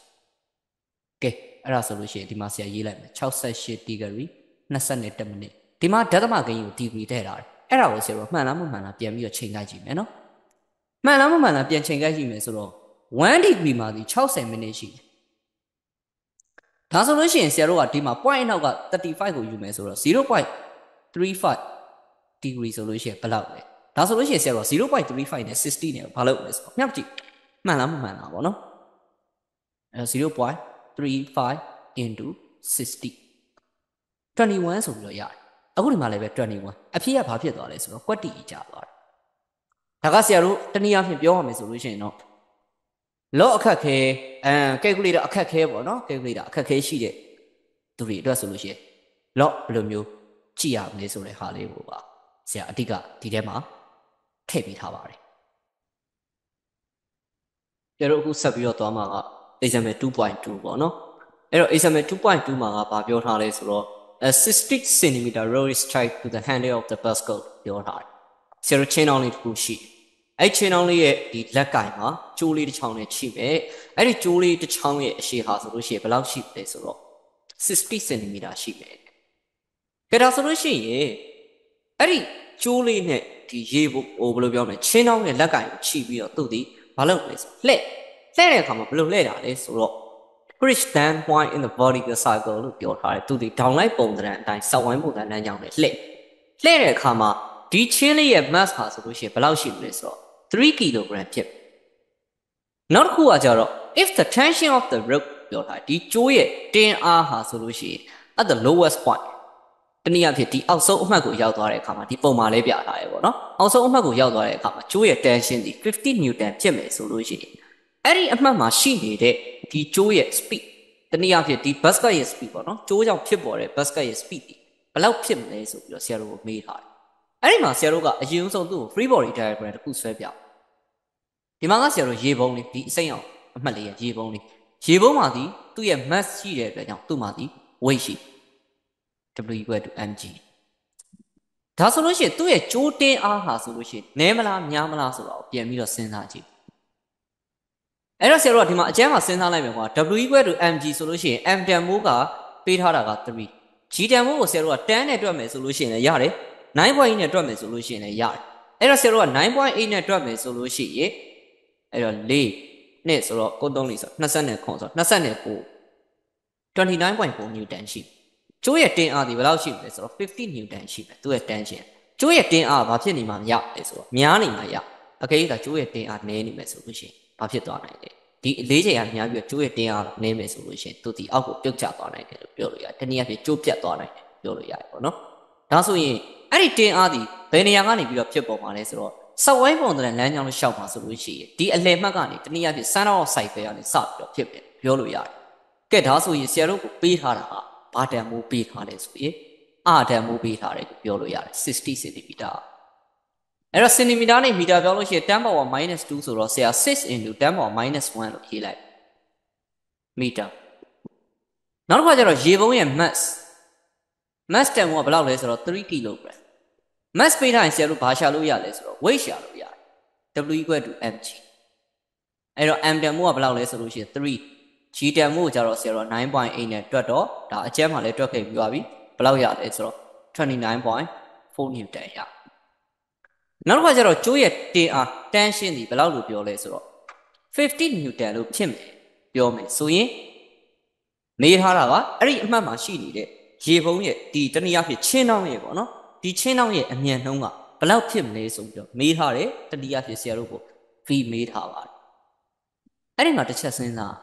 ကဲအဲ့ဒါဆိုလို့ရှိရင်ဒီမှာဆရာရေးလိုက်မယ်68 degree 21မိနစ်ဒီမှာဓာတ်မကိန်းကို degree ထည့်ထားတယ်အဲ့ဒါကိုဆရာတို့မှန်လားမမှန်လားပြန်ပြီးတော့ချိန်လိုက်ကြည့်မယ်နော်မှန်လားမမှန်လားပြန်ချိန်လိုက်ကြည့်မယ်ဆိုတော့1 degree မှာဒီ60မိနစ်ရှိတယ်ဒါဆိုလို့ရှိရင်ဆရာတို့ကဒီမှာ point နောက်က35ကိုယူမယ်ဆိုတော့0.35 degree ဆိုလို့ရှိရင်ဘယ်လောက်လဲ ဒါဆိုလို့ရှိရင်ဆရာတို့0.35နဲ့60နဲ့ဘာလုပ်လဲဆိုတော့ညှပ်ကြည့်မှန်လားမမှန်လားပေါ့နော်အဲ0.35 into 60 21ဆိုပြီးတော့ရတယ်အခုဒီမှာလည်းပဲ21အဖြစ်ကဘာဖြစ်သွားလဲဆိုတော့ကွက်တီကြီးကျသွားတယ်ဒါကဆရာတို့တနည်းအားဖြင့်ပြောရမယ်ဆိုလို့ရှိရင်တော့လော့အခက်ခဲအဲ calculator အခက်ခဲပေါ့နော် calculator အခက်ခဲရှိတဲ့သူတွေအတွက်ဆိုလို့ရှိရင်လော့ဘယ်လိုမျိုးကြည့်ရမလဲဆိုတဲ့ဟာလေးကိုပါဆရာအတိကဒီထဲမှာ ထည့်ပေးထားပါတယ်ကျတော့အခုဆက်ပြီးတော့သွားမှာက example 2.2ပေါ့နော်အဲ့တော့ example 2.2မှာကဘာပြောထားလဲဆိုတော့ a 60 cm roll is tied to the handle of the bicycle ပြောထားတယ်ဆရာတို့ချင်းအောင်လေးတစ်ခုရှိအဲ့ချင်းအောင်လေးရဲ့ဒီလက်ကင်မှာကျိုးလေးတစ်ချောင်းနဲ့ချိပဲအဲ့ဒီကျိုးလေးတစ်ချောင်းရဲ့အရှည်ဟာဆိုလို့ရှိရင်ဘယ်လောက်ရှိလဲဆိုတော့60 cm ရှိမယ်ကြဒါဆိုလို့ရှိရင်အဲ့ဒီ ကျိုးလေးနဲ့ဒီရေဖို့ဟိုဘယ်လိုပြောမလဲချင်းအောင်ရဲ့လက်ကင်ကိုချိပြီးတော့သူ့ဒီဘာလုပ်လဲဆိုလှဲ့လှဲ့တဲ့အခါမှာဘယ်လိုလှဲ့တာလဲဆိုတော့ Bridge standpoint in the vertical cycle လို့ပြောထားတယ်သူဒီ downline ပုံသဏ္ဍာန်အတိုင်းစောက်ဝိုင်းပုံသဏ္ဍာန်ကြောင့်လေလှဲ့လှဲ့တဲ့အခါမှာဒီချင်းလေးရဲ့ mass ဟာဆိုလို့ရှိရင်ဘယ်လောက်ရှိမလဲဆိုတော့3 kg ဖြစ်နောက်တစ်ခုကကြတော့ if the tension of the rope ပြောထားဒီကျိုးရဲ့တင်းအားဟာဆိုလို့ရှိရင် at the lowest point တနည်းအားဖြင့်ဒီအောက်ဆုံးအမှတ်ကိုရောက်သွားတဲ့အခါမှာဒီပုံမှာလေးပြထားရဲပေါ့နော်အောက်ဆုံးအမှတ်ကိုရောက်သွားတဲ့အခါမှာကျိုးရဲ့ tension ဒီ50 newton ဖြစ်မယ်ဆိုလို့ရှိရင်အဲ့ဒီအမှတ်မှာရှိနေတဲ့ဒီကျိုးရဲ့ speed တနည်းအားဖြင့်ဒီ basket ရဲ့ speed ပေါ့နော်ကျိုးကြောင့်ဖြစ်ပေါ်တဲ့ basket ရဲ့ speed ဒီဘယ်လောက်ဖြစ်မလဲဆိုပြီးတော့ဆရာတို့ကိုမေးထားတယ်အဲ့ဒီမှာဆရာတို့ကအရင်ဆုံးသူ့ကို free body diagram တစ်ခုဆွဲပြဒီမှာကဆရာတို့ရေပုံးလေးဒီအစိမ်းအောင်အမှတ်လေးရရေပုံးလေးရေပုံးမှာဒီသူ့ရဲ့ mass ရှိတဲ့အတွက်ကြောင့်သူ့မှာဒီ weight ရှိ w equal to mg ဒါဆိုလို့ရှိရင်သူ့ရဲ့ကြိုးတင်းအားဟာဆိုလို့ရှိရင်နည်းမလားများမလားဆိုတော့ပြန်ပြီးတော့စဉ်းစားကြည့်အဲ့တော့ဆရာတို့ကဒီမှာအကျမ်းမှာစဉ်းစားလိုက်မယ်ကွာ w equal to mg ဆိုလို့ရှိရင် m တန်မိုးကပေးထားတာက3 g တန်မိုးကိုဆရာတို့က10နဲ့တွက်မယ်ဆိုလို့ရှိရင်လည်းရတယ်9.8နဲ့တွက်မယ်ဆိုလို့ရှိရင်လည်းရတယ်အဲ့တော့ဆရာတို့က9.8နဲ့တွက်မယ်ဆိုလို့ရှိရင်အဲ့တော့4နှစ်ဆိုတော့ကို3လေးဆို20နဲ့ခွန်ဆို29 29.4 newton ရှိ ကျိုးရဲ့တင်းအားဒီဘယ်လောက်ရှိမလဲဆိုတော့50 newton ရှိမယ်သူ့ရဲ့ tension ကျိုးရဲ့တင်းအားဘာဖြစ်နေမှာမရလဲဆိုတော့များနေမှာရအကယ်၍ဒါကျိုးရဲ့တင်းအားနည်းနေမယ်ဆိုလို့ရှိရင်ဘာဖြစ်သွားနိုင်လဲဒီအလေးချိန်ကများပြီးတော့ကျိုးရဲ့တင်းအားနည်းမယ်ဆိုလို့ရှိရင်သူဒီအောက်ကိုပြုတ်ကျသွားနိုင်တယ်လို့ပြောလို့ရတယ်တနည်းအားဖြင့်ကျိုးပြတ်သွားနိုင်တယ်ပြောလို့ရတယ်ပေါ့နော်ဒါဆိုရင်အဲ့ဒီတင်းအားဒီဘယ်နေရာကနေပြီးတော့ဖြစ်ပေါ်မှာလဲဆိုတော့စောက်ဝိုင်းပုံတဲ့လမ်းကြောင်းလို့ရှောက်ပါဆိုလို့ရှိရင်ဒီအလယ်မှတ်ကနေတနည်းအားဖြင့် center of site ပဲကနေစပြီးတော့ဖြစ်တယ်ပြောလို့ရတယ်ကဲဒါဆိုရင်ဆရာတို့ကိုပေးထားတာဟာ ဘာတန်မိုးပေးထားလဲဆိုရင်အာတန်မိုးပေးထားတယ်ပြောလို့ရတယ်60 cm အဲ့တော့ centimeter နဲ့ meter ပြောလို့ရှိရင်10 power -2 ဆိုတော့ဆရာ6 into 10 power -1 လို့ရေးလိုက် meter နောက်တစ်ခါကျတော့ရေပုံးရဲ့ mass mass တန်ဖိုးကဘယ်လောက်လဲဆိုတော့3 kg mass ပေးထားရင်ဆရာတို့ဘာရှာလို့ရလဲဆိုတော့ weight ရှာလို့ရတယ် w equal to mg အဲ့တော့ m တန်ဖိုးကဘယ်လောက်လဲဆိုလို့ရှိရင်3 g တန်ဖိုးကိုကျတော့ဆရာတို့9.8နဲ့တွက်တော့ဒါအကျဲမှာလည်းတွက်ခဲ့ပြီးပါပြီဘယ်လောက်ရလဲဆိုတော့29.4 newton ရနောက်တစ်ခါကျတော့ကျိုးရဲ့တင်းအား tension ဒီဘယ်လောက်လို့ပြောလဲဆိုတော့50 newton လို့ဖြစ်မယ်ပြောမယ်ဆိုရင်မေးထားတာကအဲ့ဒီအမှတ်မှာရှိနေတဲ့ရေပုံးရဲ့ဒီတနည်းအားဖြင့်ချင်းနှောင်းရဲ့ပေါ့နော်ဒီချင်းနှောင်းရဲ့အမြန်နှုံးကဘယ်လောက်ဖြစ်မလဲဆိုပြီးတော့မေးထားတယ်တနည်းအားဖြင့်ဆရာတို့ကို V မေးထားပါတယ်အဲ့ဒီမှာတစ်ချက်စဉ်းစား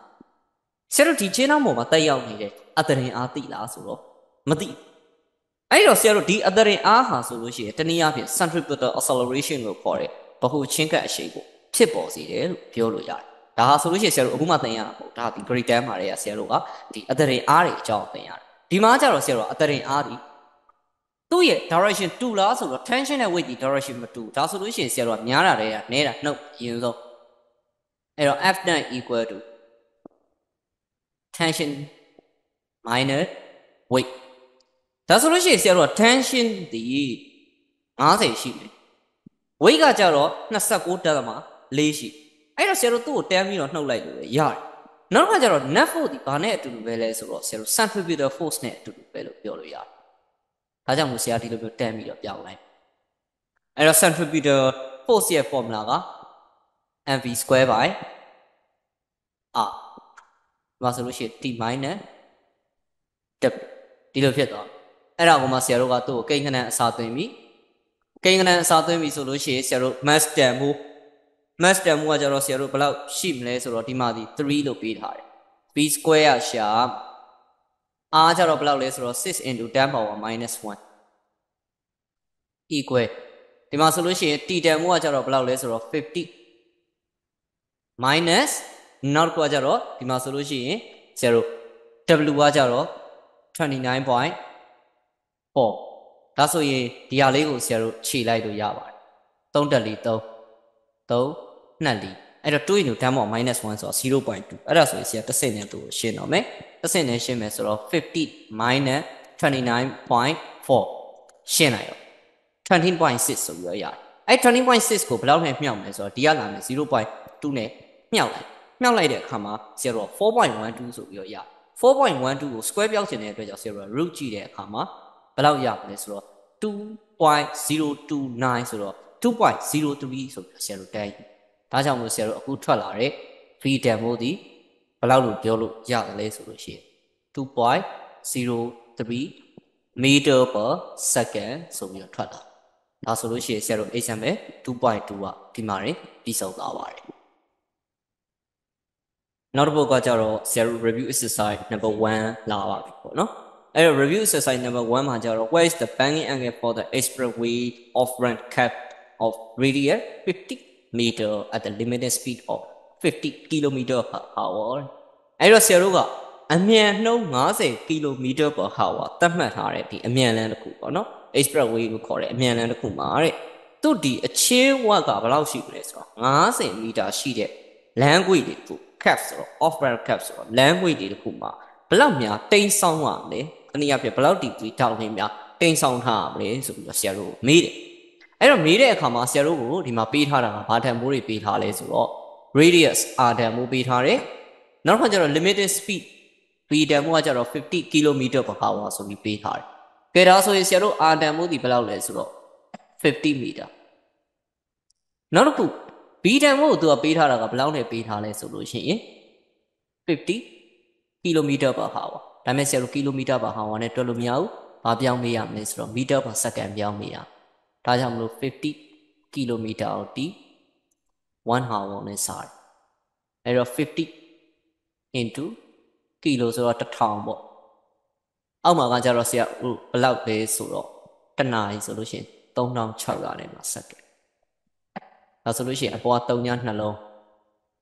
ဆရာတို့ဒီချင်းနှောင်းပေါ်မှာတက်ရောက်နေတဲ့အတရင်အားသိလားဆိုတော့မသိအဲ့တော့ဆရာတို့ဒီအတရင်အားဟာဆိုလို့ရှိရင်တနည်းအားဖြင့် centripetal acceleration လို့ခေါ်တဲ့ဗဟုချင်းကပ်အရှိန်ကိုဖြစ်ပေါ်စေတယ်လို့ပြောလို့ရတယ်ဒါဟာဆိုလို့ရှိရင်ဆရာတို့အခုမှသင်ရတာမဟုတ်ဒါဒီ grade 10မှာတည်းကဆရာတို့ကဒီအတရင်အားတွေအကြောင်းသင်ရတယ်ဒီမှာကျတော့ဆရာတို့အတရင်အားဒီသူ့ရဲ့ direction တူလားဆိုတော့ tension နဲ့ weight ဒီ direction မတူဒါဆိုလို့ရှိရင်ဆရာတို့ကများတာတည်းကနဲတာနှုတ်အရင်ဆုံးအဲ့တော့ f9 equal to tension minus weight ဒါဆိုလို့ရှိရင်ဆရာတို့က tension ဒီ50ရှိတယ် weight ကကြတော့29.4ရှိအဲ့တော့ဆရာတို့သူ့ကိုတန်းပြီးတော့နှုတ်လိုက်လို့ရတယ်နောက်တစ်ခါကျတော့ net force ဒီဘာနဲ့အတူတူပဲလဲဆိုတော့ဆရာတို့ centripetal force နဲ့အတူတူပဲလို့ပြောလို့ရတယ်ဒါကြောင့်မို့ဆရာဒီလိုမျိုးတန်းပြီးတော့ပြောင်းလိုက်အဲ့တော့ centripetal force ရဲ့ formula က mv square by r ဒါဆိုလို့ရှိရင် t minus w ဒီလိုဖြစ်သွားအဲ့ဒါကိုမှဆရာတို့ကသူ့ကိုကိန်းကနန်းအစာသွင်းပြီးကိန်းကနန်းအစာသွင်းပြီးဆိုလို့ရှိရင်ဆရာတို့ mass တန်မှု mass တန်မှုကကြတော့ဆရာတို့ဘယ်လောက်ရှိမလဲဆိုတော့ဒီမှာဒီ3လို့ပေးထားတယ် b square ရရှာ r ကြတော့ဘယ်လောက်လဲဆိုတော့6 into 10 power minus 1 equal ဒီမှာဆိုလို့ရှိရင် t တန်မှုကကြတော့ဘယ်လောက်လဲဆိုတော့50 minus နောက်တစ်ခုကကြတော့ဒီမှာဆိုလို့ရှိရင်0 w ကကြတော့29.4ဒါဆိုရင်ဒီဟာလေးကိုဆရာတို့ခြေလိုက်လို့ရပါတယ်3တက်လီ3 3နှစ်လီအဲ့တော့2 into 10 power minus 1ဆိုတော့0.2အဲ့ဒါဆိုရင်ဆရာတစ်ဆင့်နဲ့သူ့ကိုရှင်းတော့မယ်တစ်ဆင့်နဲ့ရှင်းမယ်ဆိုတော့50 minus 29.4ရှင်းလိုက်ရော13.6ဆိုပြီးတော့ရတယ်အဲ့13.6ကိုဘယ်လောက်နဲ့မြှောက်မလဲဆိုတော့ဒီကလာမယ်0.2နဲ့မြှောက်လိုက် မြှောက်လိုက်တဲ့အခါမှာဆရာတို့4.12ဆိုပြီးတော့ရ4.12ကို square ပြောက်ချင်တဲ့အတွက်ကြောင့်ဆရာတို့ root ကြည့်တဲ့အခါမှာဘယ်လောက်ရမလဲဆိုတော့2.029ဆိုတော့2.03ဆိုပြီးဆရာတို့တိုင်းဒါကြောင့်မို့ဆရာတို့အခုထွက်လာတဲ့ v တန်မို့ဒီဘယ်လောက်လို့ပြောလို့ရတယ်လဲဆိုလို့ရှိရင်2.03 meter per second ဆိုပြီးတော့ထွက်လာဒါဆိုလို့ရှိရင်ဆရာတို့ example 2.2ကဒီမှာနေပြီးဆုံးသွားပါတယ် နောက်တစ်ပုဒ်ကကြတော့ဆရာတို့ review exercise number 1လာပါပြီပေါ့နော်အဲ့တော့ review exercise number 1မှာကြတော့ where is the banging angle for the express weight of run cap of radius 50 meter at the limited speed of 50 km per hour အဲ့တော့ဆရာတို့ကအမြန်နှုန်း90 km per hour သတ်မှတ်ထားတဲ့ဒီအမြန်လမ်းတစ်ခုပေါ့နော် express way လို့ခေါ်တဲ့အမြန်လမ်းတစ်ခုမှာတဲ့သူဒီအခြေဝက်ကဘယ်လောက်ရှိလဲဆိုတော့90မီတာရှိတဲ့လမ်းကွေ့တွေခု cap ဆိုတော့ off road cap ဆိုတော့လမ်းကွေ့တွေတစ်ခုမှာဘယ်လောက်များတိမ်ဆောင်ရမလဲတနည်းအားဖြင့်ဘယ်လောက်ဒီဒီတောင်းနေများတိမ်ဆောင်ထားရမလဲဆိုပြီးတော့ဆရာတို့မေးတယ်အဲ့တော့မေးတဲ့အခါမှာဆရာတို့ကိုဒီမှာပေးထားတာကဘာတန်မိုးတွေပေးထားလဲဆိုတော့ radius r တန်မိုးပေးထားတယ်နောက်တစ်ခါကျတော့ limited speed v တန်မိုးကကျတော့50 km per hour ဆိုပြီးပေးထားတယ်ကဲဒါဆိုရင်ဆရာတို့ r တန်မိုးဒီဘယ်လောက်လဲဆိုတော့50 meter နောက်တစ်ခု b တန်မိုးကိုသူကပေးထားတာကဘယ်လောက်နဲ့ပေးထားလဲဆိုလို့ရှိရင်50 km per hour ဒါမဲ့ဆရာတို့ km per hour နဲ့တွက်လို့မရဘူးဘာပြောင်းပေးရမလဲဆိုတော့ meter per second ပြောင်းပေးရဒါကြောင့်မလို့50 km ကိုတီ1 hour နဲ့စားတယ်အဲ့တော့50 into ကီလိုဆိုတော့1000ပေါ့အောက်မှာကကြတော့ဆရာဘယ်လောက်လဲဆိုတော့တနာရီဆိုလို့ရှိရင်3600နဲ့မှာစက္ကန့် ဒါဆိုလို့ရှိရင်အပေါ်က3ညနှလုံး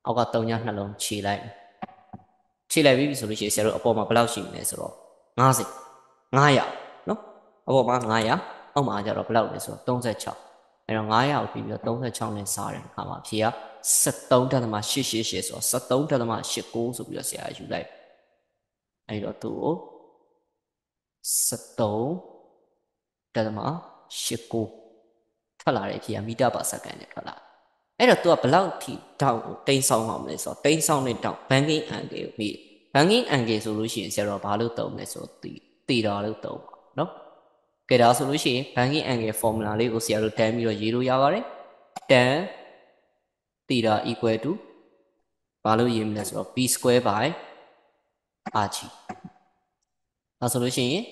အောက်က3ညနှလုံးခြေလိုက်ခြေလိုက်ပြီဆိုလို့ရှိရင်ဆရာတို့အပေါ်မှာဘယ်လောက်ရှိမလဲဆိုတော့90 900နော်အပေါ်မှာ900အောက်မှာကျတော့ဘယ်လောက်လဲဆိုတော့36အဲ့တော့900ကိုပြီးပြီးတော့36နဲ့စားတယ်အခါမှာဖြေက73.888ဆိုတော့73.89ဆိုပြီးတော့ဆရာယူလိုက်အဲ့တော့သူ့ကို73.89ထွက်လာတဲ့ဖြေကမီတာပါစက္ကန့်နဲ့ထွက်လာ အဲ့တော့ तू ကဘလောက်ထိတောက်ကိုတိန်းဆောင်အောင်လဲဆိုတော့တိန်းဆောင်နဲ့တောက် banking angle ကိုပြီး banking angle ဆိုလို့ရှိရင်ဆရာတော်ဘာလို့သုံးလဲဆိုတော့တီတီတာလို့သုံးပါနော်ကဲဒါဆိုလို့ရှိရင် banking angle formula လေးကိုဆရာတို့တန်းပြီးတော့ရေးလို့ရပါတယ် tan theta equal to ဘာလို့ရေးမလဲဆိုတော့ b square by rg ဒါဆိုလို့ရှိရင်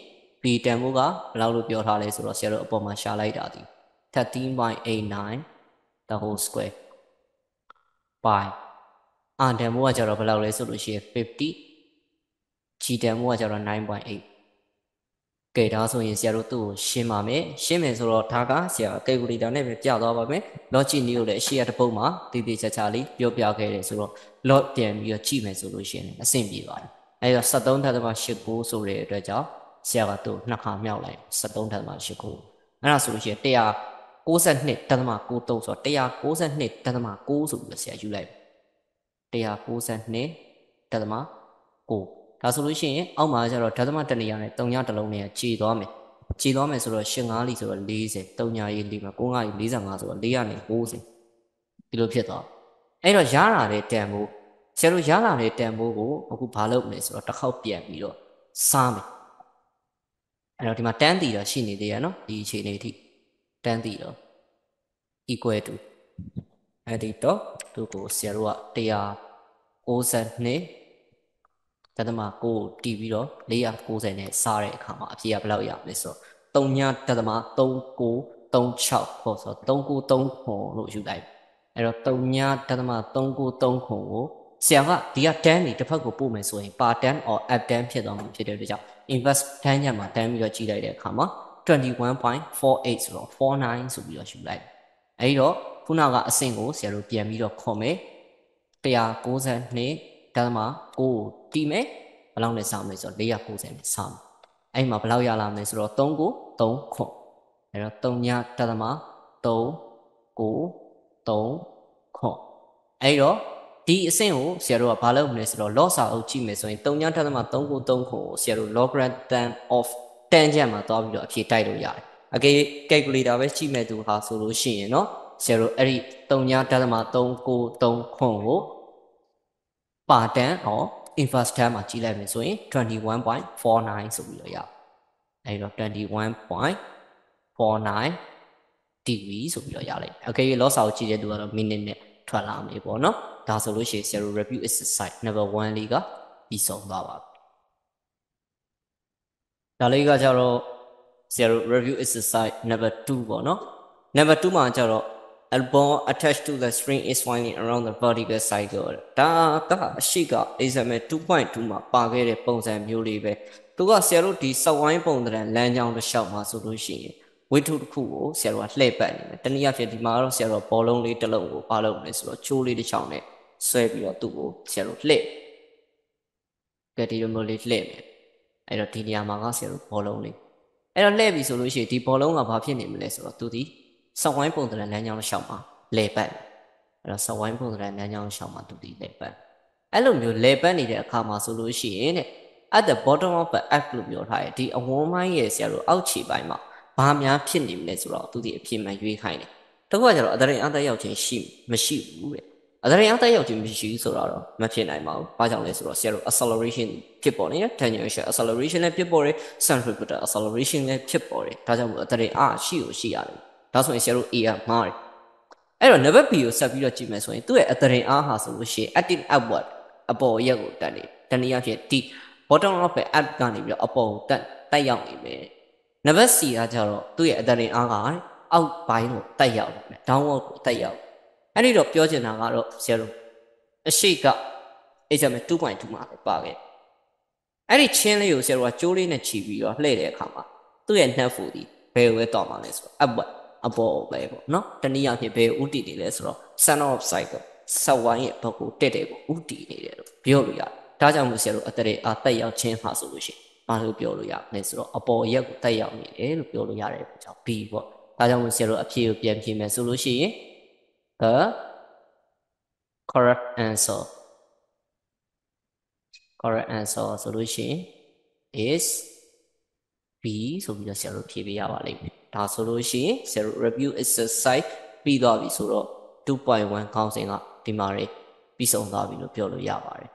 b တန်ဖို့ကဘယ်လောက်လို့ပြောထားလဲဆိုတော့ဆရာတို့အပေါ်မှာရှာလိုက်တာဒီ13.89 the whole square by r တန်ဖို့ကကျတော့ဘယ်လောက်လဲဆိုလို့ရှိရင်50 g တန်ဖို့ကကျတော့9.8ကဲဒါဆိုရင်ဆရာတို့သူ့ကိုရှင်းပါမယ်ရှင်းမယ်ဆိုတော့ဒါကဆရာကယ်ကူလေတာနဲ့ပဲပြသွားပါမယ် logic နည်းကိုလည်းအရှိရတစ်ပုဒ်မှာတည်တည်ချာချာလေးပြောပြခဲ့တယ်ဆိုတော့ log ပြန်ပြီးတော့ကြည့်မယ်ဆိုလို့ရှိရင်အဆင်ပြေပါတယ်အဲဒါ73.89ဆိုတဲ့အတွက်ကြောင့်ဆရာကသူ့နှစ်ခါမြောက်လိုက်73.89အဲ့ဒါဆိုလို့ရှိရင် 192.93ဆိုတော့192.9ဆိုပြီးဆရာယူလိုက်192.9ဒါဆိုလို့ရှိရင်အောက်မှာကျတော့ဓသမတနေရာနဲ့3ညတစ်လုံးနဲ့ခြေသွားမယ်ခြေသွားမယ်ဆိုတော့8 5လီဆိုတော့40 3ညရေး4မှာ9ညရေး45ဆိုတော့4ကနေ90ဒီလိုဖြစ်သွားအဲ့တော့ရလာတဲ့တန်ဖိုးဆရာတို့ရလာတဲ့တန်ဖိုးကိုအခုဘာလုပ်မလဲဆိုတော့တစ်ခေါက်ပြန်ပြီးတော့စားမယ်အဲ့တော့ဒီမှာတန်းတီတော့ရှိနေသေးရနော်ဒီအခြေအနေအထိ တန်းတီတော့ equal to အဲ့ဒီတော့သူကိုဆရာတို့က192တသမကိုတီးပြီးတော့490နဲ့စားတဲ့အခါမှာအဖြေကဘယ်လောက်ရမလဲဆိုတော့3ညတသမ3936ခေါ်ဆိုတော့3939ခွန်လို့ယူလိုက်အဲ့တော့3ညတသမ3939ခွန်ကိုဆရာကဒီက10နေတစ်ဖက်ကိုပို့မယ်ဆိုရင် par 10 or at 10ဖြစ်သွားမှာဖြစ်တဲ့အတွက်ကြောင့် invest 10ညမှာ10ပြီးတော့ကြည့်လိုက်တဲ့အခါမှာ 21.48ဆိုတော့49ဆိုပြီးတော့ယူလိုက်အဲ့တော့ခုနကအဆင့်ကိုဆရာတို့ပြန်ပြီးတော့ခေါ်မယ်192ဓမ္မ9ကိုတီးမယ်ဘယ်လောက်နဲ့စမလဲဆိုတော့490နဲ့စမယ်အဲ့မှာဘယ်လောက်ရလာမလဲဆိုတော့3ကို3ခွန်အဲ့တော့3ညဓမ္မ3ကို3ခွန်အဲ့တော့ဒီအဆင့်ကိုဆရာတို့ကဘာလုပ်မလဲဆိုတော့ log စာအုပ်ကြည့်မယ်ဆိုရင်3ညဓမ္မ3ကို3ခွန်ကိုဆရာတို့ logarithm of တန်းချက်မှာသွားပြီးတော့အဖြေတိုက်လို့ရတယ်အကယ်၍ calculator ပဲရှိမဲ့သူဟာဆိုလို့ရှိရင်နော်ဆရာတို့အဲ့ဒီ3.339ကိုပါတန်ဟော inverse term မှာကြည့်လိုက်မယ်ဆိုရင်21.49ဆိုပြီးတော့ရအဲ့တော့21.49 degree ဆိုပြီးတော့ရလိုက်။ Okay လောစာကိုကြည့်တဲ့သူကတော့ minute နဲ့ထွက်လာမယ်ပေါ့နော်။ဒါဆိုလို့ရှိရင် zero review exercise number 1လေးကပြီးဆုံးသွားပါပြီ။ ဒါလေးကကြတော့ zero review exercise number 2ပေါ့နော်။ number 2မှာကြတော့ a ball attached to the string is winding around the vertical cycle ဒါကအရှိက example 2.2မှာပါခဲ့တဲ့ပုံစံမျိုးလေးပဲသူကဆရာတို့ဒီစက်ဝိုင်းပုံသဏ္ဍာန်လမ်းကြောင်းတစ်လျှောက်မှာဆိုလို့ရှိရင်ဝိထုတစ်ခုကိုဆရာတို့ကလှည့်ပတ်နေတယ်တနည်းအားဖြင့်ဒီမှာတော့ဆရာတို့ဘောလုံးလေးတစ်လုံးကိုပါလုပ်မယ်ဆိုတော့ချိုးလေးတစ်ချောင်းနဲ့ဆွဲပြီးတော့သူ့ကိုဆရာတို့လှည့်ကဲဒီလိုမျိုးလေးလှည့်မယ် အဲ့တော့ဒီနေရာမှာကဆရာတို့ဘောလုံးလေးအဲ့တော့လှည့်ပြီဆိုလို့ရှိရင်ဒီဘောလုံးကဘာဖြစ်နေမလဲဆိုတော့သူဒီစောက်ဝိုင်းပုံသဏ္ဍာန်လမ်းကြောင်းရှောက်မှာလေပတ်အဲ့တော့စောက်ဝိုင်းပုံသဏ္ဍာန်လမ်းကြောင်းရှောက်မှာသူဒီလေပတ်အဲ့လိုမျိုးလေပတ်နေတဲ့အခါမှာဆိုလို့ရှိရင်တဲ့ at the bottom of the app လို့ပြောထားတယ်ဒီအဝန်းပိုင်းရဲ့ဆရာတို့အောက်ခြေပိုင်းမှာဘာများဖြစ်နေမလဲဆိုတော့သူဒီအဖြစ်မှန်ရွေးခိုင်းတယ်တခုကကျတော့အတရင်အသက်ရောက်ခြင်းရှိမရှိဘူးတဲ့ အတရင်အသက်ရောက်ခြင်းမရှိဘူးဆိုတော့မဖြစ်နိုင်ပါဘူးဘာကြောင့်လဲဆိုတော့ဆရာတို့ acceleration ဖြစ်ပေါ်နေတယ် tangential acceleration လည်းဖြစ်ပေါ်တယ် centripetal acceleration လည်းဖြစ်ပေါ်တယ်ဒါကြောင့်မို့အတရင်အရှိကိုရှိရတယ်ဒါဆိုရင်ဆရာတို့ A ကမှားတယ်အဲ့တော့ navigate B ကိုဆက်ပြီးတော့ကြည့်မယ်ဆိုရင်သူ့ရဲ့အတရင်အားဟာဆိုလို့ရှိရင် active upward အပေါ်ရက်ကိုတက်နေတနည်းအားဖြင့်ဒီ bottom of the up ကနေပြီးတော့အပေါ်ကိုတက်တက်ရောက်နေမယ်နံပါတ် C ကကျတော့သူ့ရဲ့အတရင်အားကအောက်ပိုင်းကိုတက်ရောက်နေတယ် downward ကိုတက်ရောက် အဲ့ဒီတော့ပြောချင်တာကတော့ဆရာတို့အရှိက example 2.2မှာပါခဲ့အဲ့ဒီချင်းလေးကိုဆရာတို့ကကြိုးလေးနဲ့ခြီးပြီးတော့လှည့်တဲ့အခါမှာသူ့ရဲ့နှက်ဖူဒီဘယ်ကိုပဲတော်မှာလဲဆိုတော့ upward အပေါ်ပဲပေါ့နော်တနည်းအားဖြင့်ဘယ်ဥတည်နေလဲဆိုတော့ center of cycle ဆက်ဝိုင်းရဲ့ဘက်ကိုတက်တယ်ကိုဥတည်နေတယ်လို့ပြောလို့ရတယ်ဒါကြောင့်မို့ဆရာတို့အတရေအားတက်ရောက်ခြင်းမှာဆိုလို့ရှိရင်ဘာလို့ပြောလို့ရလဲဆိုတော့အပေါ်ရက်ကိုတက်ရောက်နေတယ်လို့ပြောလို့ရတယ်ပေါ့ကြောင့် B ပေါ့ဒါကြောင့်မို့ဆရာတို့အဖြေကိုပြန်ဖြေမယ်ဆိုလို့ရှိရင် the correct answer correct answer ဆိုလို့ရှိရင် is B ဆိုပြီးတော့ဆရာတို့ဖြေပေးရပါလိမ့်မယ်ဒါဆိုလို့ရှိရင်ဆရာတို့ review exercise ပြီးသွားပြီဆိုတော့2.1ခေါင်းစဉ်ကဒီမှာပြီးဆုံးသွားပြီလို့ပြောလို့ရပါတယ်